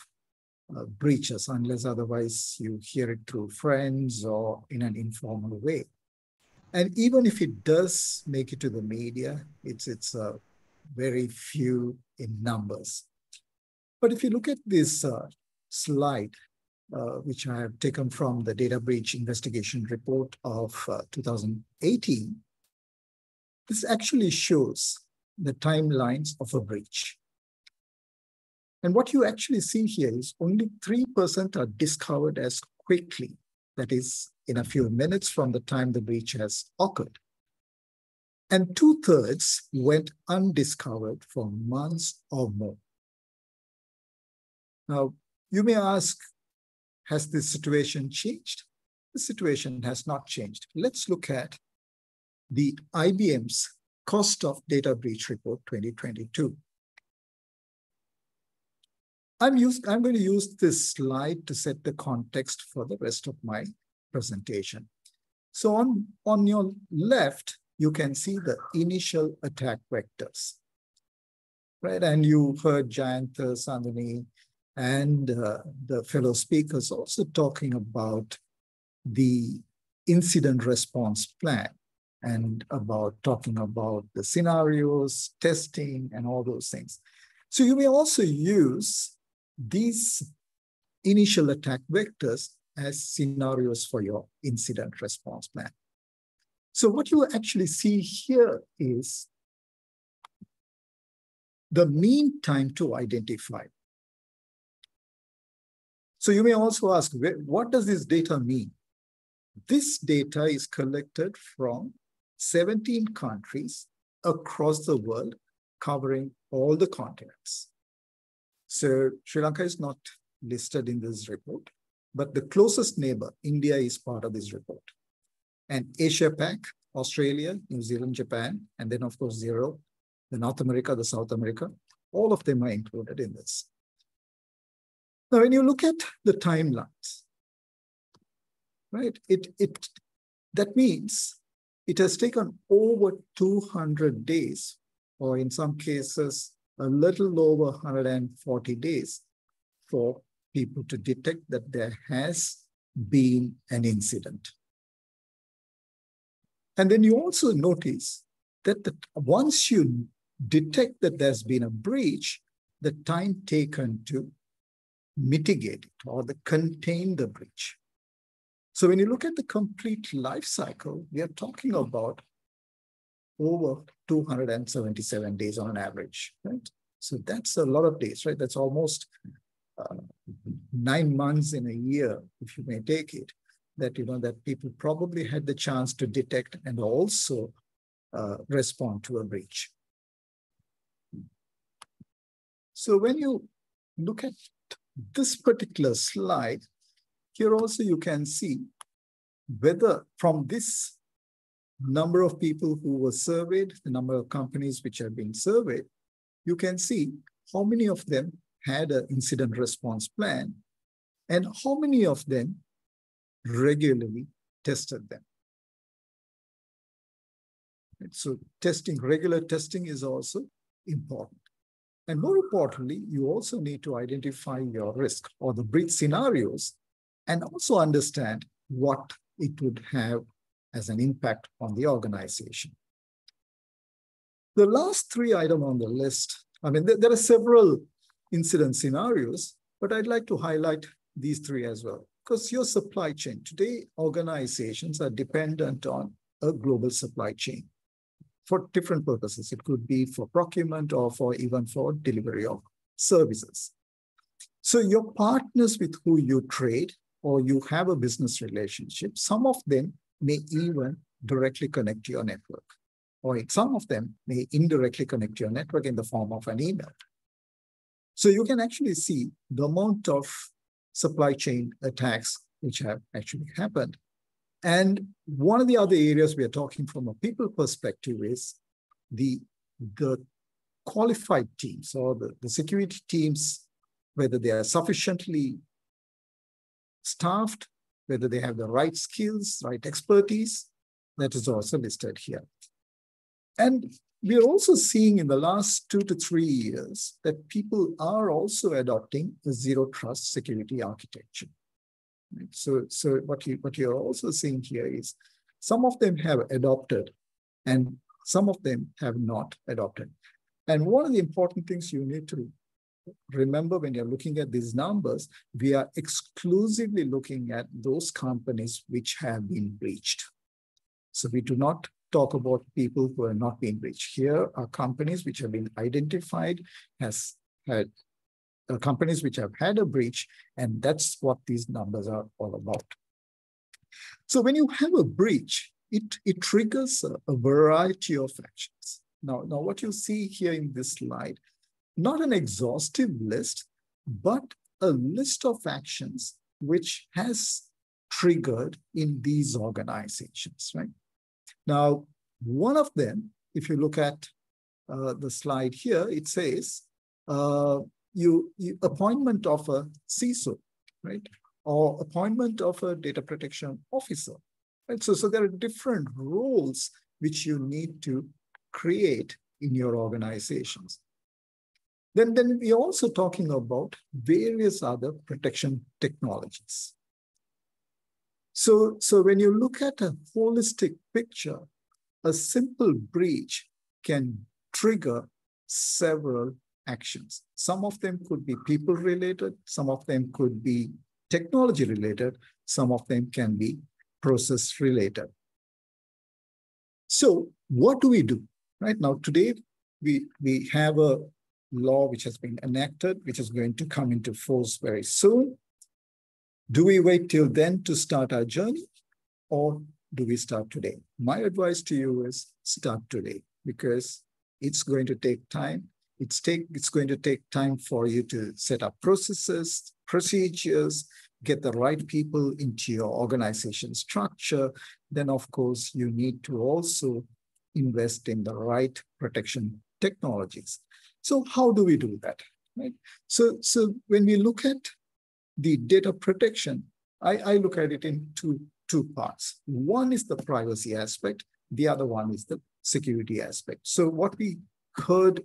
[SPEAKER 8] uh, breaches unless otherwise you hear it through friends or in an informal way. And even if it does make it to the media, it's, it's uh, very few in numbers. But if you look at this uh, slide, uh, which I have taken from the data breach investigation report of uh, 2018, this actually shows the timelines of a breach. And what you actually see here is only 3% are discovered as quickly, that is, in a few minutes from the time the breach has occurred. And two thirds went undiscovered for months or more. Now, you may ask, has this situation changed? The situation has not changed. Let's look at the IBM's Cost of Data Breach Report 2022. I'm, used, I'm going to use this slide to set the context for the rest of my presentation. So on, on your left, you can see the initial attack vectors, right? And you heard Jayantha Sanduni and uh, the fellow speakers also talking about the incident response plan and about talking about the scenarios, testing, and all those things. So you may also use these initial attack vectors as scenarios for your incident response plan. So what you actually see here is the mean time to identify so you may also ask, what does this data mean? This data is collected from 17 countries across the world, covering all the continents. So Sri Lanka is not listed in this report, but the closest neighbor, India, is part of this report. And Asia Pac, Australia, New Zealand, Japan, and then of course zero, the North America, the South America, all of them are included in this. Now, when you look at the timelines, right, it, it, that means it has taken over 200 days, or in some cases, a little over 140 days for people to detect that there has been an incident. And then you also notice that the, once you detect that there's been a breach, the time taken to mitigate it or the contain the breach. So when you look at the complete life cycle, we are talking about over 277 days on an average, right? So that's a lot of days, right? That's almost uh, nine months in a year, if you may take it, that you know that people probably had the chance to detect and also uh, respond to a breach. So when you look at this particular slide, here also you can see whether from this number of people who were surveyed, the number of companies which have been surveyed, you can see how many of them had an incident response plan and how many of them regularly tested them. So testing, regular testing is also important. And more importantly, you also need to identify your risk or the breach scenarios and also understand what it would have as an impact on the organization. The last three items on the list, I mean, there, there are several incident scenarios, but I'd like to highlight these three as well. Because your supply chain, today organizations are dependent on a global supply chain for different purposes. It could be for procurement or for even for delivery of services. So your partners with who you trade or you have a business relationship, some of them may even directly connect to your network, or some of them may indirectly connect to your network in the form of an email. So you can actually see the amount of supply chain attacks which have actually happened. And one of the other areas we are talking from a people perspective is the, the qualified teams or the, the security teams, whether they are sufficiently staffed, whether they have the right skills, right expertise, that is also listed here. And we are also seeing in the last two to three years that people are also adopting a zero trust security architecture. So, so what, you, what you're also seeing here is some of them have adopted and some of them have not adopted. And one of the important things you need to remember when you're looking at these numbers, we are exclusively looking at those companies which have been breached. So we do not talk about people who are not being breached. Here are companies which have been identified as had companies which have had a breach, and that's what these numbers are all about. So when you have a breach, it, it triggers a, a variety of actions. Now, now, what you see here in this slide, not an exhaustive list, but a list of actions which has triggered in these organizations, right? Now, one of them, if you look at uh, the slide here, it says uh, you, you, appointment of a CISO, right? Or appointment of a data protection officer, right? So, so there are different roles which you need to create in your organizations. Then, then we're also talking about various other protection technologies. So, so when you look at a holistic picture, a simple breach can trigger several actions. Some of them could be people related, some of them could be technology related, some of them can be process related. So what do we do? Right now, today, we, we have a law which has been enacted, which is going to come into force very soon. Do we wait till then to start our journey or do we start today? My advice to you is start today because it's going to take time. It's, take, it's going to take time for you to set up processes, procedures, get the right people into your organization structure. Then, of course, you need to also invest in the right protection technologies. So how do we do that? Right? So, so when we look at the data protection, I, I look at it in two, two parts. One is the privacy aspect, the other one is the security aspect. So what we heard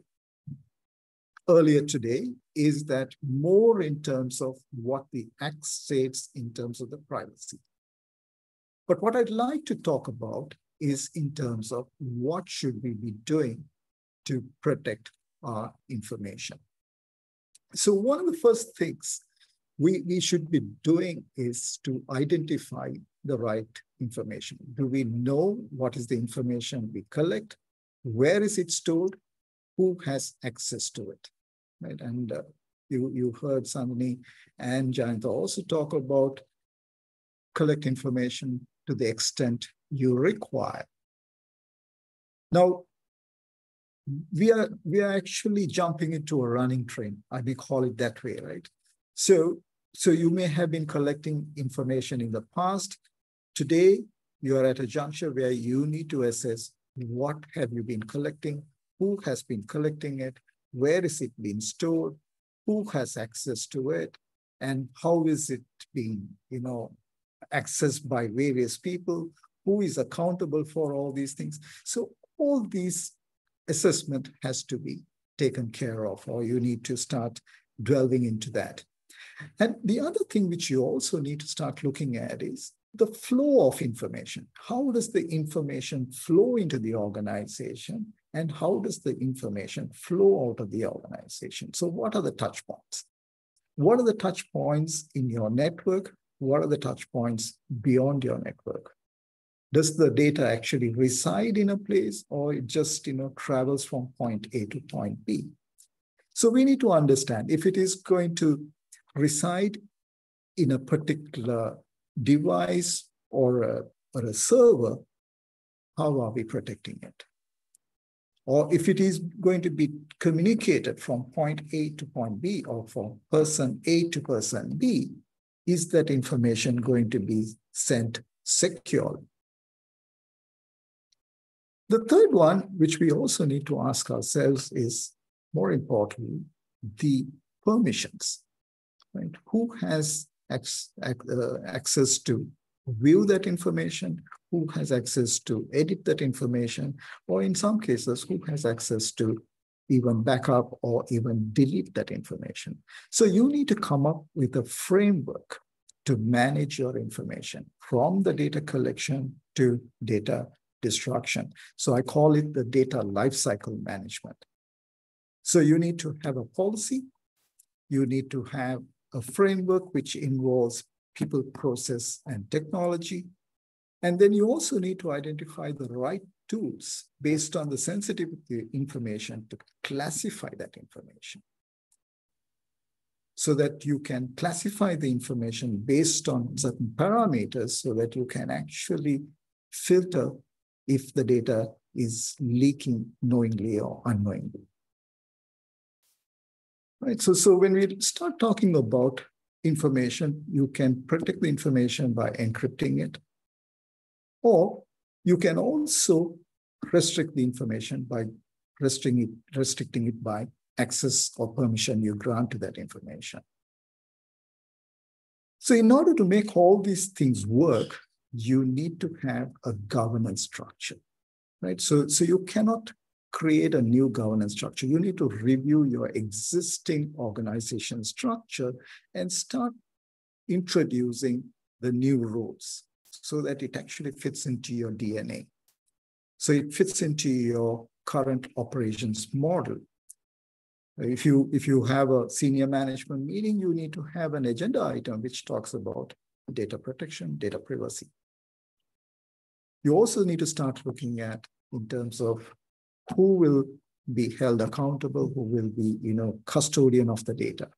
[SPEAKER 8] earlier today is that more in terms of what the Act states in terms of the privacy. But what I'd like to talk about is in terms of what should we be doing to protect our information. So one of the first things we, we should be doing is to identify the right information. Do we know what is the information we collect? Where is it stored? Who has access to it? Right? And uh, you, you heard Sanduni and Jayantha also talk about collect information to the extent you require. Now, we are we are actually jumping into a running train. I may call it that way, right? So so you may have been collecting information in the past. Today, you are at a juncture where you need to assess what have you been collecting, who has been collecting it, where is it being stored, who has access to it, and how is it being, you know, accessed by various people, who is accountable for all these things. So all these assessment has to be taken care of, or you need to start delving into that. And the other thing which you also need to start looking at is the flow of information. How does the information flow into the organization? And how does the information flow out of the organization? So, what are the touch points? What are the touch points in your network? What are the touch points beyond your network? Does the data actually reside in a place or it just you know travels from point A to point B? So we need to understand if it is going to reside in a particular device or a, or a server, how are we protecting it? Or if it is going to be communicated from point A to point B or from person A to person B, is that information going to be sent securely? The third one, which we also need to ask ourselves, is more importantly, the permissions right? Who has uh, access to view that information, who has access to edit that information, or in some cases, who has access to even backup or even delete that information. So you need to come up with a framework to manage your information from the data collection to data destruction. So I call it the data lifecycle management. So you need to have a policy, you need to have a framework which involves people, process, and technology. And then you also need to identify the right tools based on the sensitivity information to classify that information. So that you can classify the information based on certain parameters so that you can actually filter if the data is leaking knowingly or unknowingly. Right. So, so when we start talking about information, you can protect the information by encrypting it, or you can also restrict the information by restricting it, restricting it by access or permission you grant to that information. So in order to make all these things work, you need to have a governance structure, right? So, so you cannot create a new governance structure. You need to review your existing organization structure and start introducing the new rules so that it actually fits into your DNA. So it fits into your current operations model. If you, if you have a senior management meeting, you need to have an agenda item which talks about data protection, data privacy. You also need to start looking at in terms of who will be held accountable, who will be, you know, custodian of the data.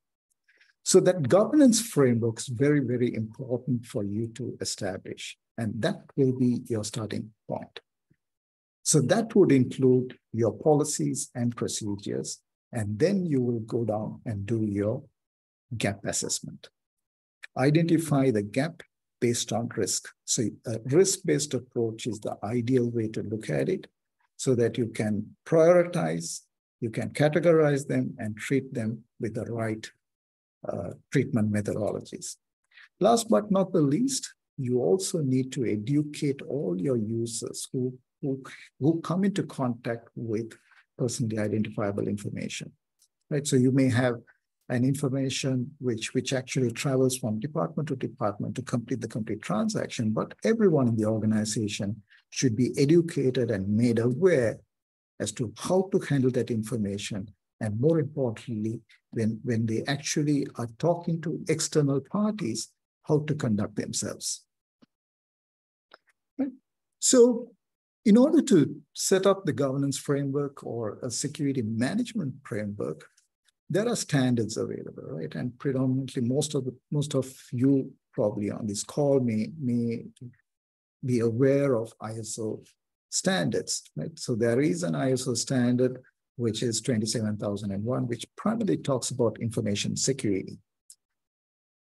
[SPEAKER 8] So that governance framework is very, very important for you to establish. And that will be your starting point. So that would include your policies and procedures. And then you will go down and do your gap assessment. Identify the gap based on risk. So a risk-based approach is the ideal way to look at it so that you can prioritize, you can categorize them and treat them with the right uh, treatment methodologies. Last but not the least, you also need to educate all your users who, who, who come into contact with personally identifiable information. right? So you may have an information which, which actually travels from department to department to complete the complete transaction, but everyone in the organization should be educated and made aware as to how to handle that information. And more importantly, when, when they actually are talking to external parties, how to conduct themselves. Right? So in order to set up the governance framework or a security management framework, there are standards available, right? And predominantly most of the, most of you probably on this call may, may be aware of ISO standards, right? So there is an ISO standard, which is 27001, which primarily talks about information security.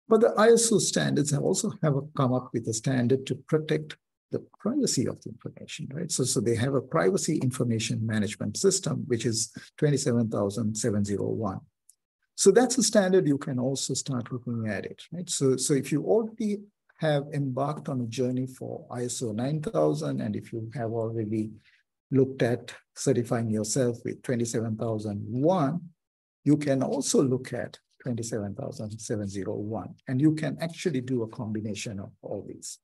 [SPEAKER 8] But the ISO standards have also have come up with a standard to protect the privacy of the information, right? So, so they have a privacy information management system, which is 27701. So that's a standard you can also start looking at it, right? So, so if you already have embarked on a journey for ISO 9000, and if you have already looked at certifying yourself with 27001, you can also look at 27701, and you can actually do a combination of all these.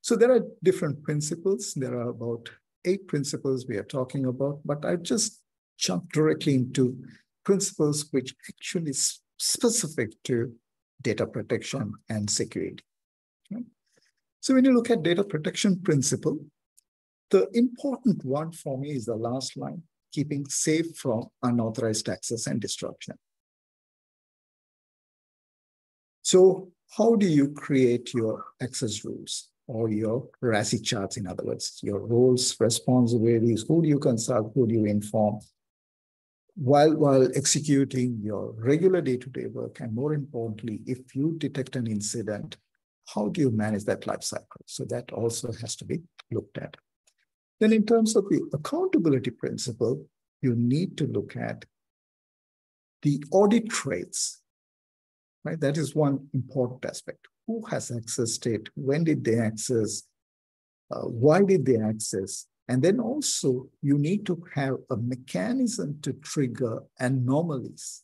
[SPEAKER 8] So there are different principles. There are about eight principles we are talking about, but I've just jumped directly into principles which actually specific to data protection and security. So when you look at data protection principle, the important one for me is the last line, keeping safe from unauthorized access and destruction. So how do you create your access rules or your RACI charts, in other words, your roles, responsibilities, who do you consult, who do you inform, while, while executing your regular day-to-day work, and more importantly, if you detect an incident, how do you manage that life cycle? So that also has to be looked at. Then in terms of the accountability principle, you need to look at the audit trails, right? That is one important aspect. Who has accessed it? When did they access? Uh, why did they access? And then also you need to have a mechanism to trigger anomalies.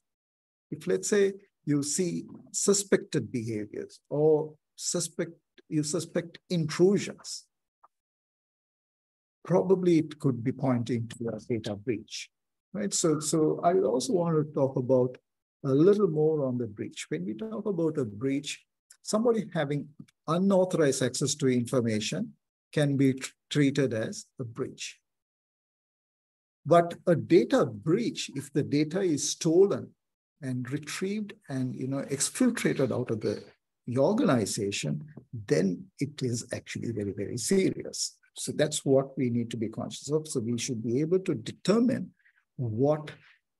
[SPEAKER 8] If let's say you see suspected behaviors or suspect you suspect intrusions, probably it could be pointing to a data breach, right? So, so I also want to talk about a little more on the breach. When we talk about a breach, somebody having unauthorized access to information can be treated as a breach. But a data breach, if the data is stolen and retrieved and you know exfiltrated out of the, the organization, then it is actually very, very serious. So that's what we need to be conscious of. So we should be able to determine what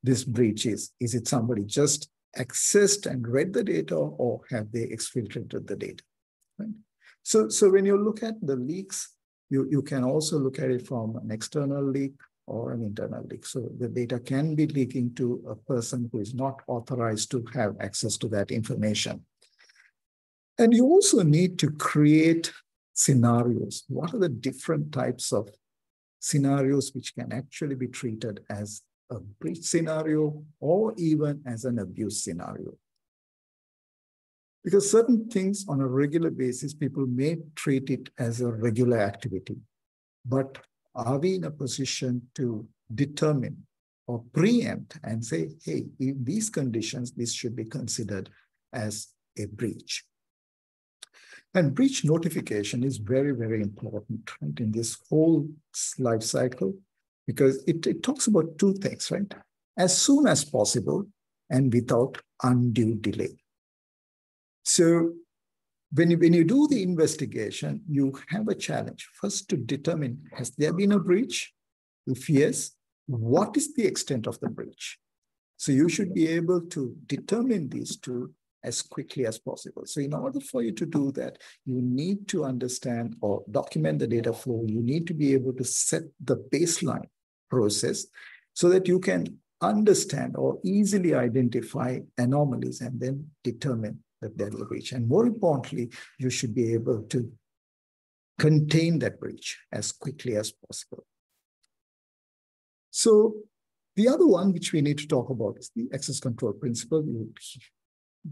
[SPEAKER 8] this breach is. Is it somebody just accessed and read the data or have they exfiltrated the data? Right? So, so when you look at the leaks, you, you can also look at it from an external leak or an internal leak. So the data can be leaking to a person who is not authorized to have access to that information. And you also need to create scenarios. What are the different types of scenarios which can actually be treated as a breach scenario or even as an abuse scenario? Because certain things on a regular basis, people may treat it as a regular activity. But are we in a position to determine or preempt and say, hey, in these conditions, this should be considered as a breach? And breach notification is very, very important right, in this whole life cycle because it, it talks about two things, right? As soon as possible and without undue delay. So when you, when you do the investigation, you have a challenge. First to determine, has there been a breach? If yes, what is the extent of the breach? So you should be able to determine these two as quickly as possible. So in order for you to do that, you need to understand or document the data flow. You need to be able to set the baseline process so that you can understand or easily identify anomalies and then determine that there will breach. And more importantly, you should be able to contain that breach as quickly as possible. So The other one which we need to talk about is the access control principle. You would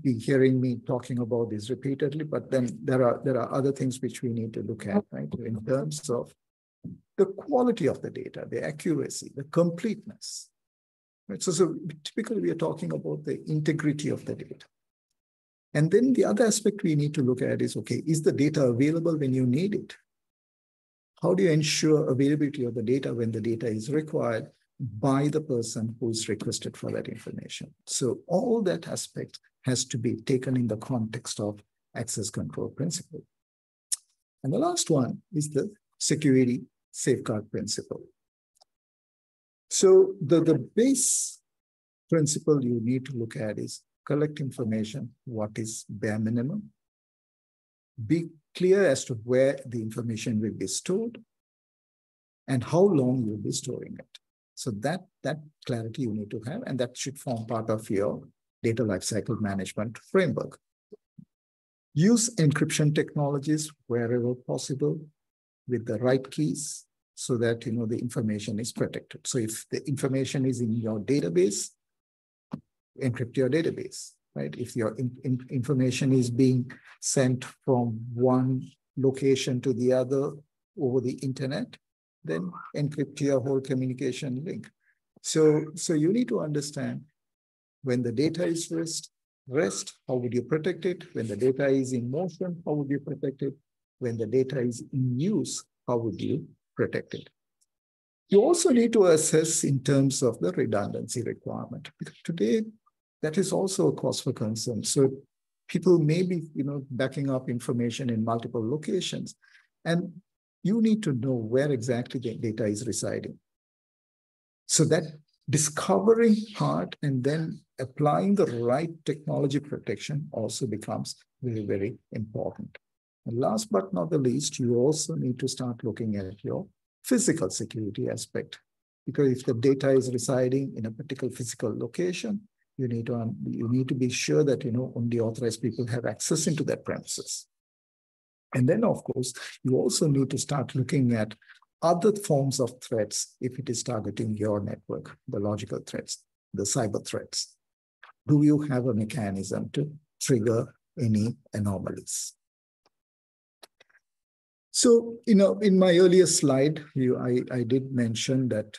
[SPEAKER 8] be hearing me talking about this repeatedly, but then there are there are other things which we need to look at, right? In terms of the quality of the data, the accuracy, the completeness. Right? So, so typically we are talking about the integrity of the data. And then the other aspect we need to look at is, okay, is the data available when you need it? How do you ensure availability of the data when the data is required by the person who is requested for that information? So all that aspect has to be taken in the context of access control principle. And the last one is the security safeguard principle. So the, the base principle you need to look at is collect information, what is bare minimum, be clear as to where the information will be stored, and how long you'll be storing it. So that, that clarity you need to have, and that should form part of your data lifecycle management framework. Use encryption technologies wherever possible with the right keys so that you know the information is protected. So if the information is in your database, encrypt your database, right? If your in, in, information is being sent from one location to the other over the internet, then encrypt your whole communication link. So, so you need to understand when the data is rest, rest, how would you protect it? When the data is in motion, how would you protect it? When the data is in use, how would you protect it? You also need to assess in terms of the redundancy requirement. Because today, that is also a cause for concern. So people may be, you know, backing up information in multiple locations. And you need to know where exactly the data is residing. So that discovering part and then applying the right technology protection also becomes very, very important. And last but not the least, you also need to start looking at your physical security aspect. Because if the data is residing in a particular physical location, you need to um, you need to be sure that you know only authorized people have access into that premises. And then, of course, you also need to start looking at other forms of threats if it is targeting your network, the logical threats, the cyber threats. Do you have a mechanism to trigger any anomalies? So, you know, in my earlier slide, you, I, I did mention that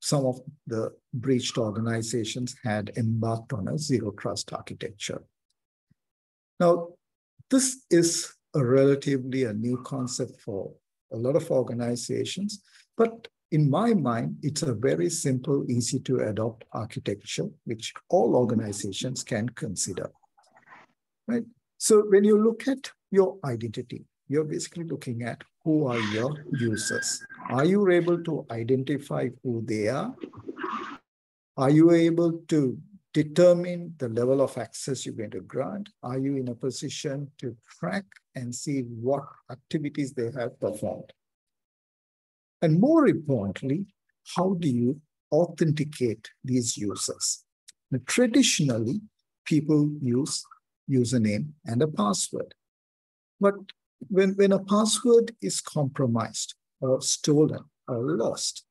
[SPEAKER 8] some of the breached organizations had embarked on a zero trust architecture. Now, this is a relatively a new concept for a lot of organizations, but in my mind, it's a very simple, easy to adopt architecture, which all organizations can consider, right? So when you look at your identity, you're basically looking at who are your users. Are you able to identify who they are? Are you able to determine the level of access you're going to grant? Are you in a position to track and see what activities they have performed? And more importantly, how do you authenticate these users? Now, traditionally, people use username and a password. But when, when a password is compromised or stolen or lost,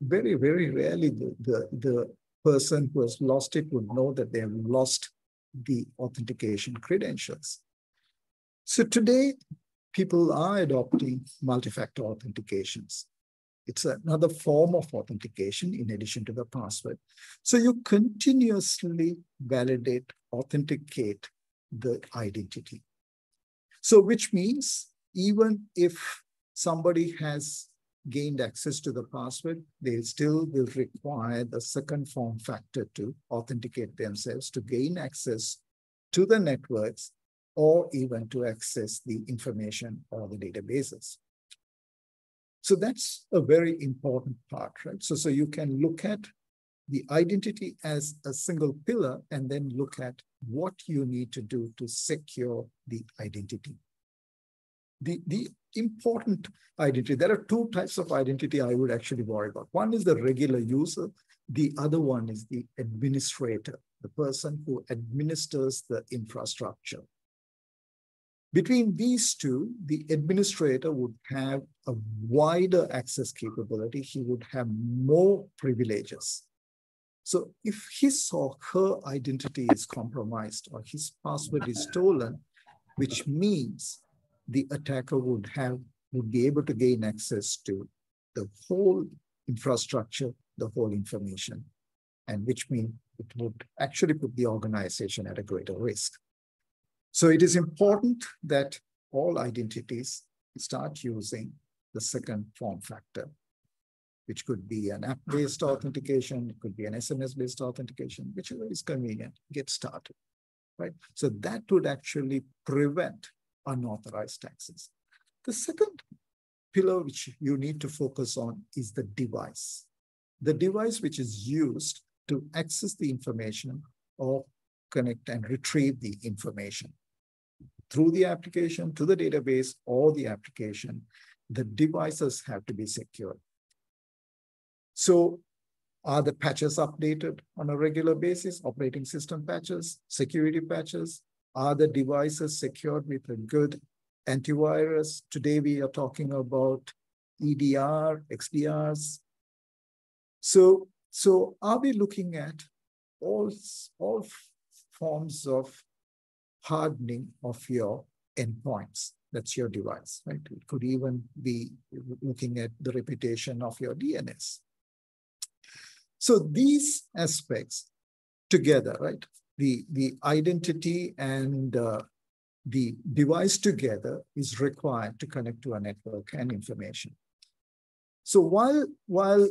[SPEAKER 8] very, very rarely the, the, the person who has lost it would know that they have lost the authentication credentials. So today, people are adopting multi-factor authentications. It's another form of authentication in addition to the password. So you continuously validate, authenticate the identity. So which means even if somebody has gained access to the password, they still will require the second form factor to authenticate themselves to gain access to the networks or even to access the information or the databases. So that's a very important part, right? So, so you can look at the identity as a single pillar and then look at what you need to do to secure the identity. The, the important identity, there are two types of identity I would actually worry about. One is the regular user. The other one is the administrator, the person who administers the infrastructure. Between these two, the administrator would have a wider access capability. He would have more privileges. So if his or her identity is compromised or his password is stolen, which means the attacker would have would be able to gain access to the whole infrastructure, the whole information, and which means it would actually put the organization at a greater risk. So it is important that all identities start using the second form factor, which could be an app-based authentication, it could be an SMS-based authentication, whichever is convenient, get started, right? So that would actually prevent unauthorized access. The second pillar which you need to focus on is the device. The device which is used to access the information or connect and retrieve the information. Through the application to the database or the application, the devices have to be secure. So are the patches updated on a regular basis, operating system patches, security patches? Are the devices secured with a good antivirus? Today we are talking about EDR, XDRs. So, so are we looking at all, all forms of hardening of your endpoints? That's your device, right? It could even be looking at the reputation of your DNS. So these aspects together, right? The, the identity and uh, the device together is required to connect to a network and information. So while, while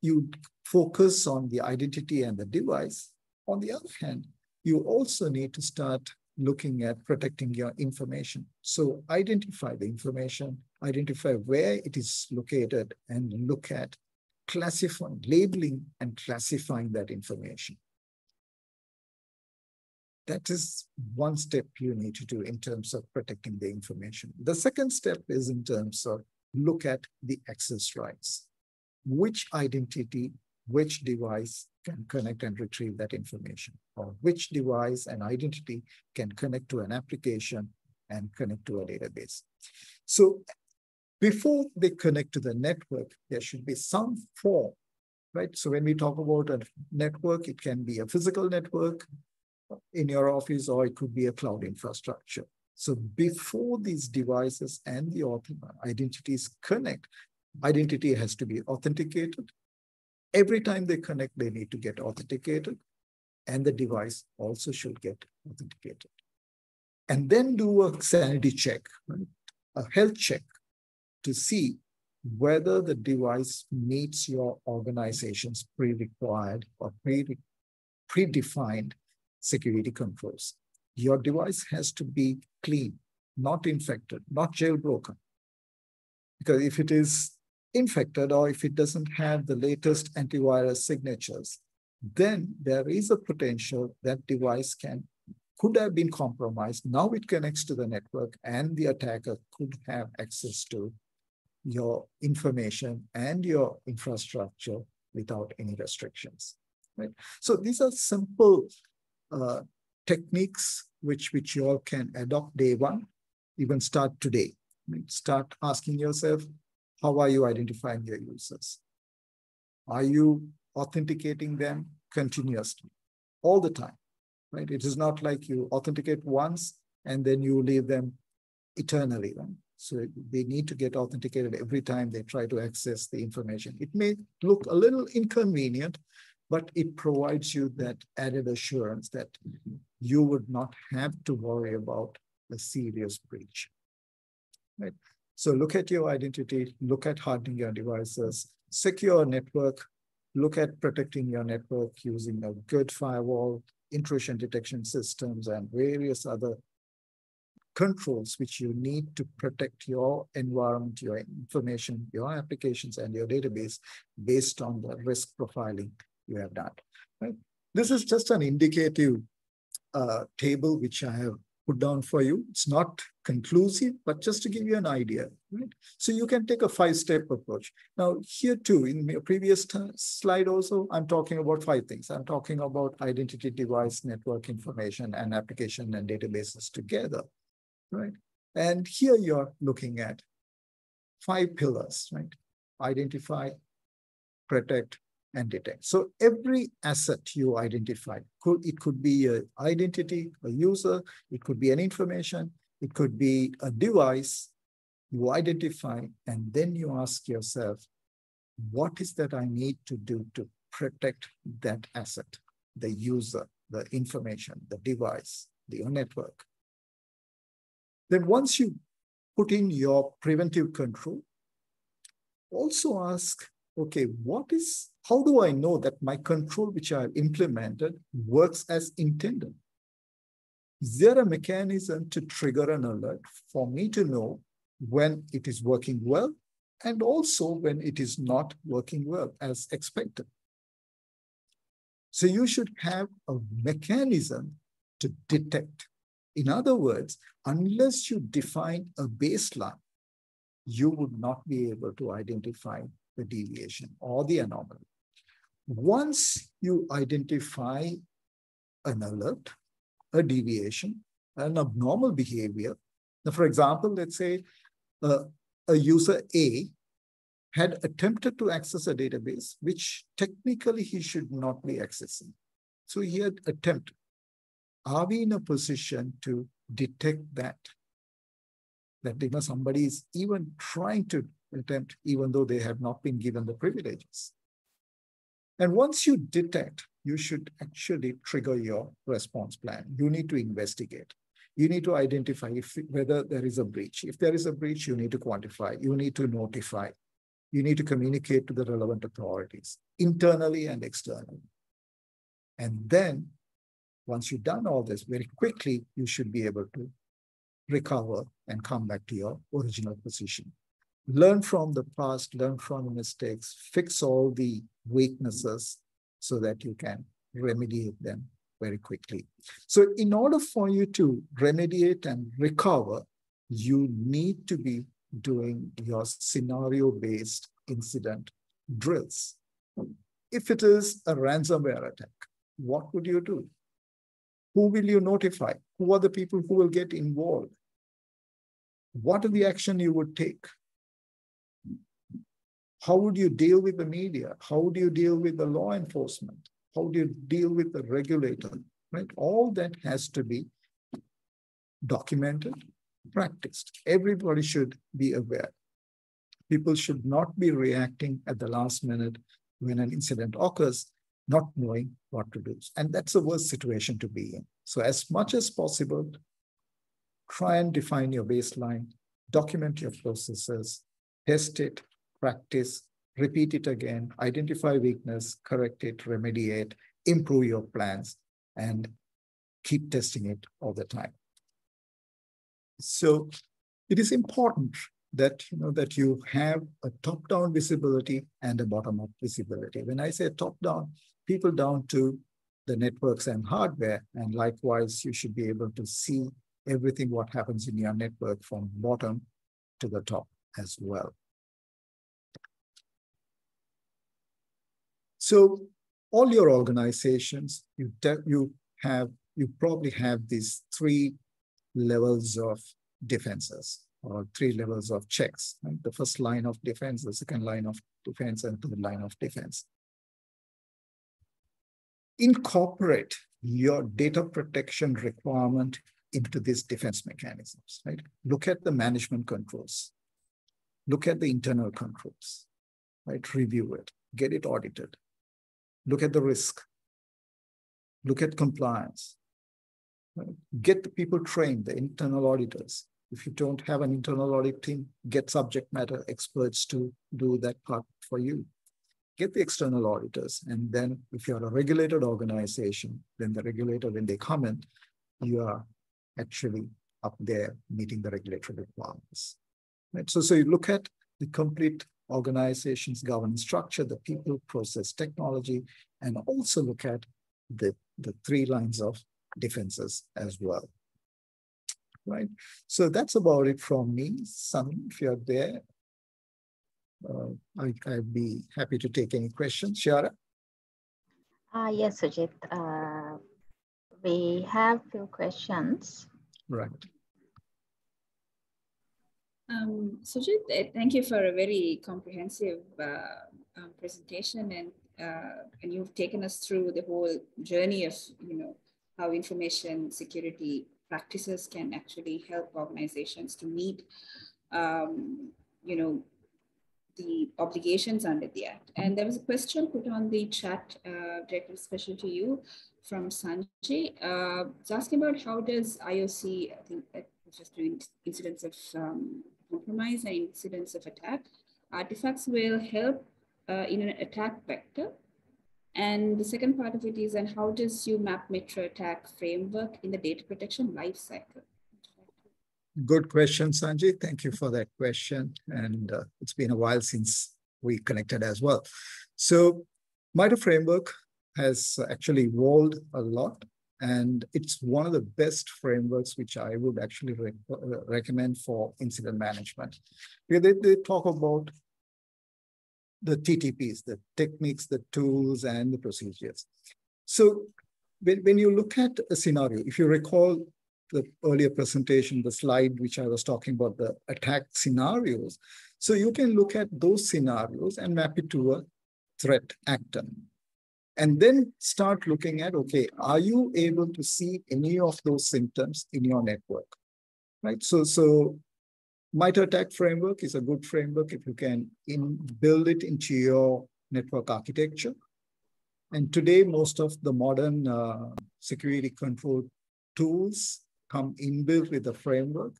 [SPEAKER 8] you focus on the identity and the device, on the other hand, you also need to start looking at protecting your information. So identify the information, identify where it is located, and look at classifying, labeling, and classifying that information. That is one step you need to do in terms of protecting the information. The second step is in terms of look at the access rights. Which identity, which device can connect and retrieve that information, or which device and identity can connect to an application and connect to a database. So before they connect to the network, there should be some form, right? So when we talk about a network, it can be a physical network in your office, or it could be a cloud infrastructure. So before these devices and the identities connect, identity has to be authenticated Every time they connect, they need to get authenticated, and the device also should get authenticated. And then do a sanity check, right? a health check to see whether the device meets your organization's pre-required or pre predefined security controls. Your device has to be clean, not infected, not jailbroken. Because if it is infected or if it doesn't have the latest antivirus signatures, then there is a potential that device can could have been compromised. Now it connects to the network and the attacker could have access to your information and your infrastructure without any restrictions. Right? So these are simple uh, techniques which, which you all can adopt day one, even start today. Right? Start asking yourself, how are you identifying your users? Are you authenticating them continuously, all the time, right? It is not like you authenticate once and then you leave them eternally, right? So they need to get authenticated every time they try to access the information. It may look a little inconvenient, but it provides you that added assurance that you would not have to worry about a serious breach. Right? So look at your identity, look at hardening your devices, secure network, look at protecting your network using a good firewall, intrusion detection systems, and various other controls which you need to protect your environment, your information, your applications, and your database based on the risk profiling you have done. Right? This is just an indicative uh, table which I have put down for you. It's not conclusive, but just to give you an idea, right? So you can take a five-step approach. Now here too, in my previous slide also, I'm talking about five things. I'm talking about identity, device, network information, and application and databases together, right? And here you're looking at five pillars, right? Identify, protect, and detect. So every asset you identify, could, it could be an identity, a user, it could be an information, it could be a device, you identify, and then you ask yourself, what is that I need to do to protect that asset, the user, the information, the device, the network. Then once you put in your preventive control, also ask, okay, what is, how do I know that my control which I have implemented works as intended? Is there a mechanism to trigger an alert for me to know when it is working well and also when it is not working well as expected? So you should have a mechanism to detect. In other words, unless you define a baseline, you would not be able to identify the deviation or the anomaly. Once you identify an alert, a deviation, an abnormal behavior, now for example, let's say uh, a user A had attempted to access a database, which technically he should not be accessing. So he had attempted. Are we in a position to detect that? That you know, somebody is even trying to attempt, even though they have not been given the privileges. And once you detect, you should actually trigger your response plan. You need to investigate. You need to identify if, whether there is a breach. If there is a breach, you need to quantify. You need to notify you need to communicate to the relevant authorities, internally and externally. And then, once you've done all this, very quickly, you should be able to recover and come back to your original position. Learn from the past, learn from the mistakes, fix all the weaknesses so that you can remediate them very quickly. So in order for you to remediate and recover, you need to be doing your scenario-based incident drills. If it is a ransomware attack, what would you do? Who will you notify? Who are the people who will get involved? What are the action you would take? How would you deal with the media? How do you deal with the law enforcement? How do you deal with the regulator? Right? All that has to be documented practiced. Everybody should be aware. People should not be reacting at the last minute when an incident occurs, not knowing what to do. And that's the worst situation to be in. So as much as possible, try and define your baseline, document your processes, test it, practice, repeat it again, identify weakness, correct it, remediate, improve your plans, and keep testing it all the time. So it is important that you know that you have a top-down visibility and a bottom-up visibility. When I say top-down, people down to the networks and hardware, and likewise, you should be able to see everything what happens in your network from bottom to the top as well. So all your organizations, you, you have, you probably have these three levels of defenses or three levels of checks. Right? The first line of defense, the second line of defense, and third line of defense. Incorporate your data protection requirement into these defense mechanisms, right? Look at the management controls. Look at the internal controls, right? Review it, get it audited. Look at the risk. Look at compliance, Get the people trained, the internal auditors. If you don't have an internal audit team, get subject matter experts to do that part for you. Get the external auditors. And then if you're a regulated organization, then the regulator, when they come in, you are actually up there meeting the regulatory requirements. Right? So, so you look at the complete organization's governance structure, the people, process, technology, and also look at the, the three lines of defenses as well. Right. So that's about it from me. Sun, if you're there, uh, I, would be happy to take any questions. Shehara?
[SPEAKER 1] Uh, yes, Sujit. Uh, we have few questions.
[SPEAKER 8] Right.
[SPEAKER 5] Um, Sujit, uh, thank you for a very comprehensive uh, um, presentation and uh, and you've taken us through the whole journey of, you know, how information security practices can actually help organizations to meet, um, you know, the obligations under the Act. And there was a question put on the chat, uh, directed especially to you from Sanjay. Uh, it's asking about how does IOC, I think was just doing incidents of um, compromise and incidents of attack, artifacts will help uh, in an attack vector. And the second part of it is, and how does you map MITRE ATT&CK framework in the data protection lifecycle?
[SPEAKER 8] Good question, Sanjay. Thank you for that question. And uh, it's been a while since we connected as well. So MITRE framework has actually evolved a lot and it's one of the best frameworks which I would actually rec uh, recommend for incident management. They, they talk about the TTPs, the techniques, the tools, and the procedures. So when, when you look at a scenario, if you recall the earlier presentation, the slide which I was talking about, the attack scenarios. So you can look at those scenarios and map it to a threat actor. And then start looking at, okay, are you able to see any of those symptoms in your network? Right. So, so MITRE ATT&CK framework is a good framework if you can in, build it into your network architecture. And today, most of the modern uh, security control tools come inbuilt with the framework.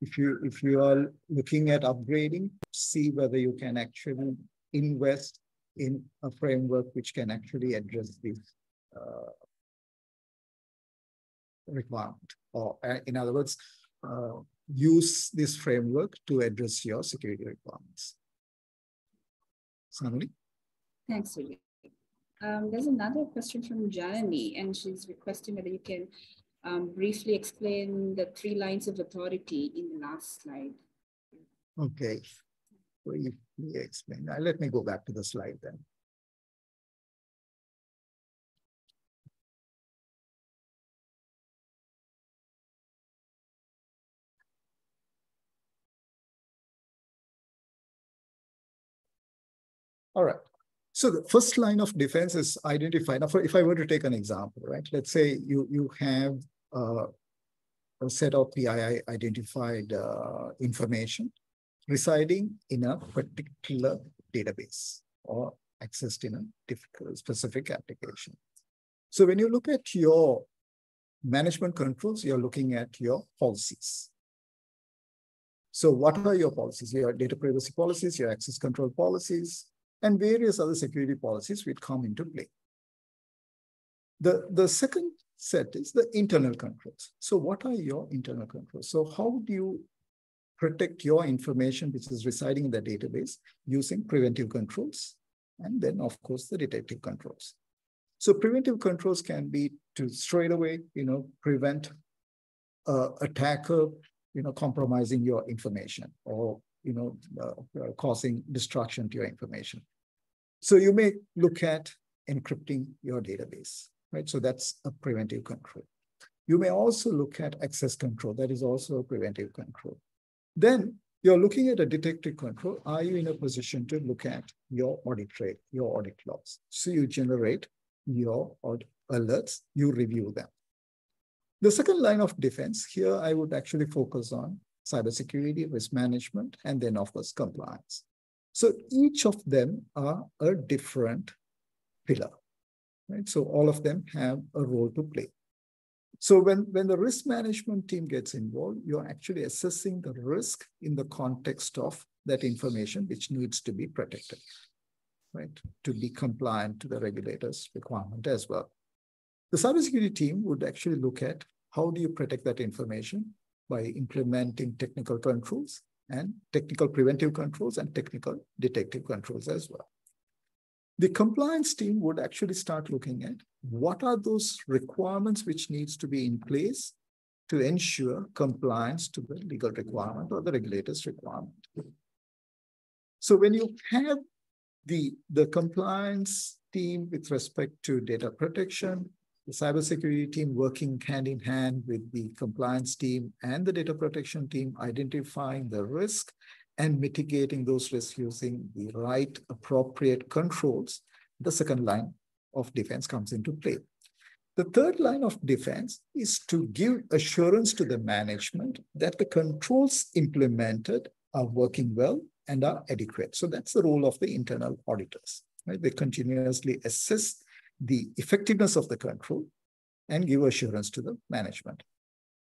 [SPEAKER 8] If you if you are looking at upgrading, see whether you can actually invest in a framework which can actually address this uh, requirement. Or uh, in other words, uh, use this framework to address your security requirements. Sonali?
[SPEAKER 5] Thanks, Vijay. Um, there's another question from Janani, and she's requesting whether you can um, briefly explain the three lines of authority in the last slide.
[SPEAKER 8] Okay, briefly explain. Uh, let me go back to the slide then. All right. So the first line of defense is identify. Now, for, if I were to take an example, right? Let's say you you have a set of PII identified uh, information residing in a particular database or accessed in a specific application. So when you look at your management controls, you're looking at your policies. So what are your policies? Your data privacy policies, your access control policies, and various other security policies which come into play. The, the second set is the internal controls. So what are your internal controls? So how do you protect your information which is residing in the database using preventive controls? And then of course the detective controls. So preventive controls can be to straight away, you know, prevent uh, attacker, you know, compromising your information or you know, uh, uh, causing destruction to your information. So you may look at encrypting your database, right? So that's a preventive control. You may also look at access control. That is also a preventive control. Then you're looking at a detective control. Are you in a position to look at your audit rate, your audit logs? So you generate your alerts, you review them. The second line of defense here, I would actually focus on cybersecurity, risk management, and then of course compliance. So each of them are a different pillar, right? So all of them have a role to play. So when, when the risk management team gets involved, you're actually assessing the risk in the context of that information which needs to be protected, right? To be compliant to the regulator's requirement as well. The cybersecurity team would actually look at how do you protect that information by implementing technical controls and technical preventive controls and technical detective controls as well. The compliance team would actually start looking at what are those requirements which needs to be in place to ensure compliance to the legal requirement or the regulator's requirement. So when you have the, the compliance team with respect to data protection, the cybersecurity team working hand in hand with the compliance team and the data protection team, identifying the risk and mitigating those risks using the right appropriate controls, the second line of defense comes into play. The third line of defense is to give assurance to the management that the controls implemented are working well and are adequate. So that's the role of the internal auditors. Right? They continuously assess the effectiveness of the control and give assurance to the management.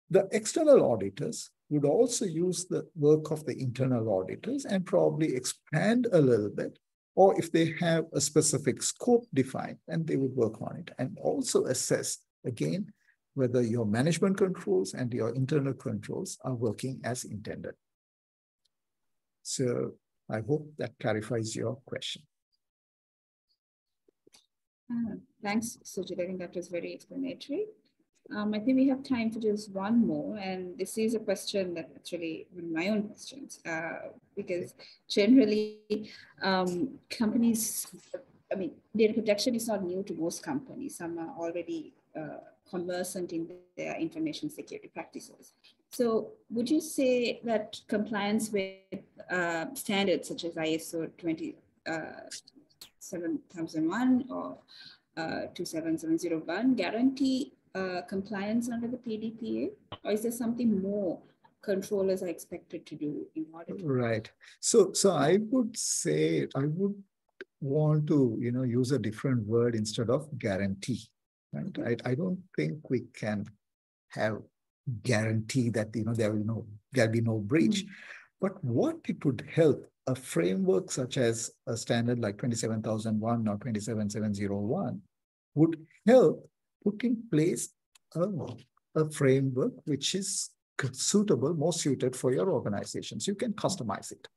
[SPEAKER 8] The external auditors would also use the work of the internal auditors and probably expand a little bit or if they have a specific scope defined, then they would work on it and also assess again whether your management controls and your internal controls are working as intended. So I hope that clarifies your question.
[SPEAKER 5] Uh, thanks, Sujit. I think that was very explanatory. Um, I think we have time for just one more, and this is a question that actually my own questions, uh, because generally um, companies, I mean, data protection is not new to most companies. Some are already uh, conversant in their information security practices. So would you say that compliance with uh, standards such as ISO 27001 uh, or uh, 27701 guarantee uh, compliance under the PDPA? Or is there something more controllers are expected to do in order to?
[SPEAKER 8] Right. So, so I would say, I would want to, you know, use a different word instead of guarantee. Right? I, I don't think we can have guarantee that, you know, there will no, there'll be no breach. Mm -hmm. But what it would help a framework such as a standard like 27001 or 27701 would help put in place a, a framework which is suitable, more suited for your organization. So you can customize it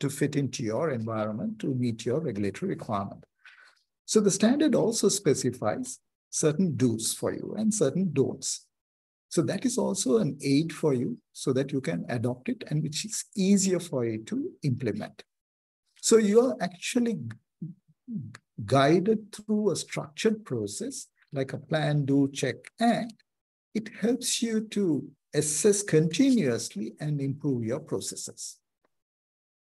[SPEAKER 8] to fit into your environment to meet your regulatory requirement. So the standard also specifies certain do's for you and certain don'ts. So that is also an aid for you so that you can adopt it and which is easier for you to implement. So you are actually guided through a structured process like a plan, do, check, act, it helps you to assess continuously and improve your processes.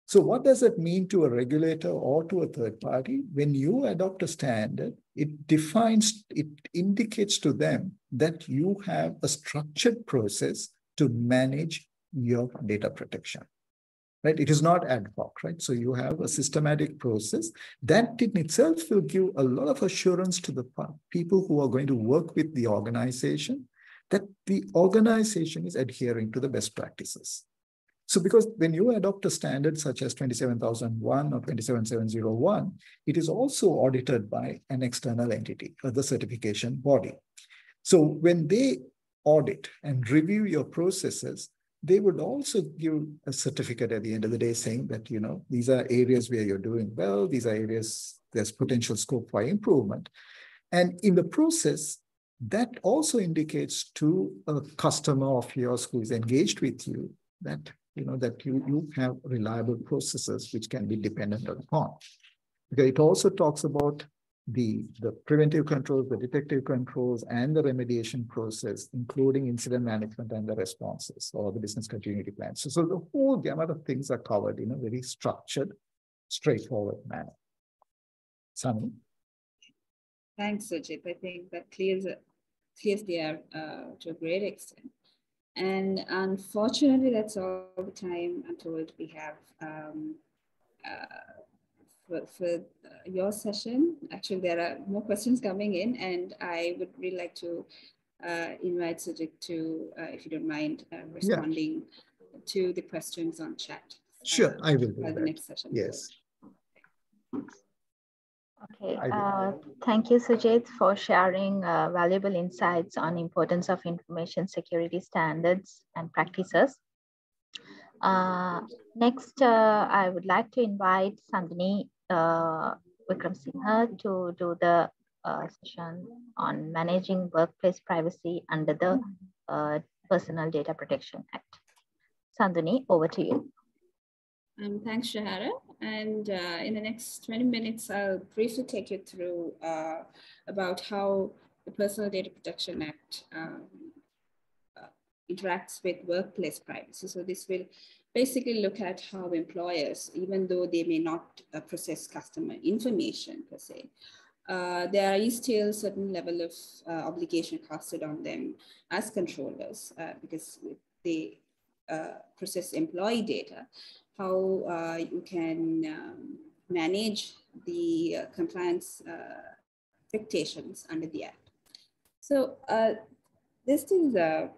[SPEAKER 8] So what does it mean to a regulator or to a third party? When you adopt a standard, it defines, it indicates to them that you have a structured process to manage your data protection right? It is not ad hoc, right? So you have a systematic process that in itself will give a lot of assurance to the people who are going to work with the organization that the organization is adhering to the best practices. So because when you adopt a standard such as 27001 or 27701, it is also audited by an external entity, or the certification body. So when they audit and review your processes, they would also give a certificate at the end of the day saying that, you know, these are areas where you're doing well, these are areas there's potential scope for improvement. And in the process, that also indicates to a customer of yours who is engaged with you that, you know, that you, you have reliable processes which can be dependent upon. Because it also talks about the, the preventive controls, the detective controls, and the remediation process, including incident management and the responses or the business continuity plans. So, so the whole gamut of things are covered in a very structured, straightforward manner. Sami?
[SPEAKER 5] Thanks, Sujit. I think that clears, clears the air uh, to a great extent. And unfortunately, that's all the time I'm told we have. Um, uh, for, for your session. Actually, there are more questions coming in, and I would really like to uh, invite Sujit to, uh, if you don't mind, uh, responding yeah. to the questions on chat.
[SPEAKER 8] Sure, I will do
[SPEAKER 5] that. the next session.
[SPEAKER 8] Yes.
[SPEAKER 1] Okay, uh, thank you, Sujit, for sharing uh, valuable insights on importance of information security standards and practices. Uh, next, uh, I would like to invite Sanduni uh, Wickramasinghe to do the uh, session on managing workplace privacy under the uh, Personal Data Protection Act. Sanduni, over to you.
[SPEAKER 5] Um, thanks, Shehara. And uh, in the next 20 minutes, I'll briefly take you through uh, about how the Personal Data Protection Act um, uh, interacts with workplace privacy. So this will basically look at how employers, even though they may not uh, process customer information per se, uh, there is still certain level of uh, obligation casted on them as controllers uh, because they uh, process employee data, how uh, you can um, manage the compliance expectations under the Act. So this is a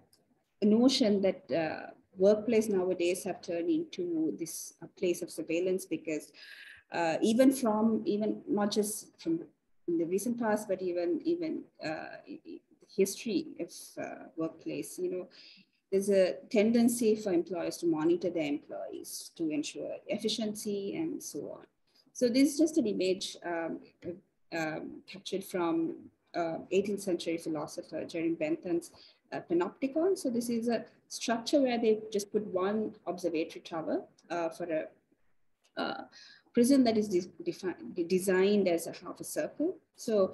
[SPEAKER 5] notion that workplace nowadays have turned into this place of surveillance because uh, even from even not just from the recent past, but even even uh, history of uh, workplace, you know, there's a tendency for employers to monitor their employees to ensure efficiency and so on. So this is just an image um, um, captured from uh, 18th century philosopher Jeremy Bentham's uh, panopticon. So this is a structure where they just put one observatory tower uh, for a uh, that is de designed as a half a circle. So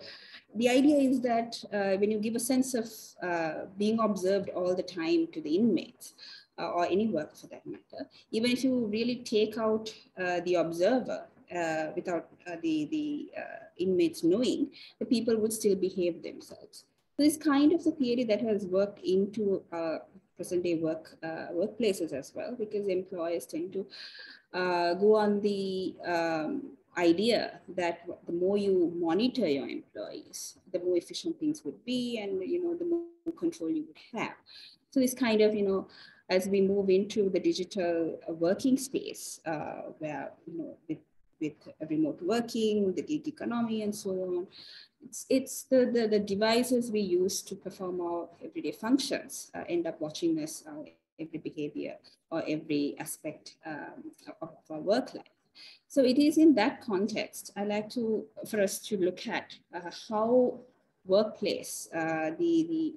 [SPEAKER 5] the idea is that uh, when you give a sense of uh, being observed all the time to the inmates, uh, or any work for that matter, even if you really take out uh, the observer without the, the inmates knowing, the people would still behave themselves. So this kind of the theory that has worked into present day work workplaces as well, because employers tend to uh, go on the um, idea that the more you monitor your employees, the more efficient things would be, and you know the more control you would have. So this kind of you know as we move into the digital working space, uh, where you know with with remote working, the gig economy, and so on. It's, it's the, the, the devices we use to perform our everyday functions uh, end up watching us uh, every behavior or every aspect um, of our work life. So it is in that context, I like to, for us to look at uh, how workplace, uh, the, the,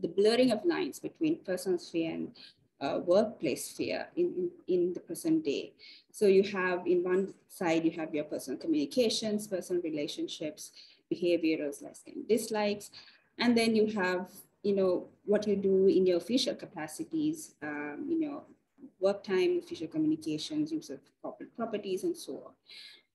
[SPEAKER 5] the blurring of lines between personal sphere and uh, workplace sphere in, in, in, the present day. So you have in one side, you have your personal communications, personal relationships, behaviorals, likes and dislikes. And then you have you know, what you do in your official capacities, um, you know, work time, official communications, use of corporate properties, and so on.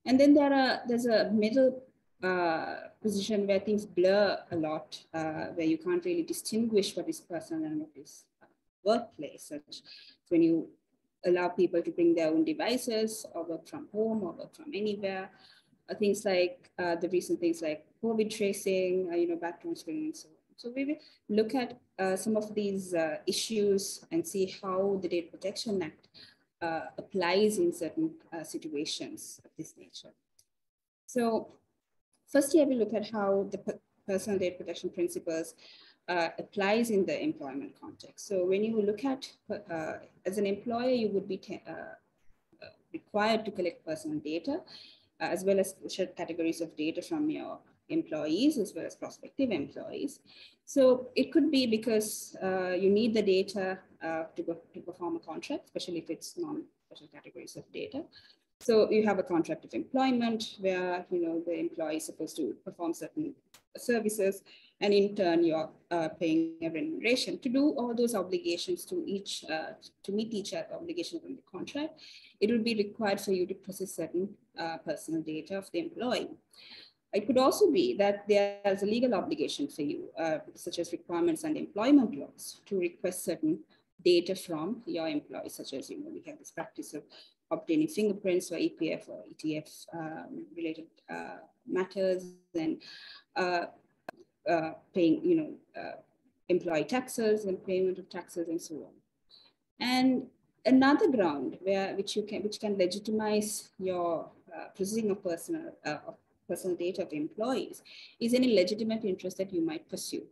[SPEAKER 5] And then there are there's a middle uh, position where things blur a lot, uh, where you can't really distinguish what is personal and what is workplace. Such when you allow people to bring their own devices or work from home or work from anywhere. Uh, things like uh, the recent things like COVID tracing, uh, you know, background screening and so on. So we will look at uh, some of these uh, issues and see how the Data Protection Act uh, applies in certain situations of this nature. So firstly, I will look at how the personal data protection principles uh, applies in the employment context. So when you look at, uh, as an employer, you would be required to collect personal data as well as categories of data from your employees as well as prospective employees. So it could be because uh, you need the data uh, to, to perform a contract, especially if it's non-special categories of data. So you have a contract of employment where you know the employee is supposed to perform certain services, and in turn you're uh, paying a remuneration to do all those obligations to each uh, to meet each obligation on the contract. It would be required for you to process certain uh, personal data of the employee. It could also be that there's a legal obligation for you, uh, such as requirements and employment laws, to request certain data from your employees, such as, you know, we have this practice of obtaining fingerprints or EPF or ETF um, related uh, matters and uh, paying, you know, uh, employee taxes and payment of taxes and so on. And another ground where which you can which can legitimize your uh, processing of personal uh, of personal data of employees is any legitimate interest that you might pursue.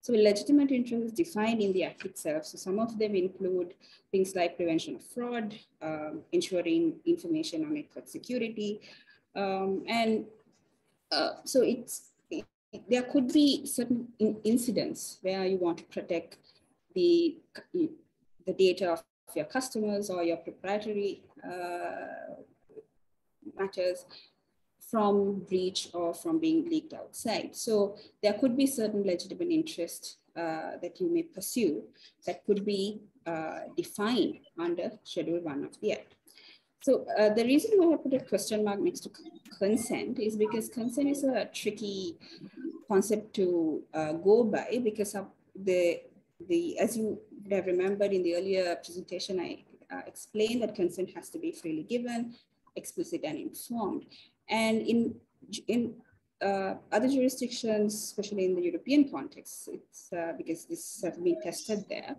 [SPEAKER 5] So legitimate interest is defined in the act itself. So some of them include things like prevention of fraud, um, ensuring information on network security. Um, and uh, so it's, it, there could be certain in incidents where you want to protect the, the data of your customers or your proprietary uh, matters from breach or from being leaked outside. So there could be certain legitimate interest uh, that you may pursue that could be uh, defined under Schedule 1 of the Act. So uh, the reason why I put a question mark next to consent is because consent is a tricky concept to uh, go by because of the, the as you have remembered in the earlier presentation, I uh, explained that consent has to be freely given, explicit and informed. And in, in uh, other jurisdictions, especially in the European context, it's uh, because this has been tested there.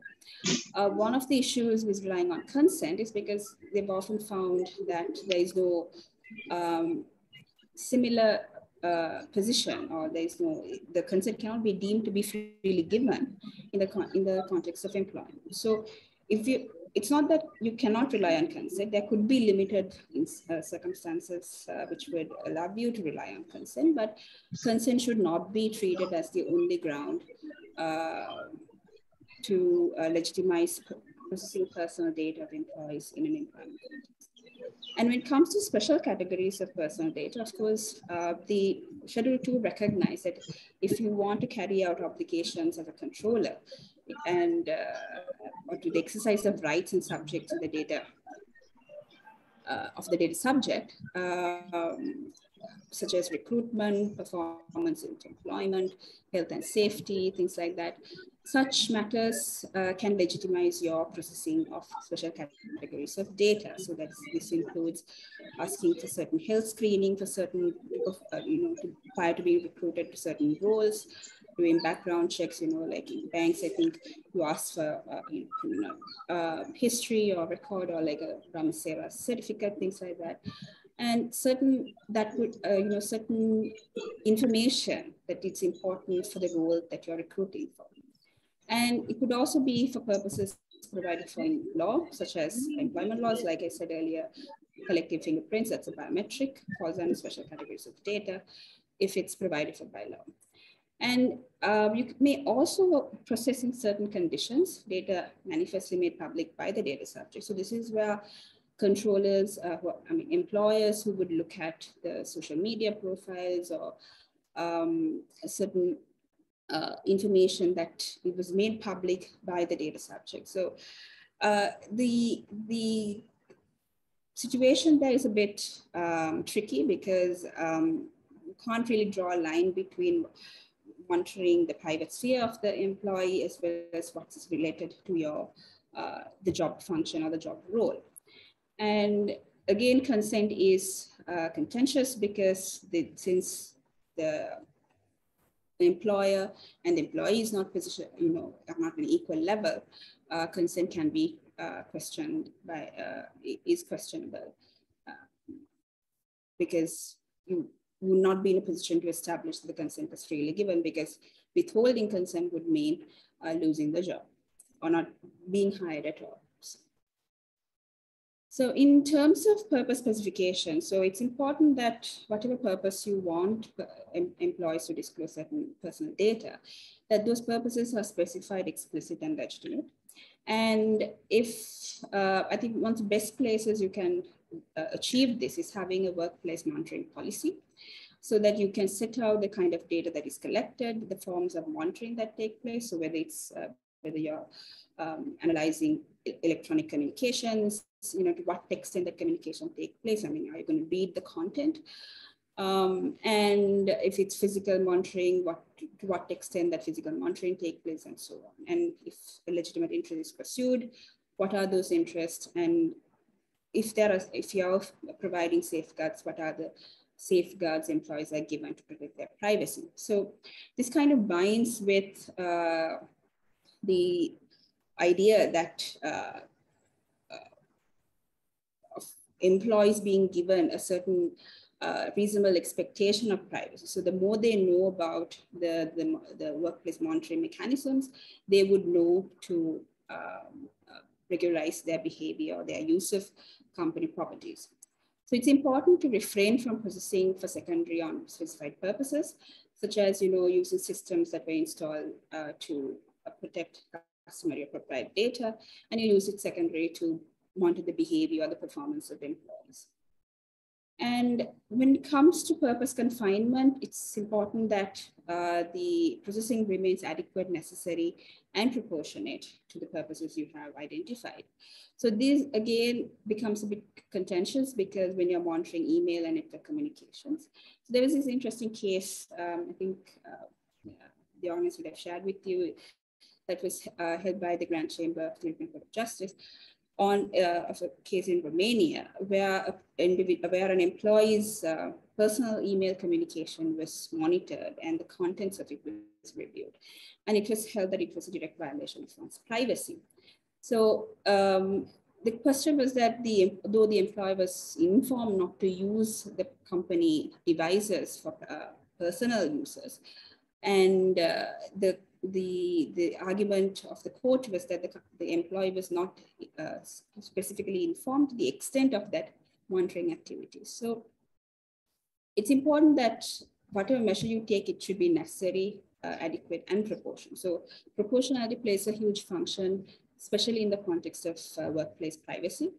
[SPEAKER 5] Uh, one of the issues with relying on consent is because they've often found that there is no um, similar uh, position or there is no, the consent cannot be deemed to be freely given in the, in the context of employment. So if you, it's not that you cannot rely on consent. There could be limited uh, circumstances uh, which would allow you to rely on consent, but consent should not be treated as the only ground uh, to uh, legitimize processing personal data of employees in an employment. And when it comes to special categories of personal data, of course, uh, the Schedule 2 recognizes that if you want to carry out obligations as a controller, and uh, or to the exercise of rights and subjects to the data uh, of the data subject, um, such as recruitment, performance in employment, health and safety, things like that. Such matters uh, can legitimize your processing of special categories of data. So that this includes asking for certain health screening for certain, uh, you know, to, prior to being recruited to certain roles, doing background checks, you know, like in banks, I think you ask for, uh, you know, uh, history or record or like a Ramaseva certificate, things like that. And certain that would, uh, you know, certain information that it's important for the role that you're recruiting for. And it could also be for purposes provided for in law, such as employment laws, like I said earlier, collective fingerprints, that's a biometric, falls under special categories of data, if it's provided for by law. And uh, you may also process in certain conditions, data manifestly made public by the data subject. So this is where controllers, uh, who, I mean, employers who would look at the social media profiles or um, certain uh, information that it was made public by the data subject. So uh, the, the situation there is a bit um, tricky because um, you can't really draw a line between monitoring the private sphere of the employee as well as what's related to your uh, the job function or the job role. And again, consent is uh, contentious because the, since the, the employer and the employee is not position, you know, are not an equal level, uh, consent can be uh, questioned by, uh, is questionable uh, because you would not be in a position to establish the consent is freely given because withholding consent would mean uh, losing the job or not being hired at all. So in terms of purpose specification, so it's important that whatever purpose you want uh, employees to disclose certain personal data, that those purposes are specified explicit and legitimate. And if, uh, I think one of the best places you can uh, achieve this is having a workplace monitoring policy so that you can set out the kind of data that is collected, the forms of monitoring that take place. So whether it's, uh, whether you're um, analyzing electronic communications, you know, to what extent the communication take place. I mean, are you going to read the content? Um, and if it's physical monitoring, what to what extent that physical monitoring take place and so on. And if a legitimate interest is pursued, what are those interests? And if there are, if you're providing safeguards, what are the safeguards employees are given to protect their privacy? So this kind of binds with uh, the idea that uh, uh, employees being given a certain uh, reasonable expectation of privacy. So the more they know about the, the, the workplace monitoring mechanisms, they would know to um, uh, regularize their behavior or their use of company properties. So it's important to refrain from processing for secondary on specified purposes, such as you know using systems that were installed uh, to uh, protect customer or proprietary data, and you use it secondary to monitor the behavior or the performance of employees. And when it comes to purpose confinement, it's important that uh, the processing remains adequate, necessary, and proportionate to the purposes you have identified. So this again becomes a bit contentious because when you're monitoring email and network communications. So there was this interesting case, um, I think uh, the audience would have shared with you, that was uh, held by the Grand Chamber of the European Court of Justice, on uh, a case in Romania where, where an employee's uh, personal email communication was monitored and the contents of it was reviewed. And it was held that it was a direct violation of one's privacy. So um, the question was that the though the employee was informed not to use the company devices for uh, personal uses, and uh, the the, the argument of the court was that the, the employee was not uh, specifically informed to the extent of that monitoring activity. So it's important that whatever measure you take, it should be necessary, uh, adequate, and proportional. So proportionality plays a huge function, especially in the context of uh, workplace privacy.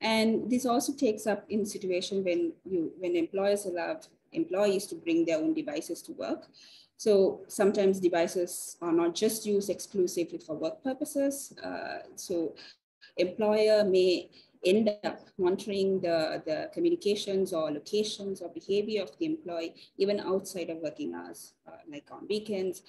[SPEAKER 5] And this also takes up in situation when you when employers allow employees to bring their own devices to work. So sometimes devices are not just used exclusively for work purposes. Uh, so employer may end up monitoring the, the communications or locations or behavior of the employee even outside of working hours, uh, like on weekends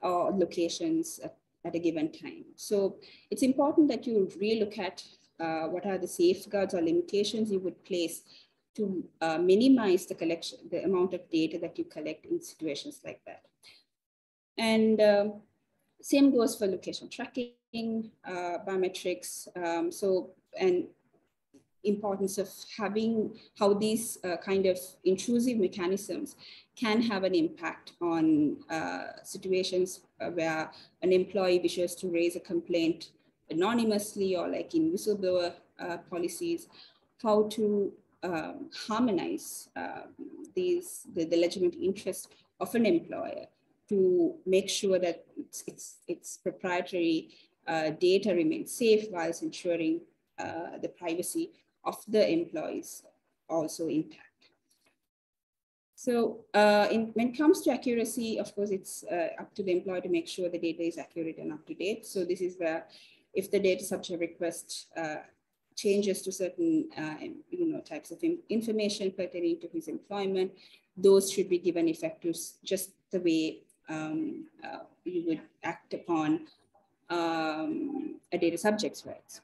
[SPEAKER 5] or locations at, at, a given time. So it's important that you really look at uh, what are the safeguards or limitations you would place to uh, minimize the collection, the amount of data that you collect in situations like that. And uh, same goes for location tracking, uh, biometrics. Um, so, and importance of having how these uh, kind of intrusive mechanisms can have an impact on uh, situations where an employee wishes to raise a complaint anonymously or like in whistleblower uh, policies, how to um, harmonize uh, these the, the, legitimate interest of an employer to make sure that its, its, its proprietary uh, data remains safe whilst ensuring uh, the privacy of the employees also intact. So uh, in, when it comes to accuracy, of course, it's uh, up to the employer to make sure the data is accurate and up to date. So this is where if the data subject request uh, changes to certain uh, you know, types of information pertaining to his employment, those should be given effect to just the way um, uh, you would act upon um, a data subject's rights.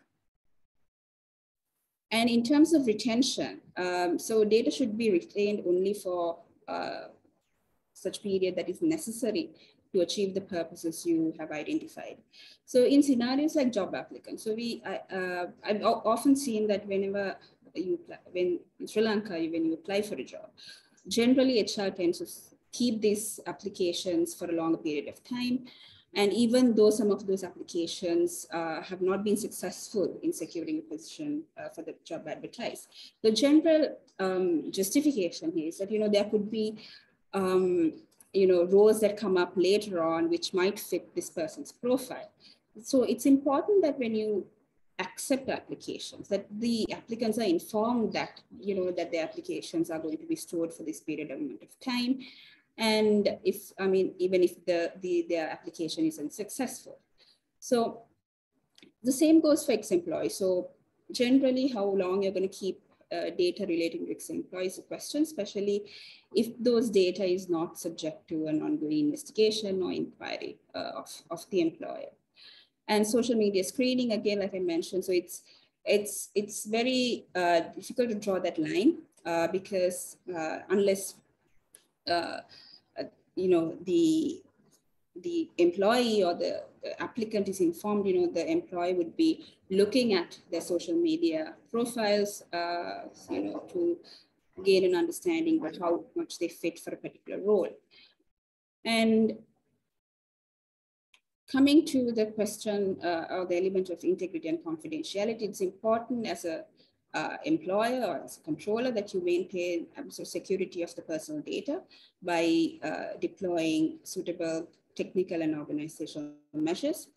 [SPEAKER 5] And in terms of retention, um, so data should be retained only for uh, such period that is necessary to achieve the purposes you have identified. So in scenarios like job applicants, so we, I, uh, I've often seen that whenever you, when in Sri Lanka, when you apply for a job, generally HR tends to keep these applications for a longer period of time. And even though some of those applications uh, have not been successful in securing a position uh, for the job advertised, the general um, justification here is that you know there could be um, you know, roles that come up later on, which might fit this person's profile. So it's important that when you accept applications, that the applicants are informed that, you know, that the applications are going to be stored for this period of amount of time. And if, I mean, even if the, the their application is unsuccessful. So the same goes for ex-employees. So generally how long you're going to keep uh, data relating to ex-employees question, especially if those data is not subject to an ongoing investigation or inquiry uh, of, of the employer. And social media screening, again, like I mentioned, so it's it's it's very uh, difficult to draw that line uh, because uh, unless you know the the employee or the, applicant is informed, you know, the employee would be looking at their social media profiles, uh, you know, to gain an understanding about how much they fit for a particular role. And coming to the question uh, or the element of integrity and confidentiality, it's important as a uh, employer or as a controller that you maintain um, so security of the personal data by uh, deploying suitable technical and organizational measures.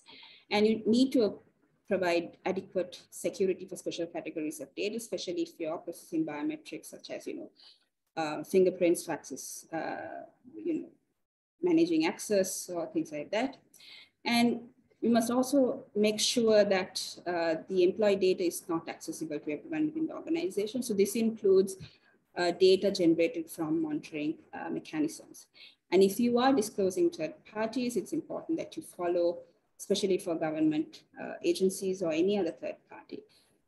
[SPEAKER 5] And you need to provide adequate security for special categories of data, especially if you're processing biometrics such as, you know, uh, fingerprints access, uh, you know, managing access or things like that. And we must also make sure that uh, the employee data is not accessible to everyone within the organization. So this includes uh, data generated from monitoring uh, mechanisms. And if you are disclosing third parties, it's important that you follow, especially for government uh, agencies or any other third party.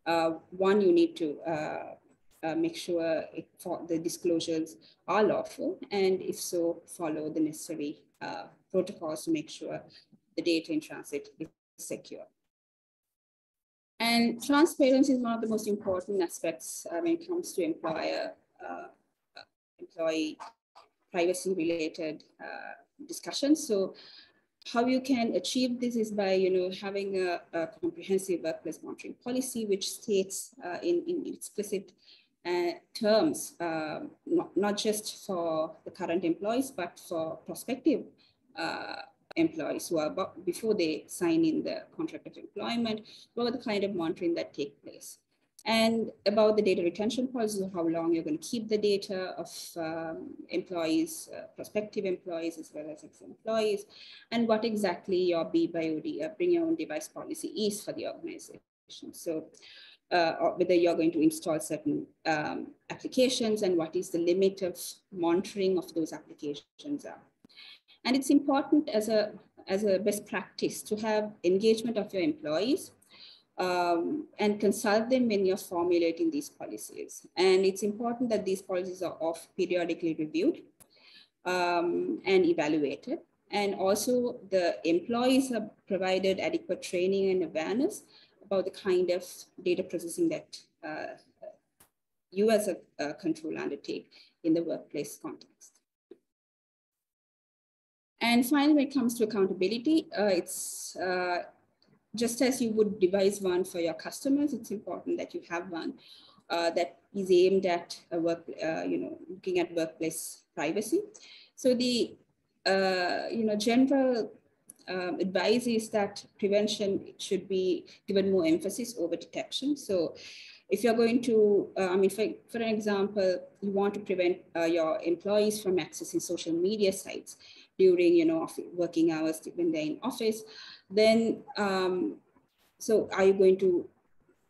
[SPEAKER 5] Uh, one, you need to uh, uh, make sure it, the disclosures are lawful, and if so, follow the necessary uh, protocols to make sure the data in transit is secure. And transparency is one of the most important aspects when it comes to employer uh, employee privacy related uh, discussions. So how you can achieve this is by you know having a, a comprehensive workplace monitoring policy which states uh, in, in explicit uh, terms, uh, not, not just for the current employees, but for prospective uh, employees who are before they sign in the contract of employment, what are the kind of monitoring that take place. And about the data retention policy, of how long you're going to keep the data of um, employees, uh, prospective employees, as well as ex-employees, and what exactly your BYOD, uh, bring your own device policy is for the organization. So uh, whether you're going to install certain um, applications and what is the limit of monitoring of those applications are. And it's important as a, as a best practice to have engagement of your employees um, and consult them when you're formulating these policies. And it's important that these policies are off periodically reviewed um, and evaluated. And also the employees are provided adequate training and awareness about the kind of data processing that uh, you as a, a control undertake in the workplace context. And finally, when it comes to accountability, uh, it's uh, just as you would devise one for your customers, it's important that you have one uh, that is aimed at work, uh, you know, looking at workplace privacy. So the, uh, you know, general um, advice is that prevention should be given more emphasis over detection. So if you're going to, uh, I mean, for, for an example, you want to prevent uh, your employees from accessing social media sites during, you know, working hours when they're in office, then, um, so are you going to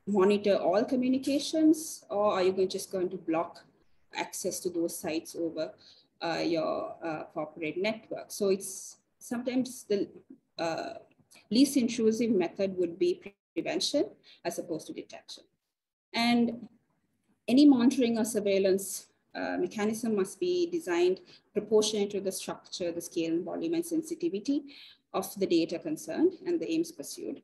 [SPEAKER 5] monitor all communications or are you going, just going to block access to those sites over uh, your uh, corporate network? So it's sometimes the uh, least intrusive method would be prevention as opposed to detection. And any monitoring or surveillance uh, mechanism must be designed proportionate to the structure, the scale, volume, and sensitivity of the data concerned and the aims pursued.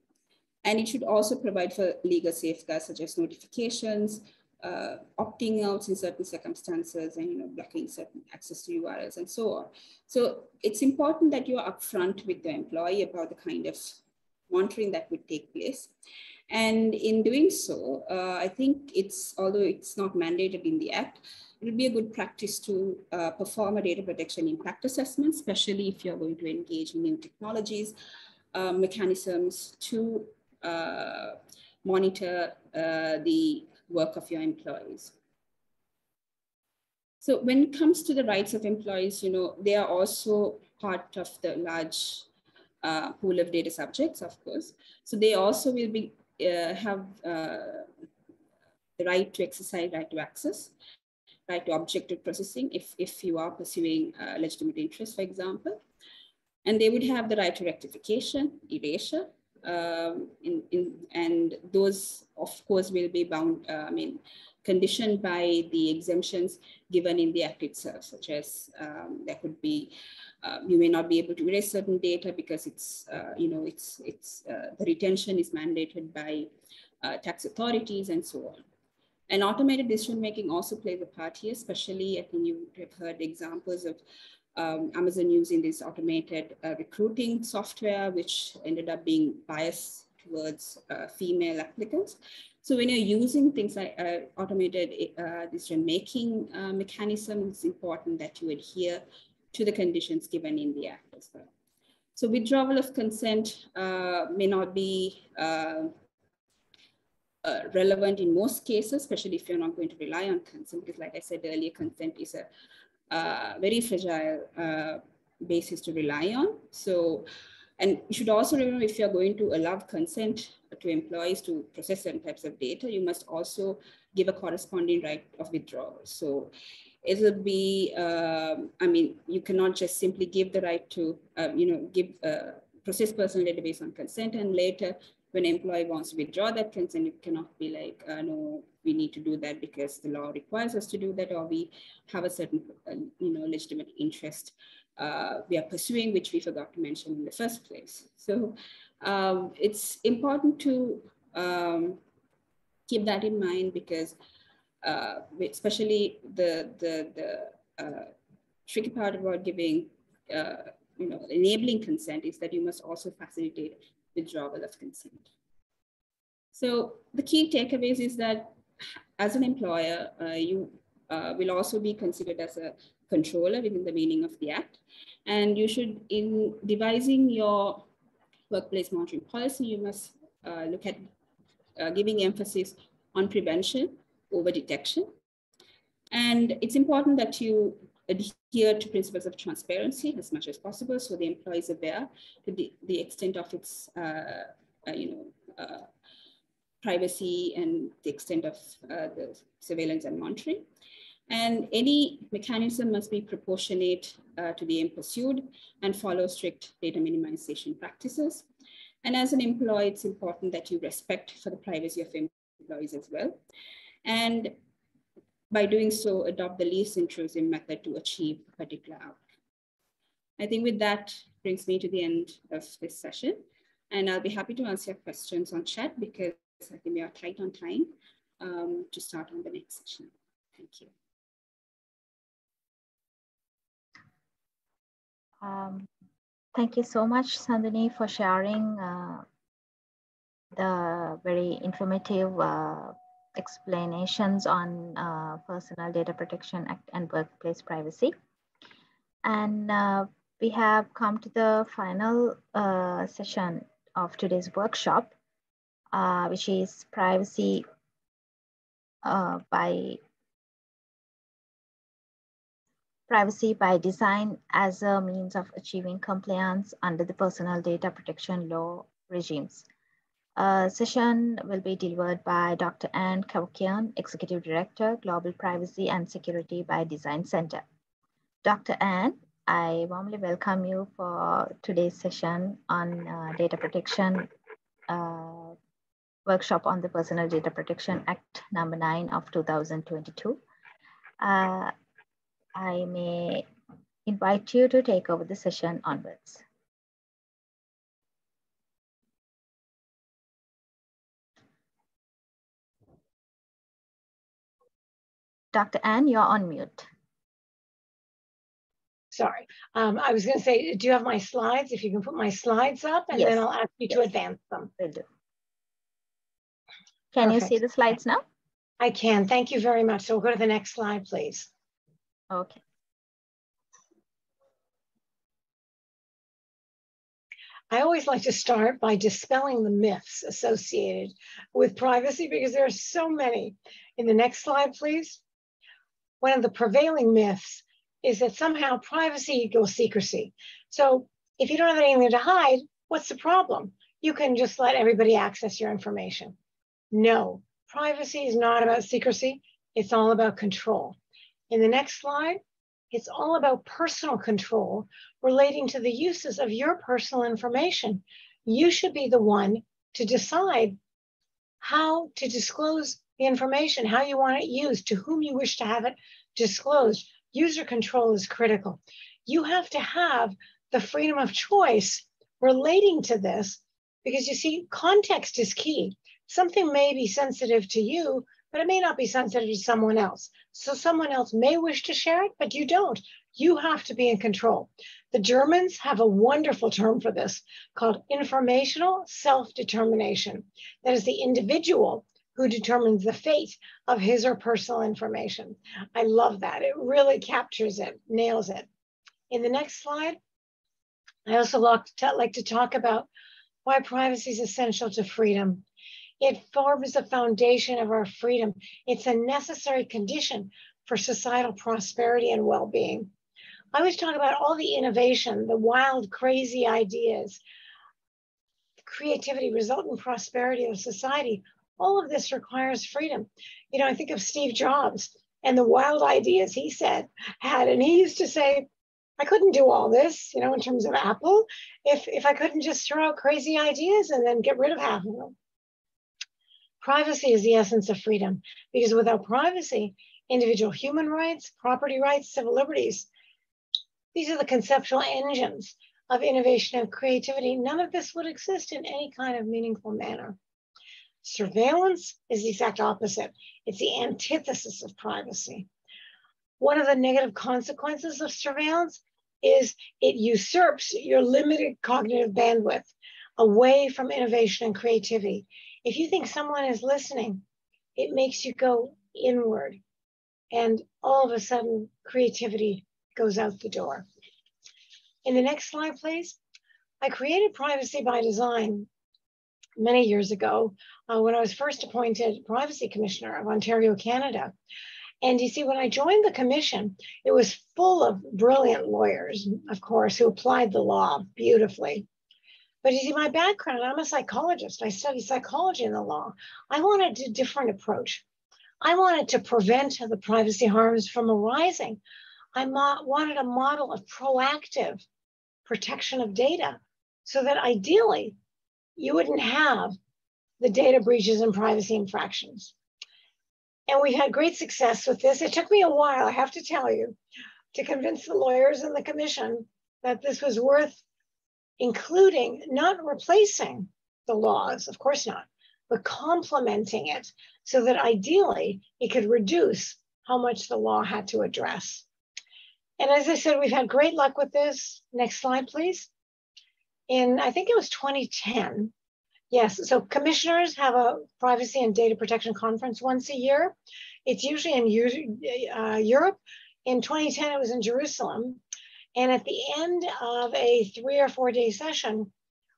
[SPEAKER 5] And it should also provide for legal safeguards such as notifications, uh, opting out in certain circumstances and you know blocking certain access to URLs and so on. So it's important that you're upfront with the employee about the kind of monitoring that would take place. And in doing so, uh, I think it's, although it's not mandated in the act, it would be a good practice to uh, perform a data protection impact assessment, especially if you're going to engage in new technologies, uh, mechanisms to uh, monitor uh, the work of your employees. So when it comes to the rights of employees, you know, they are also part of the large uh, pool of data subjects, of course. So they also will be have uh, the right to exercise right to access, right to objective processing if, if you are pursuing legitimate interest, for example. And they would have the right to rectification, erasure, um, in, in, and those, of course, will be bound, uh, I mean, conditioned by the exemptions given in the act itself, such as um, there could be, uh, you may not be able to erase certain data because it's, uh, you know, it's, it's, uh, the retention is mandated by uh, tax authorities and so on. And automated decision making also plays a part here, especially I think you have heard examples of um, Amazon using this automated uh, recruiting software, which ended up being biased towards uh, female applicants. So when you're using things like uh, automated uh, decision making uh, mechanism, it's important that you adhere to the conditions given in the act as well. So withdrawal of consent uh, may not be uh, relevant in most cases, especially if you're not going to rely on consent, because like I said earlier, consent is a uh, very fragile uh, basis to rely on. So, and you should also remember if you're going to allow consent to employees to process certain types of data, you must also give a corresponding right of withdrawal. So it'll be, um, I mean, you cannot just simply give the right to, um, you know, give uh, process personal data based on consent and later when employee wants to withdraw that consent, it cannot be like, uh, no, we need to do that because the law requires us to do that, or we have a certain, uh, you know, legitimate interest uh, we are pursuing, which we forgot to mention in the first place. So um, it's important to um, keep that in mind because uh, especially the, the, the uh, tricky part about giving, uh, you know, enabling consent is that you must also facilitate withdrawal of consent. So the key takeaways is that as an employer, uh, you uh, will also be considered as a controller within the meaning of the act. And you should, in devising your workplace monitoring policy, you must uh, look at uh, giving emphasis on prevention over detection. And it's important that you adhere to principles of transparency as much as possible so the employee is aware to the, the extent of its uh, uh, you know uh, privacy and the extent of uh, the surveillance and monitoring and any mechanism must be proportionate uh, to the aim pursued and follow strict data minimization practices and as an employee it's important that you respect for the privacy of employees as well and by doing so, adopt the least intrusive method to achieve a particular outcome. I think with that brings me to the end of this session. And I'll be happy to answer your questions on chat because I think we are tight on time um, to start on the next session. Thank you.
[SPEAKER 1] Um, thank you so much, Sanduni, for sharing uh, the very informative uh, explanations on uh, Personal Data Protection Act and workplace privacy. And uh, we have come to the final uh, session of today's workshop, uh, which is privacy by privacy by design as a means of achieving compliance under the personal data protection law regimes. Uh, session will be delivered by Dr. Ann Cavoukian, Executive Director, Global Privacy and Security by Design Center. Dr. Ann, I warmly welcome you for today's session on uh, data protection uh, workshop on the Personal Data Protection Act number 9 of 2022. Uh, I may invite you to take over the session onwards. Dr. Ann, you're on mute.
[SPEAKER 9] Sorry, um, I was going to say, do you have my slides? If you can put my slides up, and yes. then I'll ask you yes. to advance them.
[SPEAKER 1] Will do. Can Perfect. you see the slides now?
[SPEAKER 9] I can. Thank you very much. So we'll go to the next slide, please.
[SPEAKER 1] Okay.
[SPEAKER 9] I always like to start by dispelling the myths associated with privacy because there are so many. In the next slide, please one of the prevailing myths is that somehow privacy equals secrecy. So if you don't have anything to hide, what's the problem? You can just let everybody access your information. No, privacy is not about secrecy. It's all about control. In the next slide, it's all about personal control relating to the uses of your personal information. You should be the one to decide how to disclose the information, how you want it used, to whom you wish to have it disclosed. User control is critical. You have to have the freedom of choice relating to this because you see, context is key. Something may be sensitive to you, but it may not be sensitive to someone else. So someone else may wish to share it, but you don't. You have to be in control. The Germans have a wonderful term for this called informational self determination. That is, the individual who determines the fate of his or personal information. I love that. It really captures it, nails it. In the next slide, I also like to, like to talk about why privacy is essential to freedom. It forms the foundation of our freedom. It's a necessary condition for societal prosperity and well-being. I was talking about all the innovation, the wild, crazy ideas, creativity, resultant prosperity of society. All of this requires freedom. You know, I think of Steve Jobs and the wild ideas he said had, and he used to say, I couldn't do all this, you know, in terms of Apple, if, if I couldn't just throw out crazy ideas and then get rid of half of them. Privacy is the essence of freedom because without privacy, individual human rights, property rights, civil liberties, these are the conceptual engines of innovation and creativity. None of this would exist in any kind of meaningful manner. Surveillance is the exact opposite. It's the antithesis of privacy. One of the negative consequences of surveillance is it usurps your limited cognitive bandwidth away from innovation and creativity. If you think someone is listening, it makes you go inward. And all of a sudden, creativity goes out the door. In the next slide, please. I created Privacy by Design many years ago uh, when I was first appointed Privacy Commissioner of Ontario, Canada. And you see, when I joined the commission, it was full of brilliant lawyers, of course, who applied the law beautifully. But you see, my background, I'm a psychologist. I study psychology in the law. I wanted a different approach. I wanted to prevent the privacy harms from arising. I wanted a model of proactive protection of data so that ideally you wouldn't have the data breaches and privacy infractions. And we had great success with this. It took me a while, I have to tell you, to convince the lawyers and the commission that this was worth including, not replacing the laws, of course not, but complementing it so that ideally it could reduce how much the law had to address. And as I said, we've had great luck with this. Next slide, please. In, I think it was 2010, Yes, so commissioners have a privacy and data protection conference once a year. It's usually in uh, Europe. In 2010, it was in Jerusalem. And at the end of a three or four day session,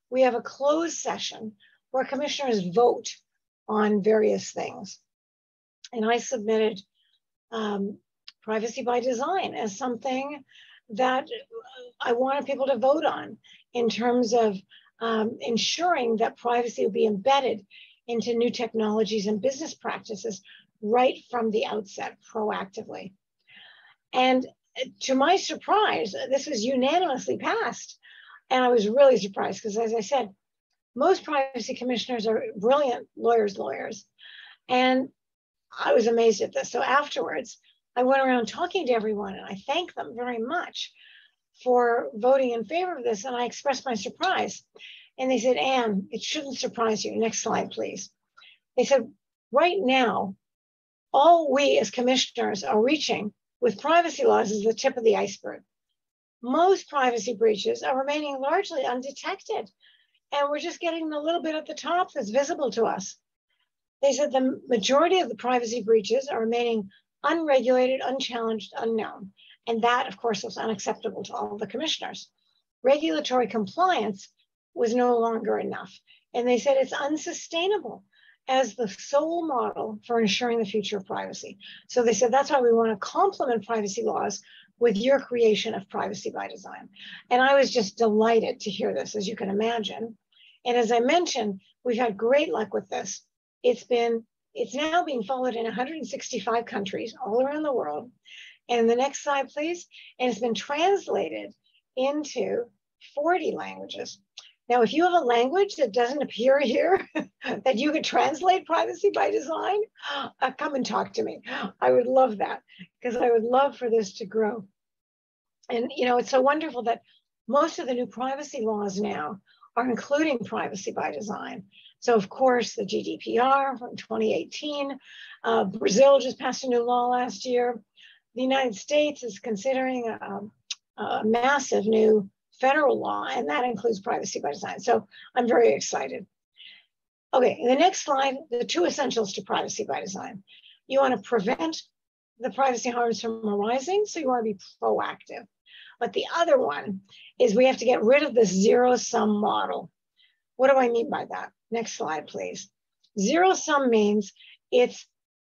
[SPEAKER 9] we have a closed session where commissioners vote on various things. And I submitted um, privacy by design as something that I wanted people to vote on in terms of um, ensuring that privacy will be embedded into new technologies and business practices right from the outset proactively. And to my surprise, this was unanimously passed. And I was really surprised because, as I said, most privacy commissioners are brilliant lawyers, lawyers. And I was amazed at this. So afterwards, I went around talking to everyone and I thanked them very much for voting in favor of this. And I expressed my surprise. And they said, Ann, it shouldn't surprise you. Next slide, please. They said, right now, all we as commissioners are reaching with privacy laws is the tip of the iceberg. Most privacy breaches are remaining largely undetected. And we're just getting the little bit at the top that's visible to us. They said the majority of the privacy breaches are remaining unregulated, unchallenged, unknown. And that, of course, was unacceptable to all the commissioners. Regulatory compliance was no longer enough. And they said it's unsustainable as the sole model for ensuring the future of privacy. So they said that's why we want to complement privacy laws with your creation of privacy by design. And I was just delighted to hear this, as you can imagine. And as I mentioned, we've had great luck with this. It's been, it's now being followed in 165 countries all around the world. And the next slide, please. And it's been translated into 40 languages. Now, if you have a language that doesn't appear here that you could translate privacy by design, uh, come and talk to me. I would love that because I would love for this to grow. And, you know, it's so wonderful that most of the new privacy laws now are including privacy by design. So, of course, the GDPR from 2018, uh, Brazil just passed a new law last year. The United States is considering a, a massive new federal law, and that includes privacy by design. So I'm very excited. Okay, the next slide, the two essentials to privacy by design. You want to prevent the privacy harms from arising, so you want to be proactive. But the other one is we have to get rid of the zero sum model. What do I mean by that? Next slide, please. Zero sum means it's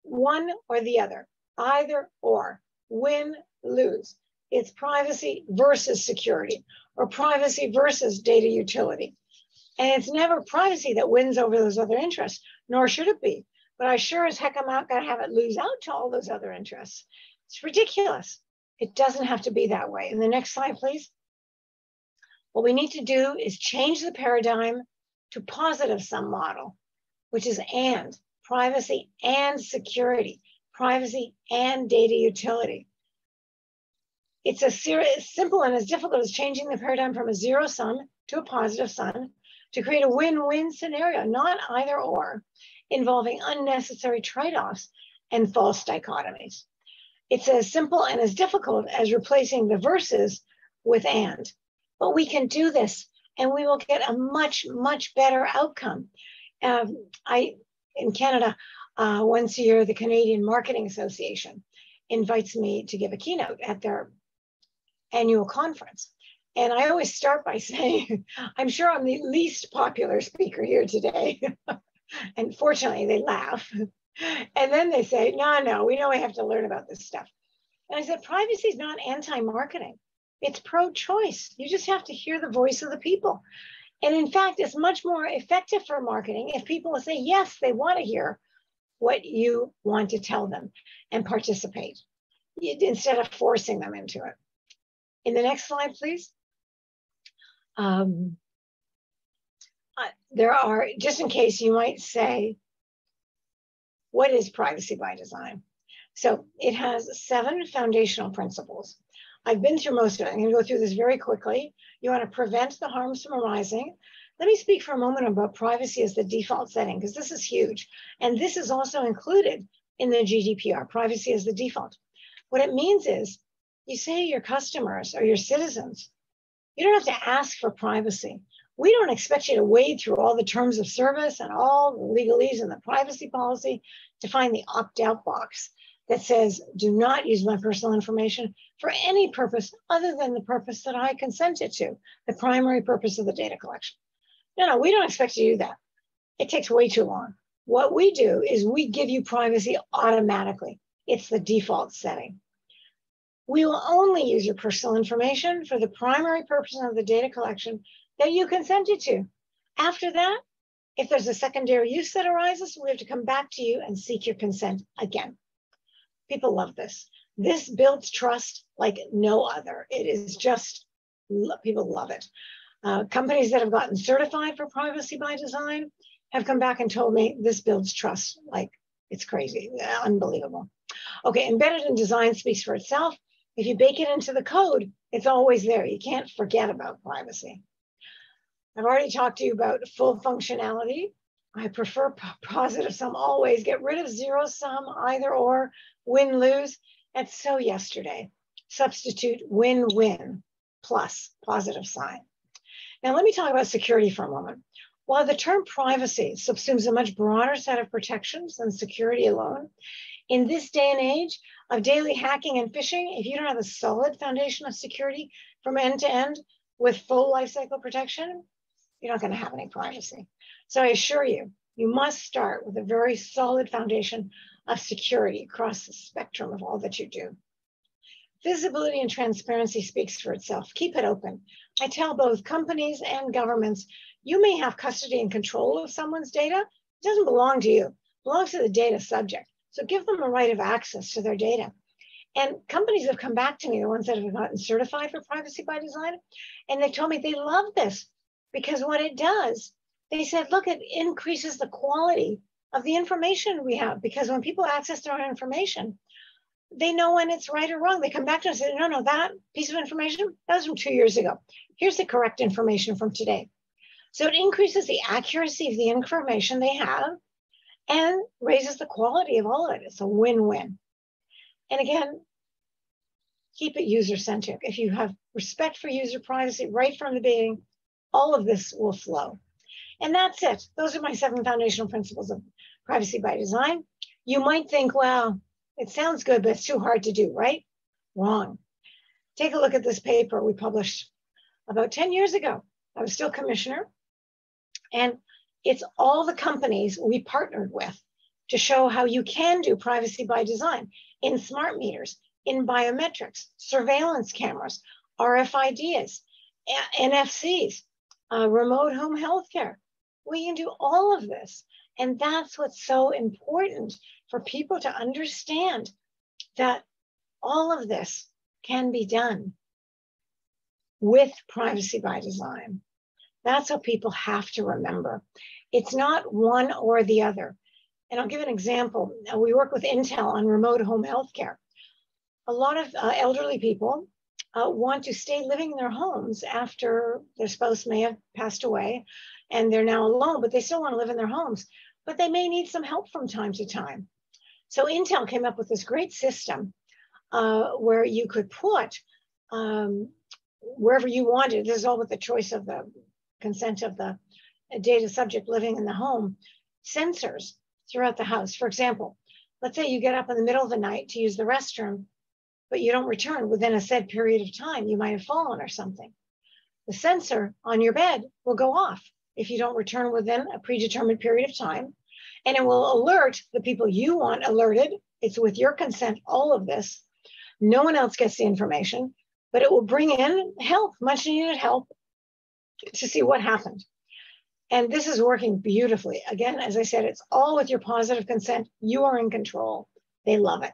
[SPEAKER 9] one or the other, either or, win, lose. It's privacy versus security or privacy versus data utility. And it's never privacy that wins over those other interests, nor should it be. But I sure as heck am not going to have it lose out to all those other interests. It's ridiculous. It doesn't have to be that way. In the next slide, please. What we need to do is change the paradigm to positive sum model, which is and privacy and security, privacy and data utility. It's as simple and as difficult as changing the paradigm from a zero sum to a positive sum to create a win-win scenario, not either or, involving unnecessary trade-offs and false dichotomies. It's as simple and as difficult as replacing the verses with and. But we can do this and we will get a much, much better outcome. Um, I, in Canada, uh, once a year, the Canadian Marketing Association invites me to give a keynote at their annual conference. And I always start by saying, I'm sure I'm the least popular speaker here today. and fortunately, they laugh. And then they say, no, no, we know we have to learn about this stuff. And I said, privacy is not anti marketing, it's pro choice. You just have to hear the voice of the people. And in fact, it's much more effective for marketing if people say, yes, they want to hear what you want to tell them and participate instead of forcing them into it. In the next slide, please. Um, there are, just in case you might say, what is privacy by design? So it has seven foundational principles. I've been through most of it. I'm going to go through this very quickly. You want to prevent the harms from arising. Let me speak for a moment about privacy as the default setting, because this is huge. And this is also included in the GDPR, privacy as the default. What it means is you say your customers or your citizens, you don't have to ask for privacy. We don't expect you to wade through all the terms of service and all the legalese and the privacy policy to find the opt out box that says, do not use my personal information for any purpose other than the purpose that I consented to, the primary purpose of the data collection. No, no, we don't expect you to do that. It takes way too long. What we do is we give you privacy automatically. It's the default setting. We will only use your personal information for the primary purpose of the data collection that you consented to. After that, if there's a secondary use that arises, we have to come back to you and seek your consent again. People love this. This builds trust like no other. It is just, people love it. Uh, companies that have gotten certified for privacy by design have come back and told me this builds trust like it's crazy, unbelievable. Okay, embedded in design speaks for itself. If you bake it into the code, it's always there. You can't forget about privacy. I've already talked to you about full functionality. I prefer positive sum always. Get rid of zero sum, either or, win lose. And so yesterday. Substitute win win plus positive sign. Now, let me talk about security for a moment. While the term privacy subsumes a much broader set of protections than security alone, in this day and age of daily hacking and phishing, if you don't have a solid foundation of security from end to end with full lifecycle protection, you're not going to have any privacy. So I assure you, you must start with a very solid foundation of security across the spectrum of all that you do. Visibility and transparency speaks for itself. Keep it open. I tell both companies and governments, you may have custody and control of someone's data. It doesn't belong to you, it belongs to the data subject. So give them a right of access to their data. And companies have come back to me, the ones that have gotten certified for privacy by design, and they told me they love this because what it does, they said, look, it increases the quality of the information we have because when people access their own information, they know when it's right or wrong. They come back to us and say, no, no, that piece of information, that was from two years ago. Here's the correct information from today. So it increases the accuracy of the information they have and raises the quality of all of it. It's a win-win. And again, keep it user-centric. If you have respect for user privacy right from the beginning, all of this will flow. And that's it. Those are my seven foundational principles of privacy by design. You might think, well, it sounds good, but it's too hard to do, right? Wrong. Take a look at this paper we published about 10 years ago. I was still commissioner. And It's all the companies we partnered with to show how you can do privacy by design in smart meters, in biometrics, surveillance cameras, RFIDs, NFCs, uh, remote home healthcare. We can do all of this. And that's what's so important for people to understand that all of this can be done with privacy by design. That's what people have to remember. It's not one or the other. And I'll give an example. We work with Intel on remote home healthcare. A lot of uh, elderly people uh, want to stay living in their homes after their spouse may have passed away and they're now alone, but they still want to live in their homes. But they may need some help from time to time. So Intel came up with this great system uh, where you could put um, wherever you wanted. This is all with the choice of the consent of the uh, data subject living in the home, sensors throughout the house. For example, let's say you get up in the middle of the night to use the restroom, but you don't return within a said period of time. You might have fallen or something. The sensor on your bed will go off if you don't return within a predetermined period of time. And it will alert the people you want alerted. It's with your consent, all of this. No one else gets the information, but it will bring in help, much needed help to see what happened. And this is working beautifully. Again, as I said, it's all with your positive consent. You are in control. They love it.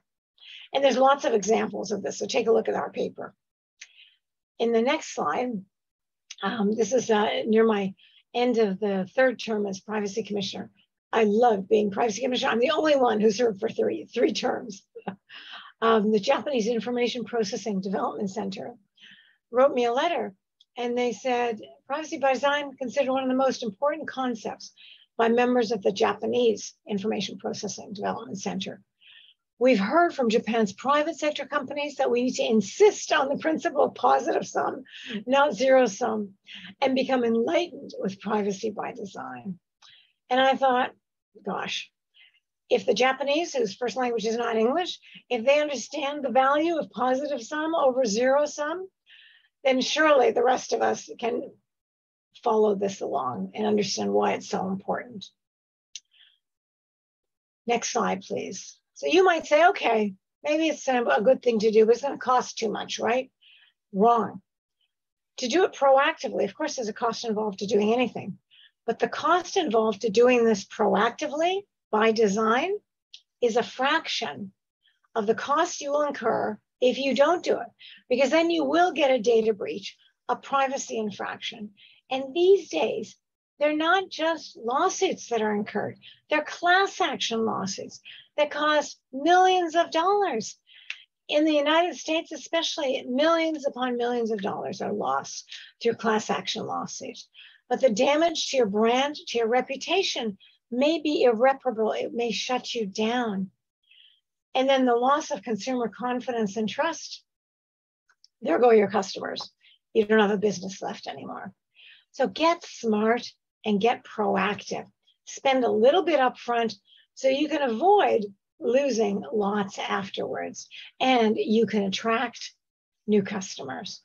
[SPEAKER 9] And there's lots of examples of this. So take a look at our paper. In the next slide, um, this is uh, near my end of the third term as privacy commissioner. I love being privacy commissioner. I'm the only one who served for three, three terms. um, the Japanese Information Processing Development Center wrote me a letter and they said, privacy by design considered one of the most important concepts by members of the Japanese Information Processing Development Center. We've heard from Japan's private sector companies that we need to insist on the principle of positive sum, not zero sum, and become enlightened with privacy by design. And I thought, gosh, if the Japanese, whose first language is not English, if they understand the value of positive sum over zero sum, then surely the rest of us can follow this along and understand why it's so important. Next slide, please. So you might say, okay, maybe it's a good thing to do, but it's going to cost too much, right? Wrong. To do it proactively, of course, there's a cost involved to doing anything, but the cost involved to doing this proactively by design is a fraction of the cost you will incur if you don't do it, because then you will get a data breach, a privacy infraction. And these days, they're not just lawsuits that are incurred, they're class action lawsuits that cost millions of dollars. In the United States, especially, millions upon millions of dollars are lost through class action lawsuits. But the damage to your brand, to your reputation, may be irreparable. It may shut you down. And then the loss of consumer confidence and trust. There go your customers. You don't have a business left anymore. So get smart and get proactive. Spend a little bit up front so you can avoid losing lots afterwards and you can attract new customers.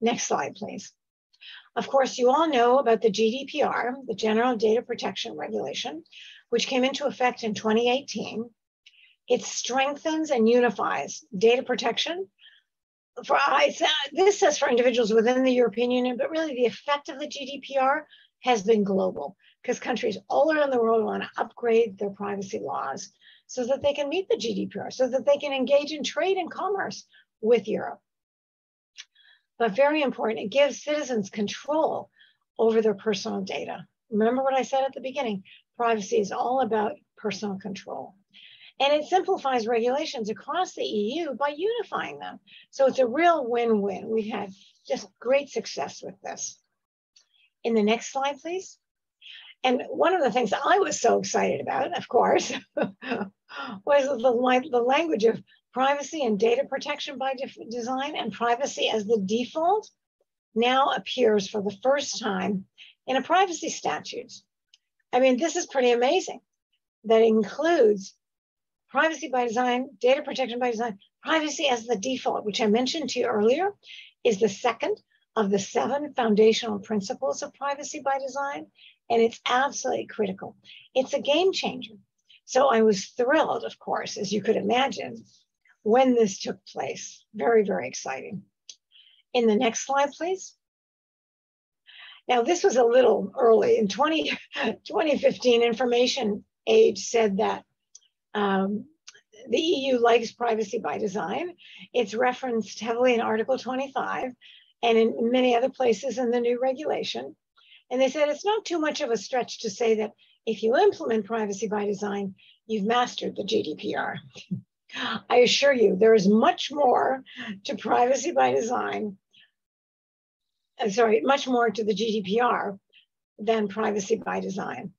[SPEAKER 9] Next slide, please. Of course, you all know about the GDPR, the General Data Protection Regulation, which came into effect in 2018. It strengthens and unifies data protection. For I, this says for individuals within the European Union, but really the effect of the GDPR has been global because countries all around the world want to upgrade their privacy laws so that they can meet the GDPR, so that they can engage in trade and commerce with Europe. But very important, it gives citizens control over their personal data. Remember what I said at the beginning privacy is all about personal control. And it simplifies regulations across the EU by unifying them. So it's a real win win. We've had just great success with this. In the next slide, please. And one of the things I was so excited about, of course, was the, the language of privacy and data protection by de design and privacy as the default now appears for the first time in a privacy statute. I mean, this is pretty amazing that includes privacy by design, data protection by design, privacy as the default, which I mentioned to you earlier, is the second of the seven foundational principles of privacy by design. and it's absolutely critical. It's a game changer. So I was thrilled, of course, as you could imagine, when this took place. Very, very exciting. In the next slide, please. Now, this was a little early. In 20, 2015, Information Age said that um, the EU likes privacy by design. It's referenced heavily in Article 25 and in many other places in the new regulation. And they said it's not too much of a stretch to say that if you implement privacy by design, you've mastered the GDPR. I assure you, there is much more to privacy by design, uh, sorry, much more to the GDPR than privacy by design.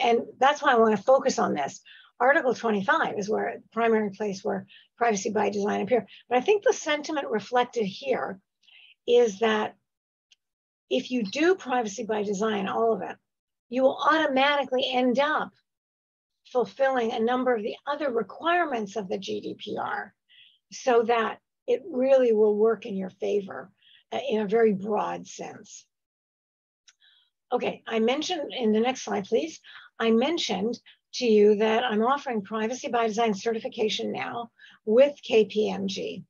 [SPEAKER 9] And that's why I want to focus on this. Article 25 is where primary place where privacy by design appear. But I think the sentiment reflected here is that if you do privacy by design, all of it, you will automatically end up fulfilling a number of the other requirements of the GDPR so that it really will work in your favor uh, in a very broad sense. Okay, I mentioned in the next slide, please. I mentioned to you that I'm offering privacy by design certification now with KPMG.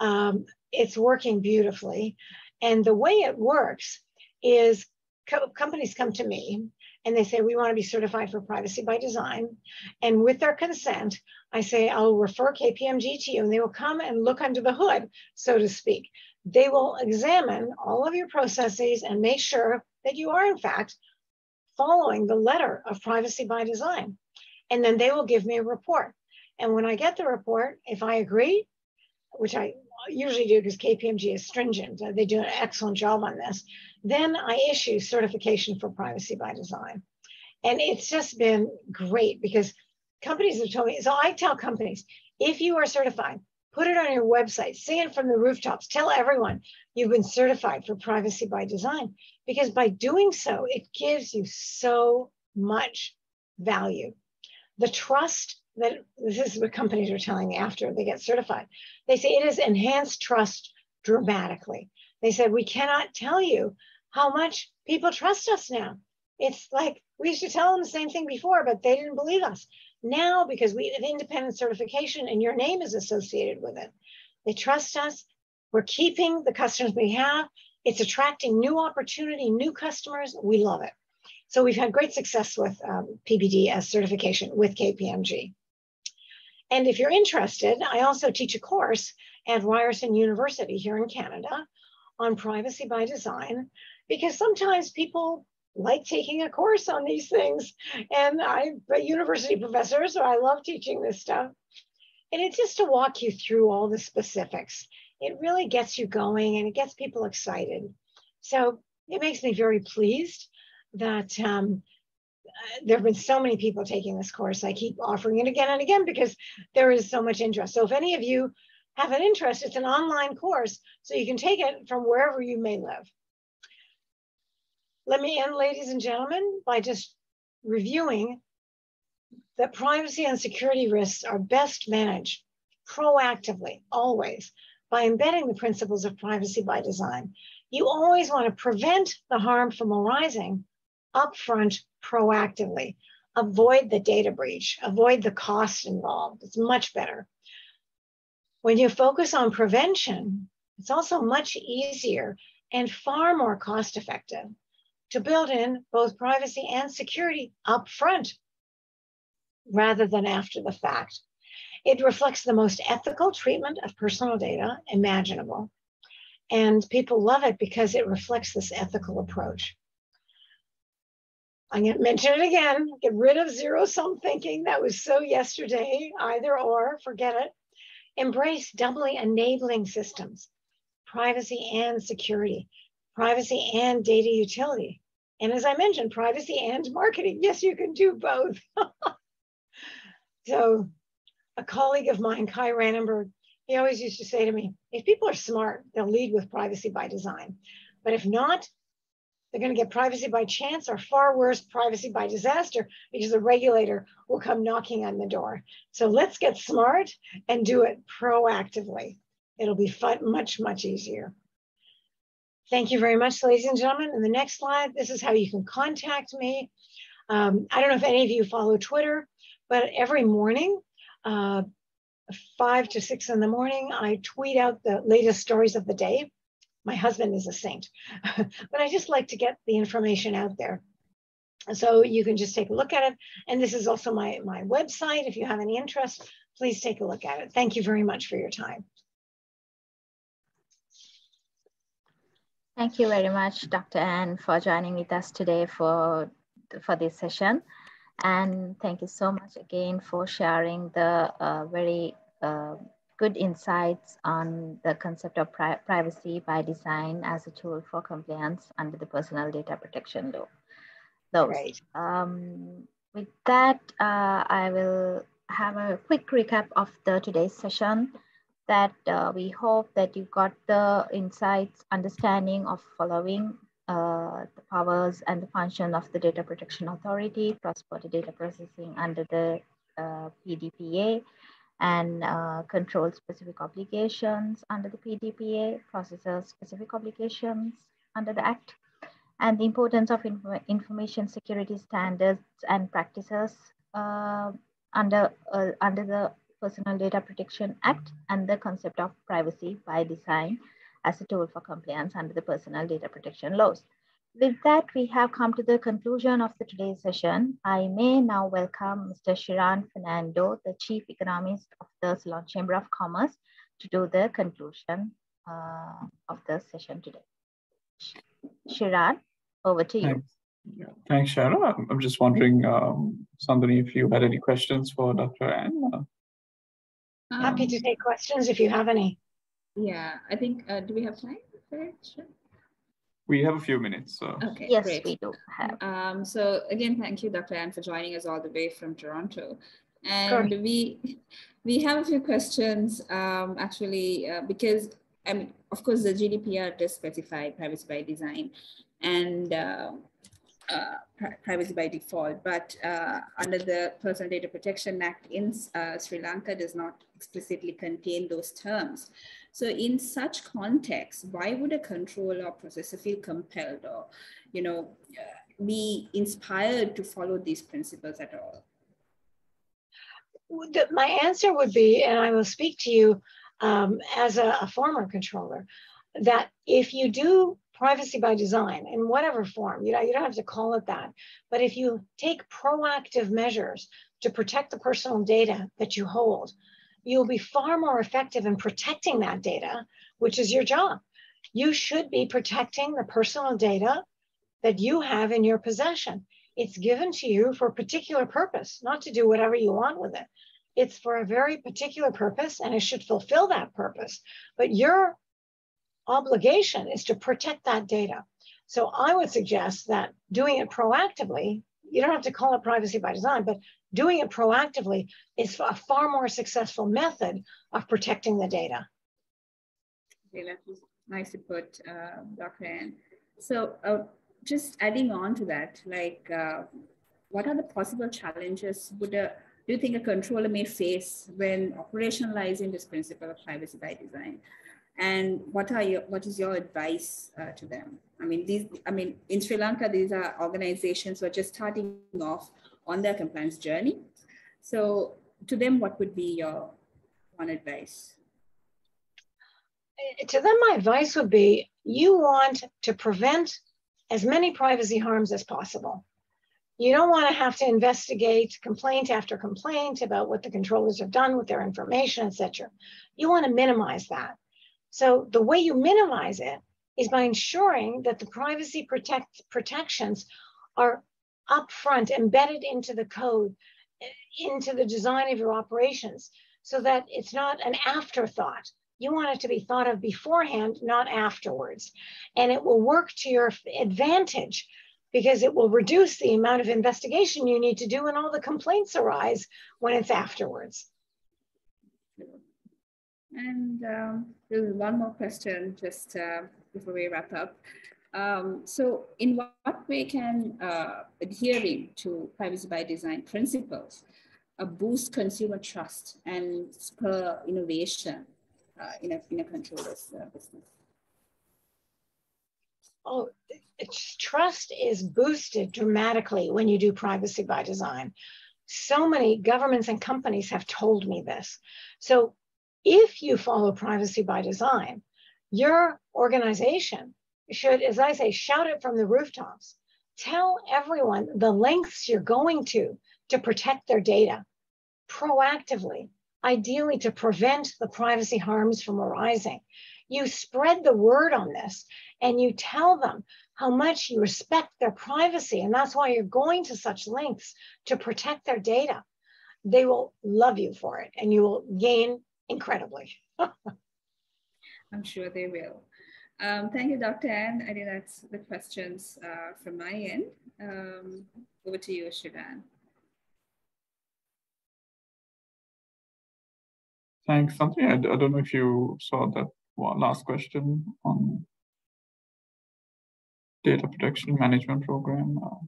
[SPEAKER 9] Um, it's working beautifully. And the way it works is co companies come to me and they say, we want to be certified for privacy by design. And with their consent, I say, I'll refer KPMG to you and they will come and look under the hood, so to speak. They will examine all of your processes and make sure that you are in fact following the letter of privacy by design. And then they will give me a report. And when I get the report, if I agree, which I usually do because KPMG is stringent, uh, they do an excellent job on this, then I issue certification for privacy by design. And it's just been great because companies have told me, so I tell companies, if you are certified, put it on your website, sing it from the rooftops, tell everyone you've been certified for privacy by design. Because by doing so, it gives you so much value. The trust that this is what companies are telling me after they get certified. They say it has enhanced trust dramatically. They said, we cannot tell you how much people trust us now. It's like we used to tell them the same thing before, but they didn't believe us. Now, because we have independent certification and your name is associated with it, they trust us. We're keeping the customers we have. It's attracting new opportunity, new customers. We love it. So we've had great success with um, PBD as certification with KPMG. And if you're interested, I also teach a course at Ryerson University here in Canada on privacy by design, because sometimes people like taking a course on these things. And I'm a university professor, so I love teaching this stuff. And it's just to walk you through all the specifics. It really gets you going and it gets people excited. So it makes me very pleased that um, there have been so many people taking this course. I keep offering it again and again because there is so much interest. So if any of you have an interest, it's an online course, so you can take it from wherever you may live. Let me end, ladies and gentlemen, by just reviewing that privacy and security risks are best managed proactively, always, by embedding the principles of privacy by design. You always want to prevent the harm from arising upfront proactively. Avoid the data breach, avoid the cost involved. It's much better. When you focus on prevention, it's also much easier and far more cost effective to build in both privacy and security up front rather than after the fact. It reflects the most ethical treatment of personal data imaginable. And people love it because it reflects this ethical approach. I'm going to mention it again. Get rid of zero sum thinking. That was so yesterday, either or, forget it. Embrace doubly enabling systems, privacy and security privacy and data utility. And as I mentioned, privacy and marketing. Yes, you can do both. so a colleague of mine, Kai Rannenberg, he always used to say to me, if people are smart, they'll lead with privacy by design. But if not, they're going to get privacy by chance or far worse, privacy by disaster because the regulator will come knocking on the door. So let's get smart and do it proactively. It'll be fun, much, much easier. Thank you very much, ladies and gentlemen. In the next slide, this is how you can contact me. Um, I don't know if any of you follow Twitter, but every morning, uh, five to six in the morning, I tweet out the latest stories of the day. My husband is a saint, but I just like to get the information out there. So you can just take a look at it. And this is also my, my website. If you have any interest, please take a look at it. Thank you very much for your time.
[SPEAKER 1] Thank you very much, Dr. Ann, for joining with us today for, for this session. And thank you so much again for sharing the uh, very uh, good insights on the concept of pri privacy by design as a tool for compliance under the personal data protection law. Those. Right. Um, with that, uh, I will have a quick recap of the today's session that uh, we hope that you got the insights, understanding of following uh, the powers and the function of the Data Protection Authority, cross-border data processing under the uh, PDPA, and uh, control specific obligations under the PDPA, processor specific obligations under the Act, and the importance of inf information security standards and practices uh, under, uh, under the Personal Data Protection Act and the concept of privacy by design as a tool for compliance under the personal data protection laws. With that, we have come to the conclusion of the today's session. I may now welcome Mr. Shiran Fernando, the Chief Economist of the Ceylon Chamber of Commerce, to do the conclusion uh, of the session today. Shiran, over to you.
[SPEAKER 10] Thanks, yeah. Thanks Shehara. I'm just wondering, um, Sanduni, if you had any questions for Dr. Ann. Uh,
[SPEAKER 9] Happy um, to take questions if you have any.
[SPEAKER 5] Yeah, I think, uh, do we have time for it? Sure.
[SPEAKER 10] We have a few minutes. So.
[SPEAKER 5] Okay,
[SPEAKER 1] yes,
[SPEAKER 5] great.
[SPEAKER 1] we do have.
[SPEAKER 5] Um, so again, thank you, Dr. Ann, for joining us all the way from Toronto. And we we have a few questions um, actually uh, because I mean, of course, the GDPR does specify privacy by design, and uh, uh, privacy by default, but uh, under the Personal Data Protection Act in uh, Sri Lanka does not explicitly contain those terms. So in such context, why would a controller or processor feel compelled or, you know, uh, be inspired to follow these principles at all?
[SPEAKER 9] My answer would be, and I will speak to you um, as a, a former controller, that if you do privacy by design in whatever form. You know, you don't have to call it that. But if you take proactive measures to protect the personal data that you hold, you'll be far more effective in protecting that data, which is your job. You should be protecting the personal data that you have in your possession. It's given to you for a particular purpose, not to do whatever you want with it. It's for a very particular purpose and it should fulfill that purpose. But your obligation is to protect that data. So I would suggest that doing it proactively, you don't have to call it privacy by design, but doing it proactively is a far more successful method of protecting the data.
[SPEAKER 5] Okay, that was nicely put, uh, Dr. Ann. So uh, just adding on to that, like uh, what are the possible challenges would a, do you think a controller may face when operationalizing this principle of privacy by design? And what are your what is your advice uh, to them i mean these i mean in sri lanka these are organizations who are just starting off on their compliance journey so to them what would be your one advice
[SPEAKER 9] to them my advice would be you want to prevent as many privacy harms as possible you don't want to have to investigate complaint after complaint about what the controllers have done with their information, etc. You want to minimize that. So the way you minimize it is by ensuring that the privacy protect, protections are upfront, embedded into the code, into the design of your operations, so that it's not an afterthought. You want it to be thought of beforehand, not afterwards. And it will work to your advantage because it will reduce the amount of investigation you need to do when all the complaints arise when it's afterwards.
[SPEAKER 5] And um, there's one more question just uh, before we wrap up. Um, so in what way can uh, adhering to privacy by design principles uh, boost consumer trust and spur innovation uh, in, a, in a controller's uh, business?
[SPEAKER 9] oh, trust is boosted dramatically when you do privacy by design. So many governments and companies have told me this. So if you follow privacy by design, your organization should, as I say, shout it from the rooftops. Tell everyone the lengths you're going to to protect their data proactively, ideally to prevent the privacy harms from arising. You spread the word on this and you tell them how much you respect their privacy. And that's why you're going to such lengths to protect their data. They will love you for it and you will gain incredibly.
[SPEAKER 5] I'm sure they will. Um, thank you, Dr. Ann. I think that's the questions uh, from my end. Um, over to you, Shiran.
[SPEAKER 10] Thanks, Sanduni. I, I don't know if you saw that one last question on data protection management program. Uh,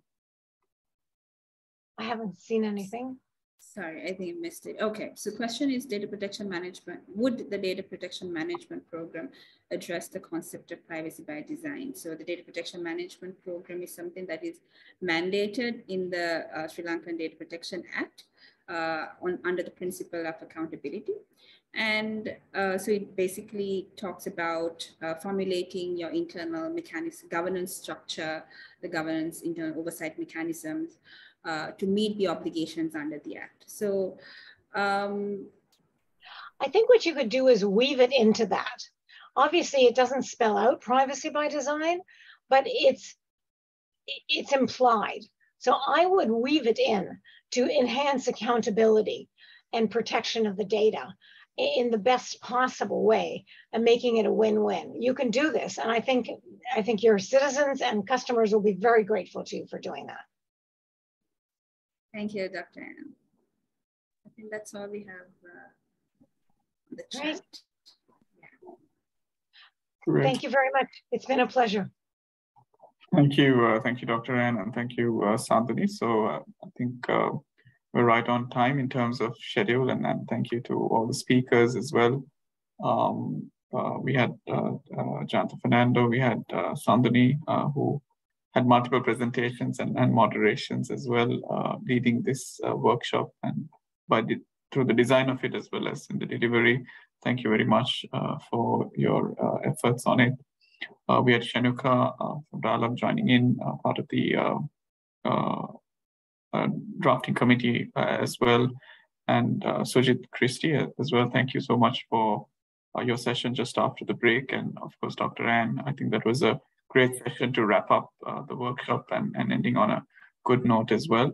[SPEAKER 9] I haven't seen anything.
[SPEAKER 5] Sorry, I think I missed it. Okay, so question is data protection management. Would the data protection management program address the concept of privacy by design? So the data protection management program is something that is mandated in the uh, Sri Lankan Data Protection Act uh, on, under the principle of accountability. And uh, so it basically talks about uh, formulating your internal mechanism, governance structure, the governance internal oversight mechanisms uh, to meet the obligations under the act. So um,
[SPEAKER 9] I think what you could do is weave it into that. Obviously, it doesn't spell out privacy by design, but it's it's implied. So I would weave it in to enhance accountability and protection of the data in the best possible way and making it a win-win. You can do this. And I think, I think your citizens and customers will be very grateful to you for doing that.
[SPEAKER 5] Thank you, Dr. Ann. I think that's all we have uh, the chat. Right.
[SPEAKER 9] Yeah. Thank you very much. It's been a pleasure.
[SPEAKER 10] Thank you. Uh, thank you, Dr. Ann, and thank you, uh, Sanduni. So uh, I think uh, we're right on time in terms of schedule. And, and thank you to all the speakers as well. Um, uh, we had uh, uh, Jonathan Fernando, we had uh, Sanduni, uh, who had multiple presentations and, and moderations as well, uh, leading this uh, workshop and by the, through the design of it as well as in the delivery. Thank you very much for your efforts on it. we had Shenuka from Dialog joining in, part of the uh, drafting committee uh, as well, and uh, Sujit Christy as well. Thank you so much for your session just after the break, and of course, Dr. Ann. I think that was a great session to wrap up the workshop and, and ending on a good note as well.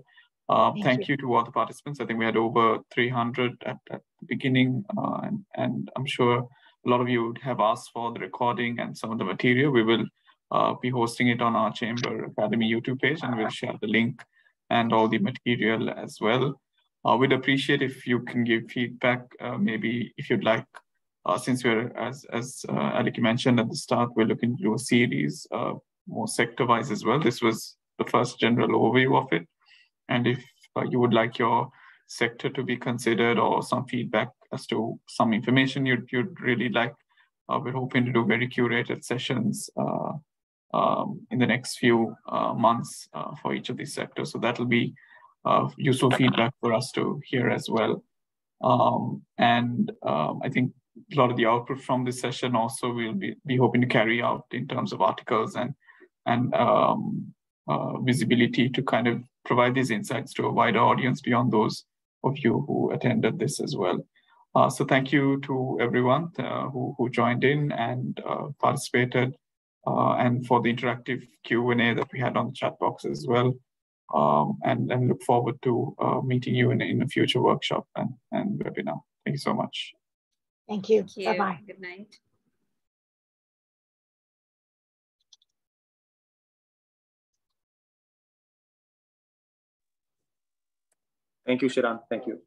[SPEAKER 10] Uh, thank, thank you. you. to all the participants. I think we had over 300 at, at the beginning, uh, and, and, I'm sure a lot of you would have asked for the recording and some of the material. We will uh, be hosting it on our Chamber Academy YouTube page, and we'll share the link and all the material as well. Uh, we'd appreciate if you can give feedback, uh, maybe if you'd like, uh, since we're, as, as uh, Aliki mentioned at the start, we're looking to do a series uh, more sector-wise as well. This was the first general overview of it. And if uh, you would like your sector to be considered or some feedback as to some information you'd, you'd really like, uh, we're hoping to do very curated sessions um, in the next few uh, months uh, for each of these sectors. So that'll be uh, useful feedback for us to hear as well. Um, and um, I think a lot of the output from this session also we'll be, be hoping to carry out in terms of articles and, and um, uh, visibility to kind of provide these insights to a wider audience beyond those of you who attended this as well. Uh, so thank you to everyone uh, who, who joined in and participated uh, and for the interactive Q&A that we had on the chat box as well. Um, and, and look forward to uh, meeting you in, in a future workshop and, and webinar. Thank you so much.
[SPEAKER 9] Thank you. you. Bye-bye.
[SPEAKER 5] Good night.
[SPEAKER 3] Thank you, Shiran. Thank you.